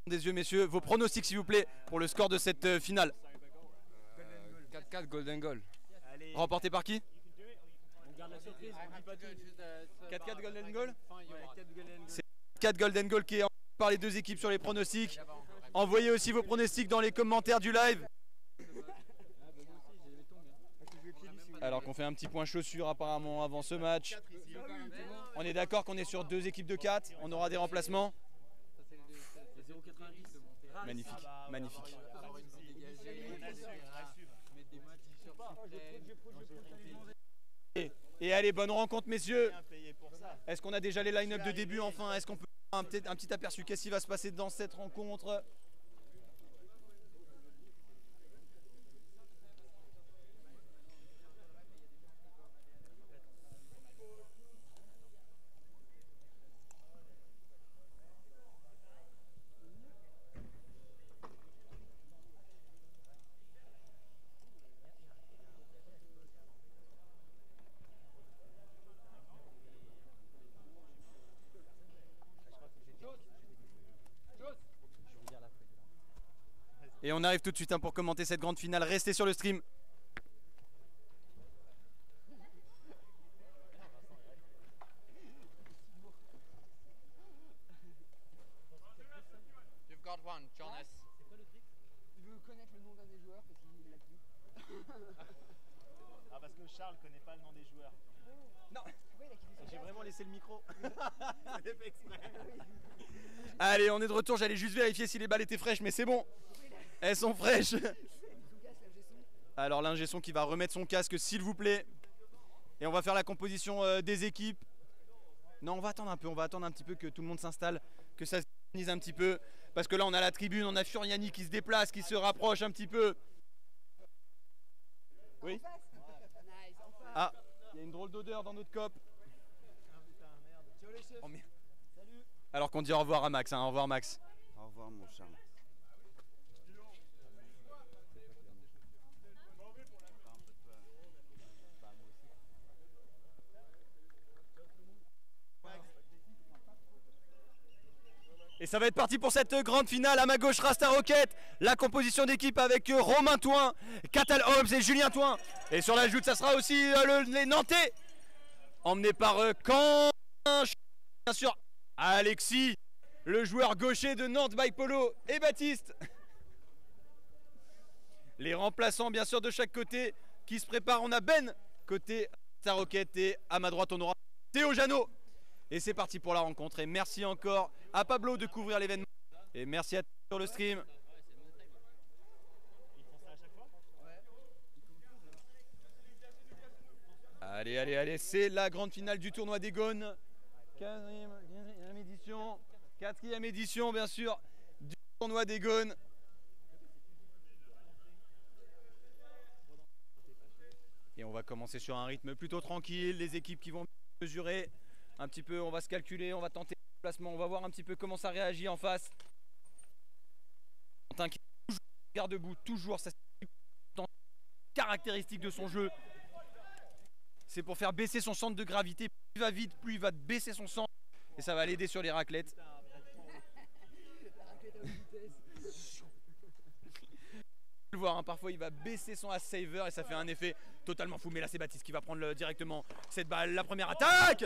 Des yeux, messieurs. Vos pronostics, s'il vous plaît, pour le score de cette euh, finale. 4-4 Golden Goal. Remporté par qui On garde la surprise, on dit pas tout. 4-4 Golden Goal C'est 4 Golden Goal qui est par les deux équipes sur les pronostics. Envoyez aussi vos pronostics dans les commentaires du live. Alors qu'on fait un petit point chaussure apparemment avant ce match. On est d'accord qu'on est sur deux équipes de 4. On aura des remplacements. Magnifique, magnifique. Et, et allez, bonne rencontre, messieurs. Est-ce qu'on a déjà les line-up de début enfin Est-ce qu'on peut avoir un petit, un petit aperçu Qu'est-ce qui va se passer dans cette rencontre Et on arrive tout de suite hein, pour commenter cette grande finale. Restez sur le stream. You've got one, Jonas. Il veut connaître le nom d'un des joueurs parce qu'il l'a plus. Ah, parce que Charles connaît pas le nom des joueurs. Non. J'ai vraiment laissé le micro. C'est fait exprès. Allez, on est de retour. J'allais juste vérifier si les balles étaient fraîches, mais c'est bon. Elles sont fraîches. Alors l'ingé qui va remettre son casque, s'il vous plaît. Et on va faire la composition euh, des équipes. Non, on va attendre un peu. On va attendre un petit peu que tout le monde s'installe, que ça se organise un petit peu. Parce que là, on a la tribune, on a Furiani qui se déplace, qui se rapproche un petit peu. Oui. Ah, il y a une drôle d'odeur dans notre cop. Oh. Alors qu'on dit au revoir à Max. hein. Au revoir Max. Au revoir mon charme. Et ça va être parti pour cette grande finale. À ma gauche, Rasta Rocket. La composition d'équipe avec euh, Romain Toin, Catal Holmes et Julien Toin. Et sur la joute, ça sera aussi euh, le- les Nantais. Emmené par euh, bien sûr, Alexis, le joueur gaucher de Nantes by Polo et Baptiste. Les remplaçants, bien sûr, de chaque côté qui se préparent. On a Ben côté Rasta Rocket et à ma droite, on aura Théo Janot. Et c'est parti pour la rencontre. Et merci encore à Pablo de couvrir l'événement. Et merci à tous sur le stream. Allez, allez, allez, c'est la grande finale du tournoi des Gones. Quatrième, quatrième édition, quatrième édition bien sûr du tournoi des Gones. Et on va commencer sur un rythme plutôt tranquille. Les équipes qui vont mesurer un petit peu, on va se calculer, on va tenter le placement, on va voir un petit peu comment ça réagit en face. Est toujours garde debout, toujours ça c'est caractéristique de son jeu. C'est pour faire baisser son centre de gravité. Plus il va vite, plus il va baisser son centre. Et ça va l'aider sur les raclettes. le voir, hein, parfois il va baisser son ass saver et ça fait un effet totalement fou. Mais là c'est Baptiste qui va prendre le- directement cette balle. La première attaque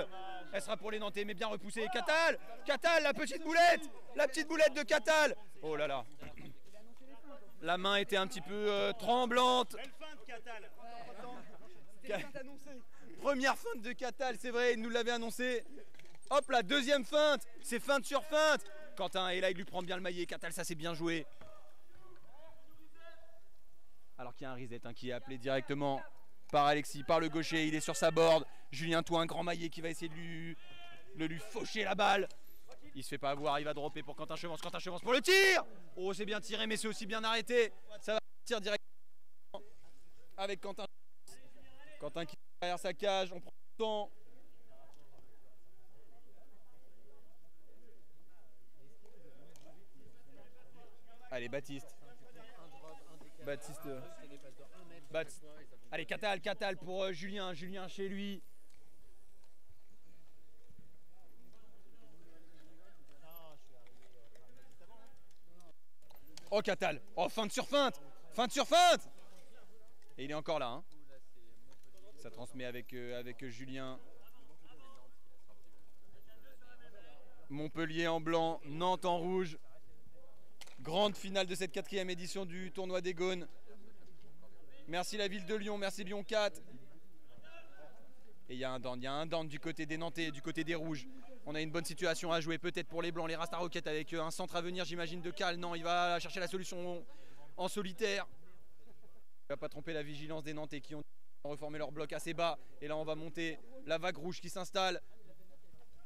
Elle sera pour les Nantais mais bien repoussée. Catal Catal, la petite boulette La petite boulette de Catal Oh là là La main était un petit peu euh, tremblante. Ca- Première feinte de Catal, c'est vrai, il nous l'avait annoncé. Hop la deuxième feinte, c'est feinte sur feinte. Quentin, et là il lui prend bien le maillet. Catal, ça c'est bien joué. Alors qu'il y a un reset hein, qui est appelé directement par Alexis, par le gaucher. Il est sur sa board. Julien Toit, un grand maillet qui va essayer de lui, de lui faucher la balle. Il se fait pas avoir, il va dropper pour Quentin Chevance. Quentin Chevance pour le tir Oh, c'est bien tiré, mais c'est aussi bien arrêté. Ça va partir directement avec Quentin Quentin qui est derrière sa cage, on prend le temps. Allez, Baptiste. Baptiste. euh, Baptiste. Allez, Catal, Catal pour euh, Julien. Julien chez lui. Oh, Catal. Oh, feinte sur feinte. Feinte sur feinte. Et il est encore là. hein. Ça transmet avec, euh, avec Julien. Montpellier en blanc, Nantes en rouge. Grande finale de cette quatrième édition du tournoi des Gaunes. Merci la ville de Lyon, merci Lyon 4. Et il y a un down, il y a un down du côté des Nantais, du côté des Rouges. On a une bonne situation à jouer, peut-être pour les Blancs, les Rasta Rockets avec euh, un centre à venir, j'imagine, de Cal. Non, il va chercher la solution en solitaire. Il va pas tromper la vigilance des Nantais qui ont reformé leur bloc assez bas. Et là, on va monter la vague rouge qui s'installe.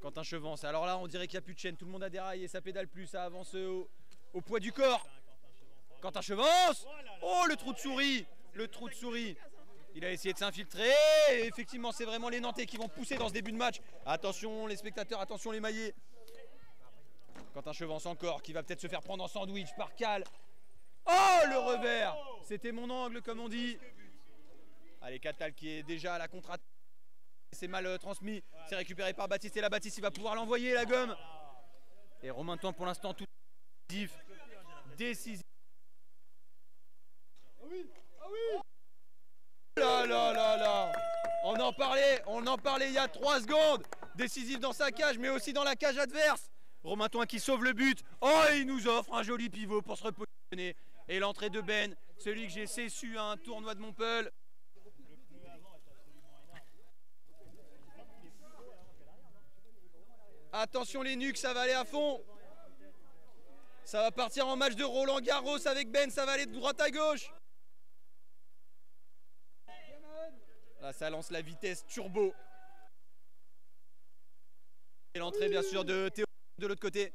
Quentin Chevance. Alors là, on dirait qu'il n'y a plus de chaîne. Tout le monde a déraillé, ça pédale plus, ça avance au, au poids du corps. Quentin Chevance Oh, le trou de souris Le trou de souris il a essayé de s'infiltrer. Effectivement, c'est vraiment les Nantais qui vont pousser dans ce début de match. Attention les spectateurs, attention les maillets. Quentin Chevance encore qui va peut-être se faire prendre en sandwich par Cal. Oh le revers C'était mon angle comme on dit. Allez Catal qui est déjà à la contre C'est mal euh, transmis. C'est récupéré par Baptiste et la Baptiste il va pouvoir l'envoyer la gomme. Et Romain Toin pour l'instant tout décisif. Décisif. Là là là là. On en parlait, on en parlait il y a 3 secondes. Décisif dans sa cage mais aussi dans la cage adverse. Romain Toin qui sauve le but. Oh il nous offre un joli pivot pour se repositionner. Et l'entrée de Ben, celui que j'ai cessu à un tournoi de Montpellier. Attention les nuques, ça va aller à fond. Ça va partir en match de Roland Garros avec Ben, ça va aller de droite à gauche Là, ça lance la vitesse turbo. Et l'entrée, bien sûr, de Théo de l'autre côté.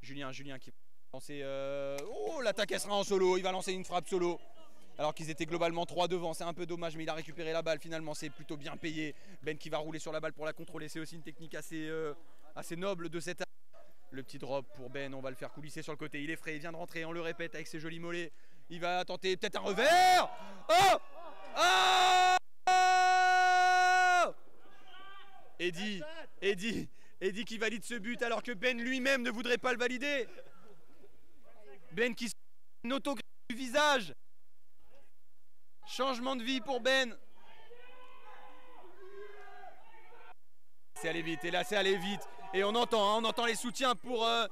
Julien, Julien qui va lancer. euh, Oh, l'attaque, sera en solo. Il va lancer une frappe solo. Alors qu'ils étaient globalement 3 devant. C'est un peu dommage, mais il a récupéré la balle. Finalement, c'est plutôt bien payé. Ben qui va rouler sur la balle pour la contrôler. C'est aussi une technique assez, euh, assez noble de cette. Le petit drop pour Ben, on va le faire coulisser sur le côté. Il est frais, il vient de rentrer, on le répète avec ses jolis mollets. Il va tenter peut-être un revers. Oh Oh Eddie, Eddie, Eddie qui valide ce but alors que Ben lui-même ne voudrait pas le valider. Ben qui se une du visage. Changement de vie pour Ben. C'est allé vite, et là c'est allé vite. Et on entend, hein, on entend les soutiens pour, euh,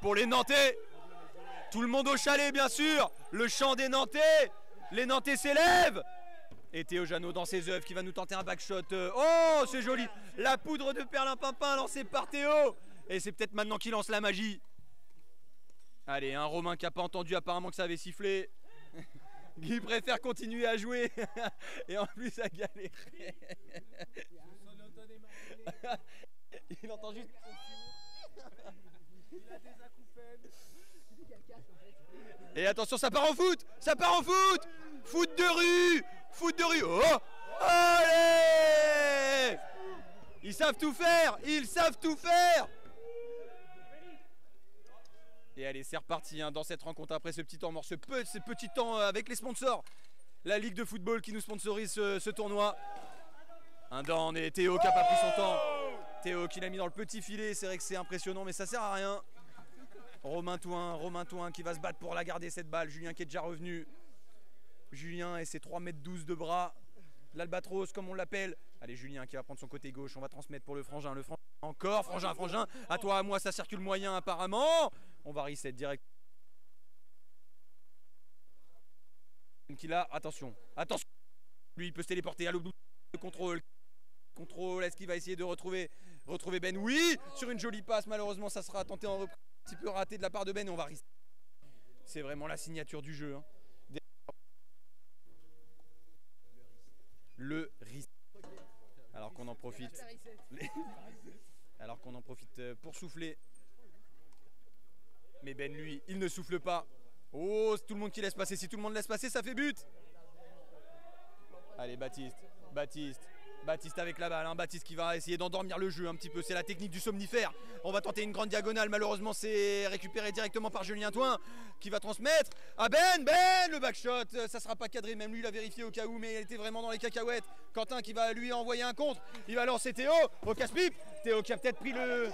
pour les Nantais. Tout le monde au chalet bien sûr. Le chant des Nantais. Les Nantais s'élèvent. Et Théo Janot dans ses œuvres qui va nous tenter un backshot. euh, Oh, c'est joli. La poudre de perlimpinpin lancée par Théo. Et c'est peut-être maintenant qu'il lance la magie. Allez, un Romain qui a pas entendu apparemment que ça avait sifflé. Qui préfère continuer à jouer. Et en plus à galérer. Il entend juste. Et attention, ça part en foot Ça part en foot Foot de rue Foot de rue Oh Allez Ils savent tout faire Ils savent tout faire Et allez, c'est reparti hein, dans cette rencontre après ce petit temps mort, ce, peu, petit temps euh, avec les sponsors. La Ligue de football qui nous sponsorise ce, tournoi. Un down et Théo qui a pas pris son temps. Théo qui l'a mis dans le petit filet, c'est vrai que c'est impressionnant, mais ça sert à rien. Romain Touin, Romain Touin qui va se battre pour la garder cette balle. Julien qui est déjà revenu. Julien et ses 3 mètres 12 de bras. L'albatros comme on l'appelle. Allez Julien qui va prendre son côté gauche. On va transmettre pour le frangin. Le frangin encore. Frangin, frangin. À toi, à moi, ça circule moyen apparemment. On va reset direct. Qu'il a. Attention. Attention. Lui il peut se téléporter à l'autre bout. Le contrôle. Contrôle. Est-ce qu'il va essayer de retrouver, retrouver Ben? Oui Sur une jolie passe. Malheureusement ça sera tenté en reprise. Un petit peu raté de la part de Ben on va reset. C'est vraiment la signature du jeu. hein. Le reset. Alors qu'on en profite. Alors qu'on en profite euh, pour souffler. Mais Ben lui, il ne souffle pas. Oh, c'est tout le monde qui laisse passer. Si tout le monde laisse passer, ça fait but. Allez, Baptiste. Baptiste. Baptiste avec la balle. hein. Baptiste qui va essayer d'endormir le jeu un petit peu. C'est la technique du somnifère. On va tenter une grande diagonale. Malheureusement, c'est récupéré directement par Julien Toin qui va transmettre à Ben. Ben, le backshot. Ça sera pas cadré. Même lui, il a vérifié au cas où, mais il était vraiment dans les cacahuètes. Quentin qui va lui envoyer un contre. Il va lancer Théo au casse-pipe. Théo qui a peut-être pris le.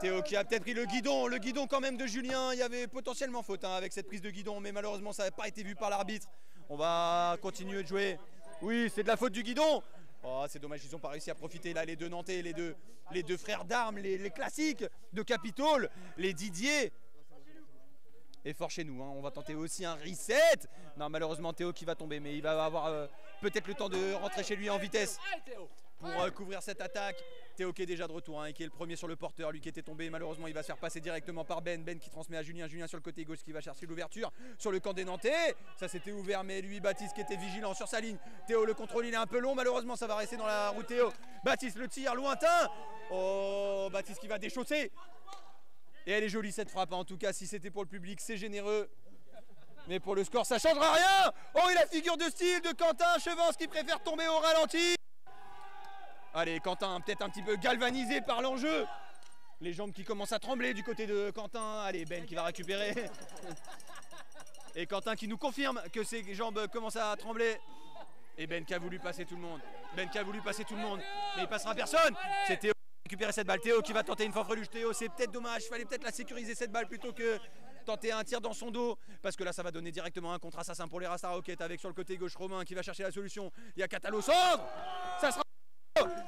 Théo qui a peut-être pris le guidon, le guidon quand même de Julien. Il y avait potentiellement faute hein, avec cette prise de guidon, mais malheureusement ça n'a pas été vu par l'arbitre. On va continuer de jouer. Oui, c'est de la faute du guidon. Oh, c'est dommage, ils n'ont pas réussi à profiter là, les deux Nantais, les deux, les deux frères d'armes, les, classiques de Capitole, les Didier. Et fort chez nous, hein. on va tenter aussi un reset. Non, malheureusement Théo qui va tomber, mais il va avoir euh, peut-être le temps de rentrer chez lui en vitesse pour couvrir cette attaque. Théo qui est déjà de retour hein, et qui est le premier sur le porteur, lui qui était tombé. Malheureusement, il va se faire passer directement par Ben. Ben qui transmet à Julien. Julien sur le côté gauche qui va chercher l'ouverture sur le camp des Nantais. Ça c'était ouvert, mais lui, Baptiste qui était vigilant sur sa ligne. Théo, le contrôle, il est un peu long. Malheureusement, ça va rester dans la route Théo. Baptiste, le tir lointain. Oh, Baptiste qui va déchausser. Et elle est jolie cette frappe. hein. En tout cas, si c'était pour le public, c'est généreux. Mais pour le score, ça changera rien. Oh, et la figure de style de Quentin Chevance qui préfère tomber au ralenti. Allez, Quentin, peut-être un petit peu galvanisé par l'enjeu. Les jambes qui commencent à trembler du côté de Quentin. Allez, Ben qui va récupérer. Et Quentin qui nous confirme que ses jambes commencent à trembler. Et Ben qui a voulu passer tout le monde. Ben qui a voulu passer tout le monde. Mais il passera personne. C'est Théo qui va récupérer cette balle. Théo qui va tenter une fanfreluche. Théo, c'est peut-être dommage. Il fallait peut-être la sécuriser cette balle plutôt que tenter un tir dans son dos. Parce que là, ça va donner directement un contre-assassin pour les Rasta Rocket avec sur le côté gauche Romain qui va chercher la solution. Il y a Catalo centre. Ça sera.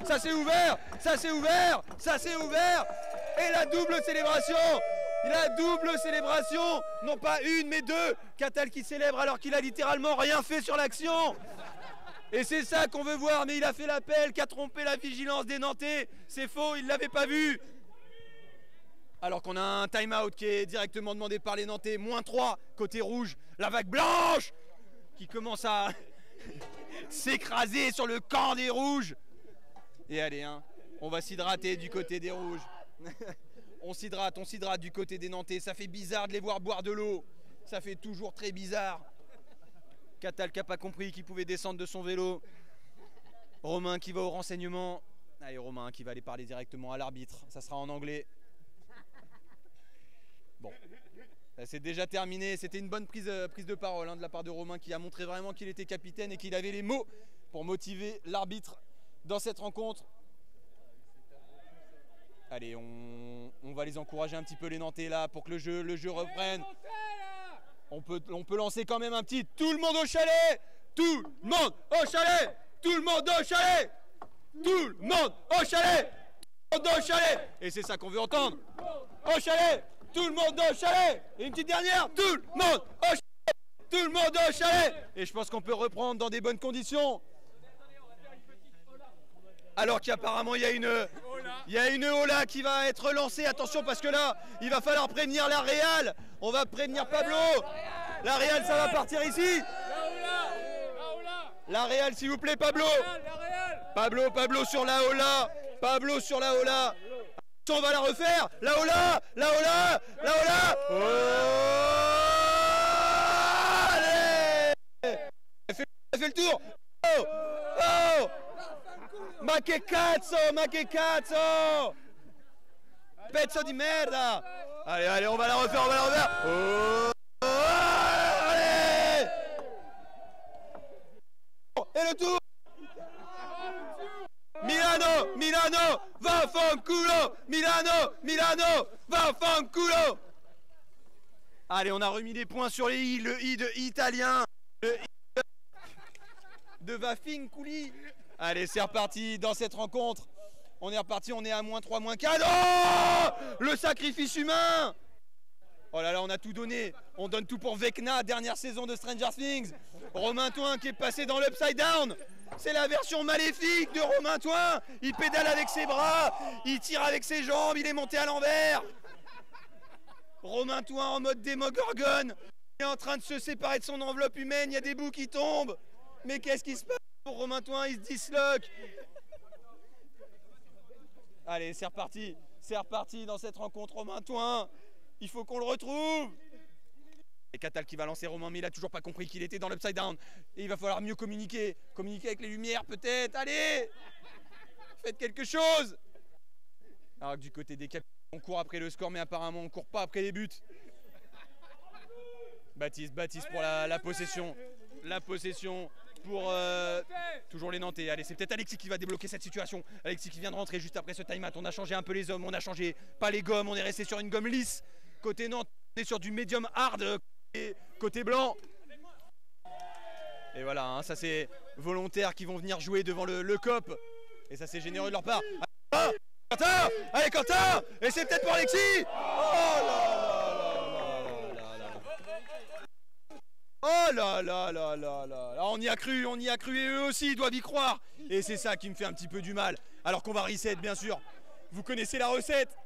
Ça s'est ouvert, ça s'est ouvert, ça s'est ouvert. Et la double célébration, la double célébration, non pas une mais deux. Catal qui célèbre alors qu'il a littéralement rien fait sur l'action. Et c'est ça qu'on veut voir, mais il a fait l'appel, qui a trompé la vigilance des Nantais. C'est faux, il ne l'avait pas vu. Alors qu'on a un time-out qui est directement demandé par les Nantais. Moins 3, côté rouge. La vague blanche qui commence à s'écraser sur le camp des rouges. Et allez, hein, on va s'hydrater du côté des rouges. on s'hydrate, on s'hydrate du côté des Nantais. Ça fait bizarre de les voir boire de l'eau. Ça fait toujours très bizarre. Catal qui n'a pas compris qu'il pouvait descendre de son vélo. Romain qui va au renseignement. Allez, Romain qui va aller parler directement à l'arbitre. Ça sera en anglais. Bon. C'est déjà terminé. C'était une bonne prise, euh, de parole hein, de la part de Romain qui a montré vraiment qu'il était capitaine et qu'il avait les mots pour motiver l'arbitre dans cette rencontre. Allez, on, va les encourager un petit peu les Nantais là pour que le jeu, le jeu reprenne. On peut, on peut lancer quand même un petit tout le monde au chalet! Tout le monde au chalet! Tout le monde au chalet! Tout le monde au chalet! Tout le monde au chalet! Et c'est ça qu'on veut entendre. Au chalet! Tout le monde au chalet! Et une petite dernière. Tout le monde au chalet! Tout le monde au chalet! Et je pense qu'on peut reprendre dans des bonnes conditions. Alors qu'apparemment il y a une il y a une Ola qui va être lancée. Attention parce que là, il va falloir prévenir la Real. On va prévenir Pablo. La Real, ça va partir ici. La Real, s'il vous plaît, Pablo. Pablo, Pablo sur la Ola. Pablo sur la Ola. On va la refaire. La Ola, la Ola, la Ola. Oh Allez elle fait, elle fait le tour. Oh Oh Ma che cazzo Ma che cazzo? Pezzo di merda. Allez, allez, on va la refaire, on va la refaire. Oh Allez. Et le tour. Milano Milano Va fanculo Milano Milano Va fanculo Allez, on a remis des points sur les i, le i de italien, le i de, de. Allez, c'est reparti dans cette rencontre. On est reparti, on est à moins 3, moins 4. Oh Le sacrifice humain Oh là là, on a tout donné. On donne tout pour Vecna, dernière saison de Stranger Things. Romain Toin qui est passé dans l'Upside Down. C'est la version maléfique de Romain Toin. Il pédale avec ses bras, il tire avec ses jambes, il est monté à l'envers. Romain Toin en mode démogorgone. Il est en train de se séparer de son enveloppe humaine, il y a des bouts qui tombent. Mais qu'est-ce qui se passe? Pour Romain Toin Il se disloque. Allez, c'est reparti. C'est reparti dans cette rencontre Romain Toin. Il faut qu'on le retrouve. Et Catal qui va lancer Romain, mais il a toujours pas compris qu'il était dans l'upside down. Et il va falloir mieux communiquer. Communiquer avec les lumières peut-être. Allez Faites quelque chose Alors du côté des capitaines, on court après le score, mais apparemment on court pas après les buts. Baptiste, Baptiste pour la possession. La possession pour euh, toujours les Nantais. Allez, c'est peut-être Alexis qui va débloquer cette situation. Alexis qui vient de rentrer juste après ce time-out. On a changé un peu les hommes, on a changé pas les gommes, on est resté sur une gomme lisse. Côté Nantes, on est sur du medium hard. Côté, blanc. Et voilà, hein, ça c'est volontaires qui vont venir jouer devant le, COP. Et ça c'est généreux de leur part. Ah, Quentin Allez Quentin Et c'est peut-être pour Alexis Oh là Oh là là là là là là On y a cru, on y a cru et eux aussi ils doivent y croire Et c'est ça qui me fait un petit peu du mal. Alors qu'on va reset bien sûr. Vous connaissez la recette?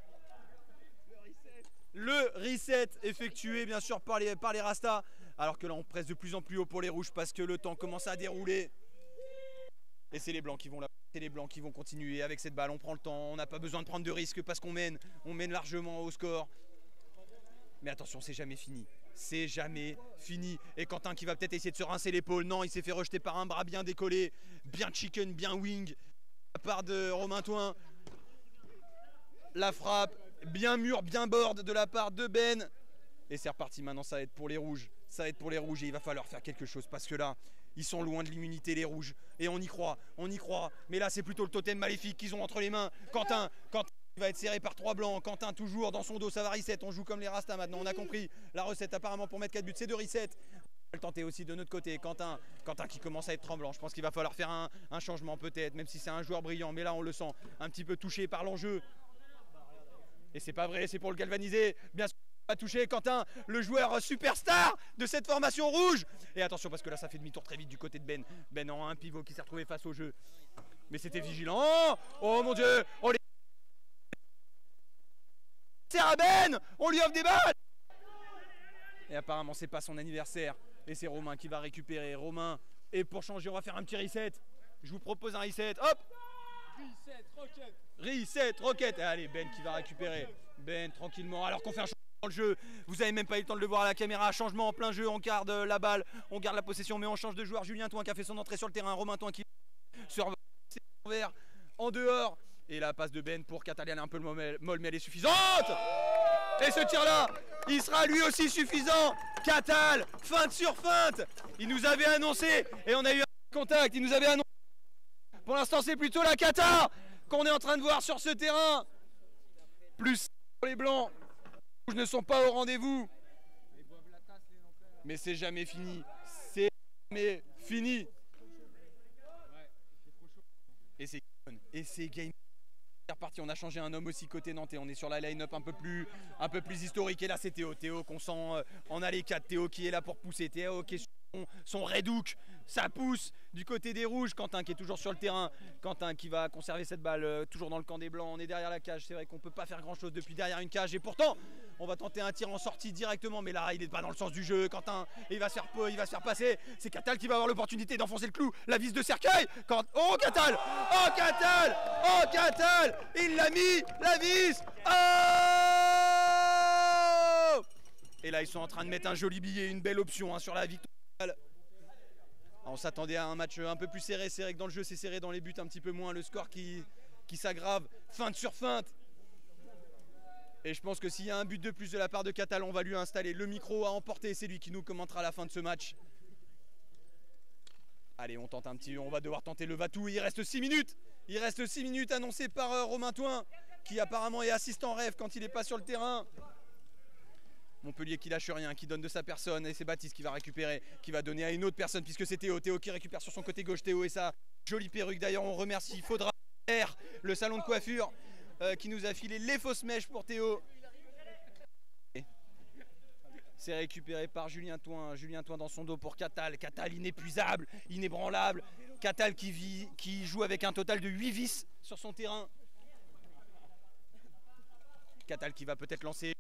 Le reset effectué bien sûr par les, par les Rastas. Alors que là on presse de plus en plus haut pour les rouges parce que le temps commence à dérouler. Et c'est les blancs qui vont là. C'est les blancs qui vont continuer avec cette balle. On prend le temps. On n'a pas besoin de prendre de risques parce qu'on mène. On mène largement au score. Mais attention, c'est jamais fini. C'est jamais fini. Et Quentin qui va peut-être essayer de se rincer l'épaule. Non, il s'est fait rejeter par un bras bien décollé. Bien chicken, bien wing. À part de Romain Toin. La frappe, bien mûr, bien board de la part de Ben. Et c'est reparti maintenant, ça va être pour les rouges. Ça va être pour les rouges et il va falloir faire quelque chose parce que là, ils sont loin de l'immunité, les rouges. Et on y croit, on y croit. Mais là, c'est plutôt le totem maléfique qu'ils ont entre les mains. Quentin, Quentin va être serré par trois blancs. Quentin, toujours dans son dos, ça va reset. On joue comme les Rastas maintenant. On a compris la recette apparemment pour mettre 4 buts. C'est de reset. On va le tenter aussi de notre côté. Quentin, Quentin qui commence à être tremblant. Je pense qu'il va falloir faire un, changement peut-être, même si c'est un joueur brillant. Mais là, on le sent un petit peu touché par l'enjeu. Et c'est pas vrai, c'est pour le galvaniser. Bien sûr, va toucher Quentin, le joueur superstar de cette formation rouge. Et attention parce que là ça fait demi-tour très vite du côté de Ben. Ben en un pivot qui s'est retrouvé face au jeu. Mais c'était vigilant. Oh mon dieu. Oh les... C'est à Ben On lui offre des balles Et apparemment c'est pas son anniversaire. Et c'est Romain qui va récupérer. Romain. Et pour changer, on va faire un petit reset. Je vous propose un reset. Hop Reset, rocket. Reset, rocket. Allez, Ben qui va récupérer. Ben tranquillement. Alors qu'on fait un changement dans le jeu. Vous avez même pas eu le temps de le voir à la caméra. Changement en plein jeu. On garde euh, la balle. On garde la possession. Mais on change de joueur. Julien Toin qui a fait son entrée sur le terrain. Romain Toin qui sur en dehors. Et la passe de Ben pour Catalan un peu molle, mais elle est suffisante. Et ce tir là, il sera lui aussi suffisant. Catal, feinte sur feinte. Il nous avait annoncé et on a eu un contact. Il nous avait annoncé. Pour l'instant, c'est plutôt la Qatar qu'on est en train de voir sur ce terrain. Plus les blancs. Les rouges ne sont pas au rendez-vous. Mais c'est jamais fini. C'est jamais fini. Et c'est game. On a changé un homme aussi côté Nantais, on est sur la line-up un peu plus, historique. Et là c'est Théo, Théo qu'on sent euh, en aller 4, Théo qui est là pour pousser, Théo qui est sur son, Redouk, ça pousse du côté des rouges, Quentin qui est toujours sur le terrain, Quentin qui va conserver cette balle euh, toujours dans le camp des blancs, on est derrière la cage, c'est vrai qu'on peut pas faire grand chose depuis derrière une cage. Et pourtant on va tenter un tir en sortie directement mais là il est pas dans le sens du jeu, Quentin. Il va se faire, il va se faire passer, c'est Catal qui va avoir l'opportunité d'enfoncer le clou, la vis de cercueil, oh Catal, oh Catal, oh Catal, il l'a mis, la vis, oh! Et là ils sont en train de mettre un joli billet, une belle option hein, sur la victoire. On s'attendait à un match un peu plus serré. C'est vrai que dans le jeu, c'est serré, dans les buts, un petit peu moins. Le score qui, qui s'aggrave, feinte sur feinte. Et je pense que s'il y a un but de plus de la part de Catal, on va lui installer le micro à emporter. C'est lui qui nous commentera la fin de ce match. Allez, on tente un petit. On va devoir tenter le Vatou. Il reste 6 minutes. Il reste 6 minutes annoncé par euh, Romain Toin, qui apparemment est assistant rêve quand il n'est pas sur le terrain. Montpellier qui lâche rien, qui donne de sa personne, et c'est Baptiste qui va récupérer, qui va donner à une autre personne, puisque c'est Théo. Théo qui récupère sur son côté gauche, Théo et sa jolie perruque. D'ailleurs, on remercie Faudra R, le salon de coiffure, qui nous a filé les fausses mèches pour Théo. C'est récupéré par Julien Toin. Julien Toin dans son dos pour Catal. Catal inépuisable, inébranlable. Catal qui, vit, qui joue avec un total de 8 vis sur son terrain. Catal qui va peut-être lancer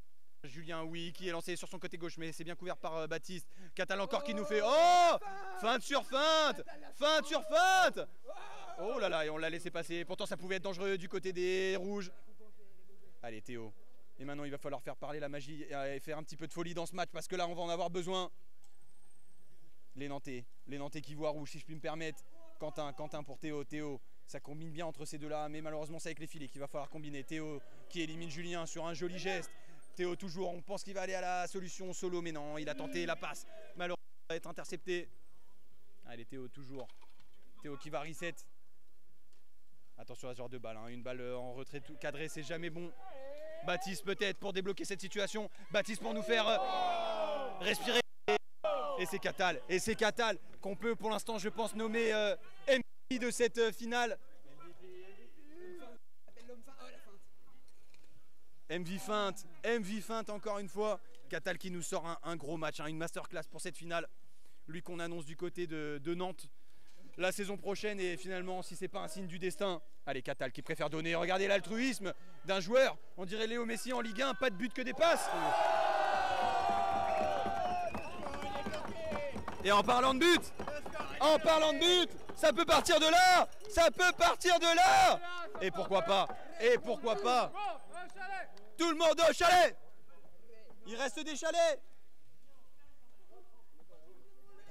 Julien, oui, qui est lancé sur son côté gauche, mais c'est bien couvert par euh, Baptiste. Catal encore qui nous fait Oh Feinte sur feinte Feinte sur feinte Oh là là, et on l'a laissé passer. Pourtant, ça pouvait être dangereux du côté des rouges. Allez, Théo. Et maintenant, il va falloir faire parler la magie et euh, faire un petit peu de folie dans ce match parce que là, on va en avoir besoin. Les Nantais, les Nantais qui voient rouge, si je puis me permettre. Quentin, Quentin pour Théo, Théo. Ça combine bien entre ces deux-là, mais malheureusement, c'est avec les filets qu'il va falloir combiner. Théo qui élimine Julien sur un joli geste. Théo toujours, on pense qu'il va aller à la solution solo, mais non, il a tenté la passe. Malheureusement, il va être intercepté. Allez, Théo toujours. Théo qui va reset. Attention à ce genre de balle, hein. une balle euh, en retrait tout cadré, c'est jamais bon. Baptiste peut-être pour débloquer cette situation. Baptiste pour nous faire euh, respirer. Et c'est Catal, et c'est Catal qu'on peut pour l'instant, je pense, nommer euh, MVP de cette finale. MV feinte, MV feinte encore une fois. Catal qui nous sort un, gros match, hein, une masterclass pour cette finale. Lui qu'on annonce du côté de Nantes la saison prochaine et finalement si c'est pas un signe du destin. Allez Catal qui préfère donner. Regardez l'altruisme d'un joueur. On dirait Léo Messi en Ligue 1, pas de but que des passes. Et en parlant de but, en parlant de but, ça peut partir de là, ça peut partir de là. Et pourquoi pas Et pourquoi pas Tout le monde au chalet Il reste des chalets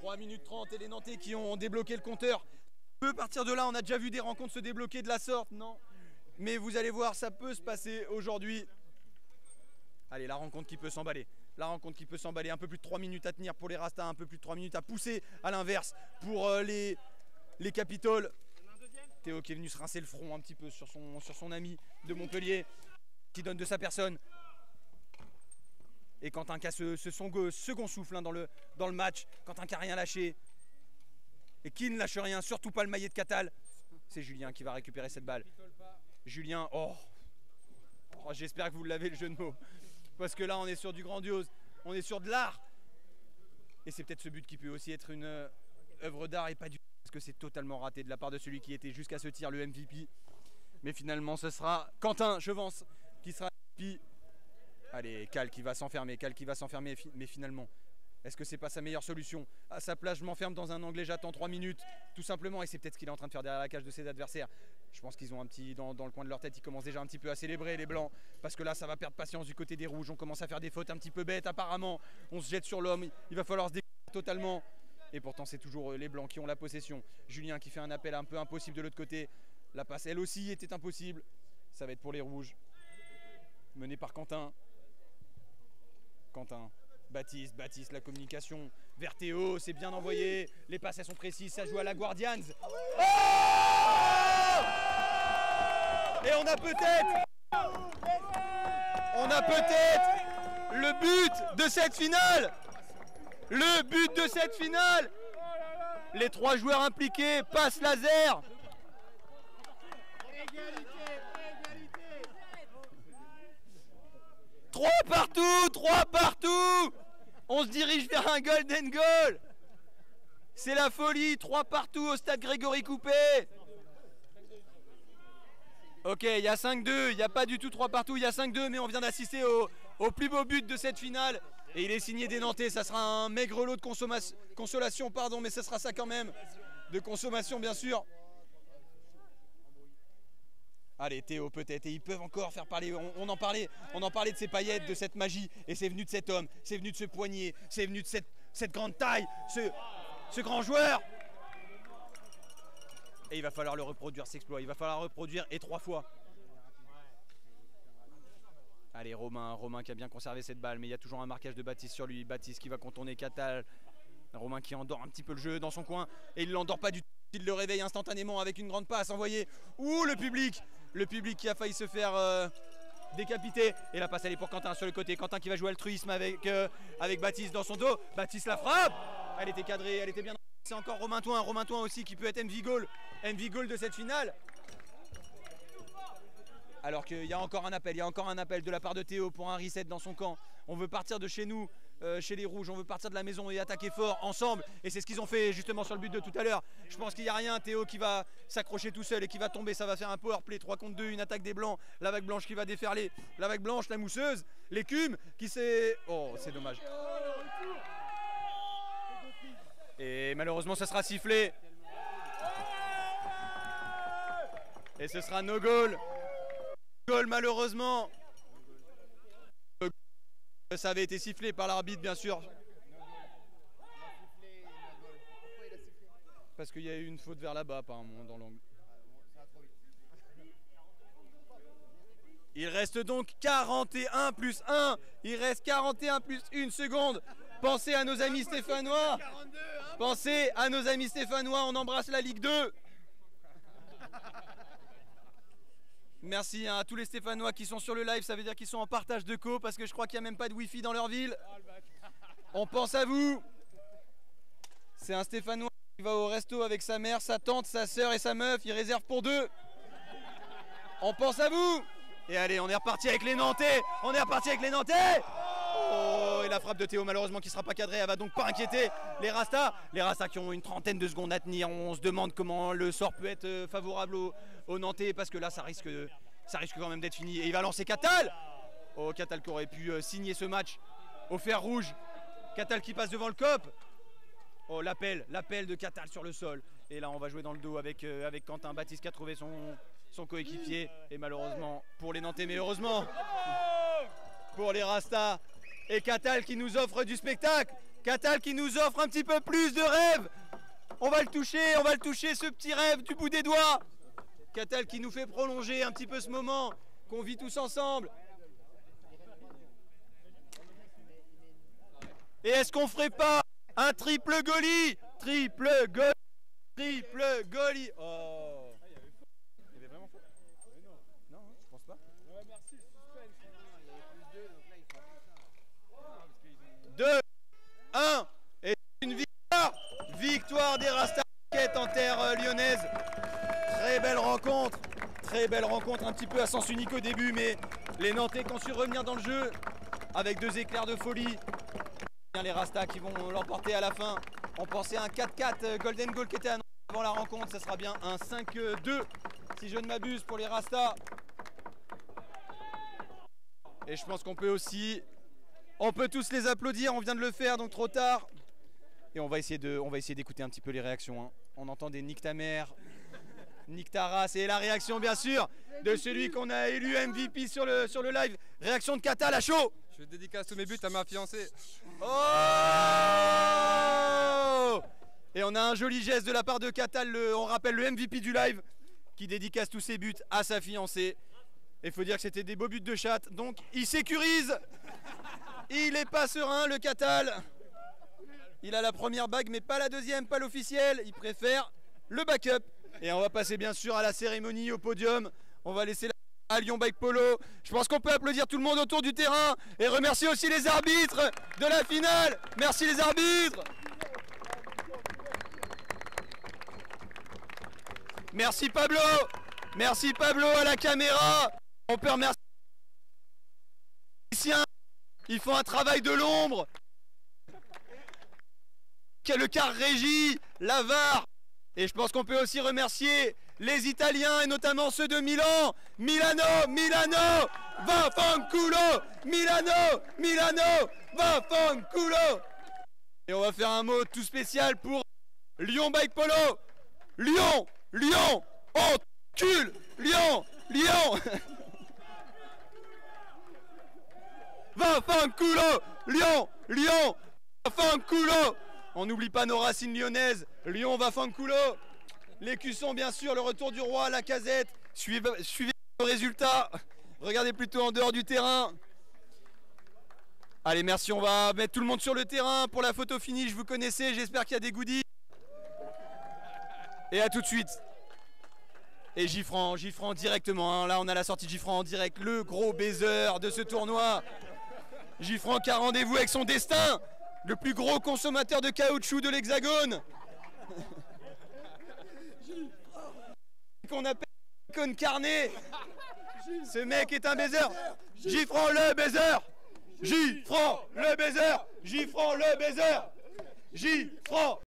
3 minutes 30 et les Nantais qui ont débloqué le compteur. Peut partir de là, on a déjà vu des rencontres se débloquer de la sorte, non? Mais vous allez voir, ça peut se passer aujourd'hui. Allez, la rencontre qui peut s'emballer. La rencontre qui peut s'emballer. Un peu plus de 3 minutes à tenir pour les Rastas, un peu plus de 3 minutes à pousser à l'inverse pour euh, les, les Capitoles. Théo qui est venu se rincer le front un petit peu sur son, sur son ami de Montpellier, qui donne de sa personne. Et Quentin qui a ce, ce son- second souffle hein, dans, le, match. Quentin qui a rien lâché. Et qui ne lâche rien, surtout pas le maillet de Catal. C'est Julien qui va récupérer cette balle. Julien, oh, Oh, J'espère que vous l'avez le jeu de mots. Parce que là, on est sur du grandiose. On est sur de l'art. Et c'est peut-être ce but qui peut aussi être une euh, œuvre d'art et pas du tout. Parce que c'est totalement raté de la part de celui qui était jusqu'à ce tir le MVP. Mais finalement, ce sera Quentin Chevance qui sera MVP. Allez, Cal qui va s'enfermer, Cal qui va s'enfermer, mais finalement, est-ce que c'est pas sa meilleure solution? À sa place, je m'enferme dans un anglais, j'attends 3 minutes, tout simplement, et c'est peut-être ce qu'il est en train de faire derrière la cage de ses adversaires. Je pense qu'ils ont un petit, dans, le coin de leur tête, ils commencent déjà un petit peu à célébrer les blancs, parce que là, ça va perdre patience du côté des rouges, on commence à faire des fautes un petit peu bêtes apparemment, on se jette sur l'homme, il va falloir se découvrir totalement. Et pourtant, c'est toujours euh, les blancs qui ont la possession. Julien qui fait un appel un peu impossible de l'autre côté. La passe, elle aussi, était impossible. Ça va être pour les rouges. Mené par Quentin. Quentin. Baptiste, Baptiste, la communication vers Théo, c'est bien envoyé. Les passes elles sont précises, ça joue à la Guardians. Oh Et on a peut-être, on a peut-être le but de cette finale. Le but de cette finale. Les trois joueurs impliqués, passe laser. 3 partout 3 partout On se dirige vers un golden goal C'est la folie 3 partout au stade Grégory Coupé Ok, il y a 5-2, il n'y a pas du tout 3 partout, il y a 5-2, mais on vient d'assister au, au plus beau but de cette finale. Et il est signé des Nantais, ça sera un maigre lot de consolation, pardon, mais ce sera ça quand même. De consommation, bien sûr. Allez, Théo, peut-être. Et ils peuvent encore faire parler. On, en parlait, on en parlait de ces paillettes, de cette magie. Et c'est venu de cet homme, c'est venu de ce poignet, c'est venu de cette, grande taille, ce, grand joueur. Et il va falloir le reproduire, cet. Il va falloir reproduire et trois fois. Allez, Romain, Romain qui a bien conservé cette balle, mais il y a toujours un marquage de Baptiste sur lui. Baptiste qui va contourner Catal. Romain qui endort un petit peu le jeu dans son coin et il l'endort pas du tout. Il le réveille instantanément avec une grande passe envoyée. Ouh, le public Le public qui a failli se faire euh, décapiter. Et la passe elle est pour Quentin sur le côté. Quentin qui va jouer altruisme avec, euh, Baptiste dans son dos. Baptiste la frappe Elle était cadrée, elle était bien. C'est encore Romain Toin. Romain Toin aussi qui peut être MV goal. MV de cette finale. Alors qu'il y a encore un appel, il y a encore un appel de la part de Théo pour un reset dans son camp. On veut partir de chez nous, euh, chez les Rouges, on veut partir de la maison et attaquer fort ensemble. Et c'est ce qu'ils ont fait justement sur le but de tout à l'heure. Je pense qu'il n'y a rien, Théo qui va s'accrocher tout seul et qui va tomber. Ça va faire un power play 3 contre 2, une attaque des Blancs, la vague blanche qui va déferler, la vague blanche, la mousseuse, l'écume qui s'est... Oh, c'est dommage. Et malheureusement, ça sera sifflé. Et ce sera no goal. Goal malheureusement. Ça avait été sifflé par l'arbitre bien sûr. Parce qu'il y a eu une faute vers là-bas apparemment dans l'angle. Il reste donc 41 plus 1. Il reste 41 plus 1 seconde. Pensez à nos amis stéphanois. Pensez à nos amis stéphanois. On embrasse la Ligue 2. Merci hein, à tous les Stéphanois qui sont sur le live, ça veut dire qu'ils sont en partage de co parce que je crois qu'il n'y a même pas de wifi dans leur ville. On pense à vous. C'est un Stéphanois qui va au resto avec sa mère, sa tante, sa soeur et sa meuf. Il réserve pour deux. On pense à vous. Et allez, on est reparti avec les Nantais. On est reparti avec les Nantais. Oh, et la frappe de Théo, malheureusement, qui ne sera pas cadrée. Elle va donc pas inquiéter les Rastas. Les Rastas qui ont une trentaine de secondes à tenir. On se demande comment le sort peut être euh, favorable aux, aux Nantais parce que là, ça risque, quand même d'être fini. Et il va lancer Catal. Oh, Catal qui aurait pu euh, signer ce match au fer rouge. Catal qui passe devant le cop. Oh, l'appel, l'appel de Catal sur le sol. Et là, on va jouer dans le dos avec, euh, avec Quentin Baptiste qui a trouvé son, son coéquipier. Et malheureusement, pour les Nantais, mais heureusement, pour les Rastas. Et Catal qui nous offre du spectacle. Catal qui nous offre un petit peu plus de rêve. On va le toucher, on va le toucher, ce petit rêve du bout des doigts. Catal qui nous fait prolonger un petit peu ce moment qu'on vit tous ensemble. Et est-ce qu'on ferait pas un triple goalie? Triple goalie Triple goalie Oh Il y avait vraiment faute Non, non, je pense pas. 2, 1, et une victoire Victoire des Rastas en terre euh, lyonnaise. Très belle rencontre, très belle rencontre, un petit peu à sens unique au début, mais les Nantais qui ont su revenir dans le jeu avec deux éclairs de folie. Les Rastas qui vont l'emporter à la fin. On pensait un 4-4 euh, Golden Goal qui était annoncé avant la rencontre, ça sera bien un 5-2 si je ne m'abuse pour les Rastas. Et je pense qu'on peut aussi, on peut tous les applaudir. On vient de le faire, donc trop tard. Et on va essayer de, on va essayer d'écouter un petit peu les réactions. hein. On entend des nique ta mère, nique ta race et la réaction bien sûr de celui qu'on a élu MVP sur le sur le live. Réaction de Kata à chaud. Je dédicace tous mes buts à ma fiancée. Oh Et on a un joli geste de la part de Katal, le- on rappelle le MVP du live, qui dédicace tous ses buts à sa fiancée. Et faut dire que c'était des beaux buts de chatte, donc il sécurise. Il est pas serein, le Catal. Il a la première bague, mais pas la deuxième, pas l'officielle. Il préfère le backup. Et on va passer bien sûr à la cérémonie, au podium. On va laisser la à Lyon Bike Polo. Je pense qu'on peut applaudir tout le monde autour du terrain et remercier aussi les arbitres de la finale. Merci les arbitres. Merci Pablo. Merci Pablo à la caméra. On peut remercier Ils font un travail de l'ombre. Le car régie, la VAR. Et je pense qu'on peut aussi remercier les Italiens et notamment ceux de Milan. Milano, Milano, va fanculo, Milano, Milano, va fanculo. Et on va faire un mot tout spécial pour Lyon Bike Polo. Lyon, Lyon, oh, cul, Lyon, Lyon. Va fanculo, Lyon, Lyon, va fanculo. On n'oublie pas nos racines lyonnaises. Lyon va fanculo. Les cuissons, bien sûr, le retour du roi, la casette. Suivez, le résultat. Regardez plutôt en dehors du terrain. Allez, merci. On va mettre tout le monde sur le terrain pour la photo finish. Vous connaissez, j'espère qu'il y a des goodies. Et à tout de suite. Et Gifran, Gifran directement. hein. Là, on a la sortie de Gifran en direct. Le gros baiser de ce tournoi. Gifran qui a rendez-vous avec son destin. Le plus gros consommateur de caoutchouc de l'Hexagone. Qu'on appelle con carné. Ce mec est un baiser. Gifran le baiser. Gifran le baiser. Gifran le baiser. Gifran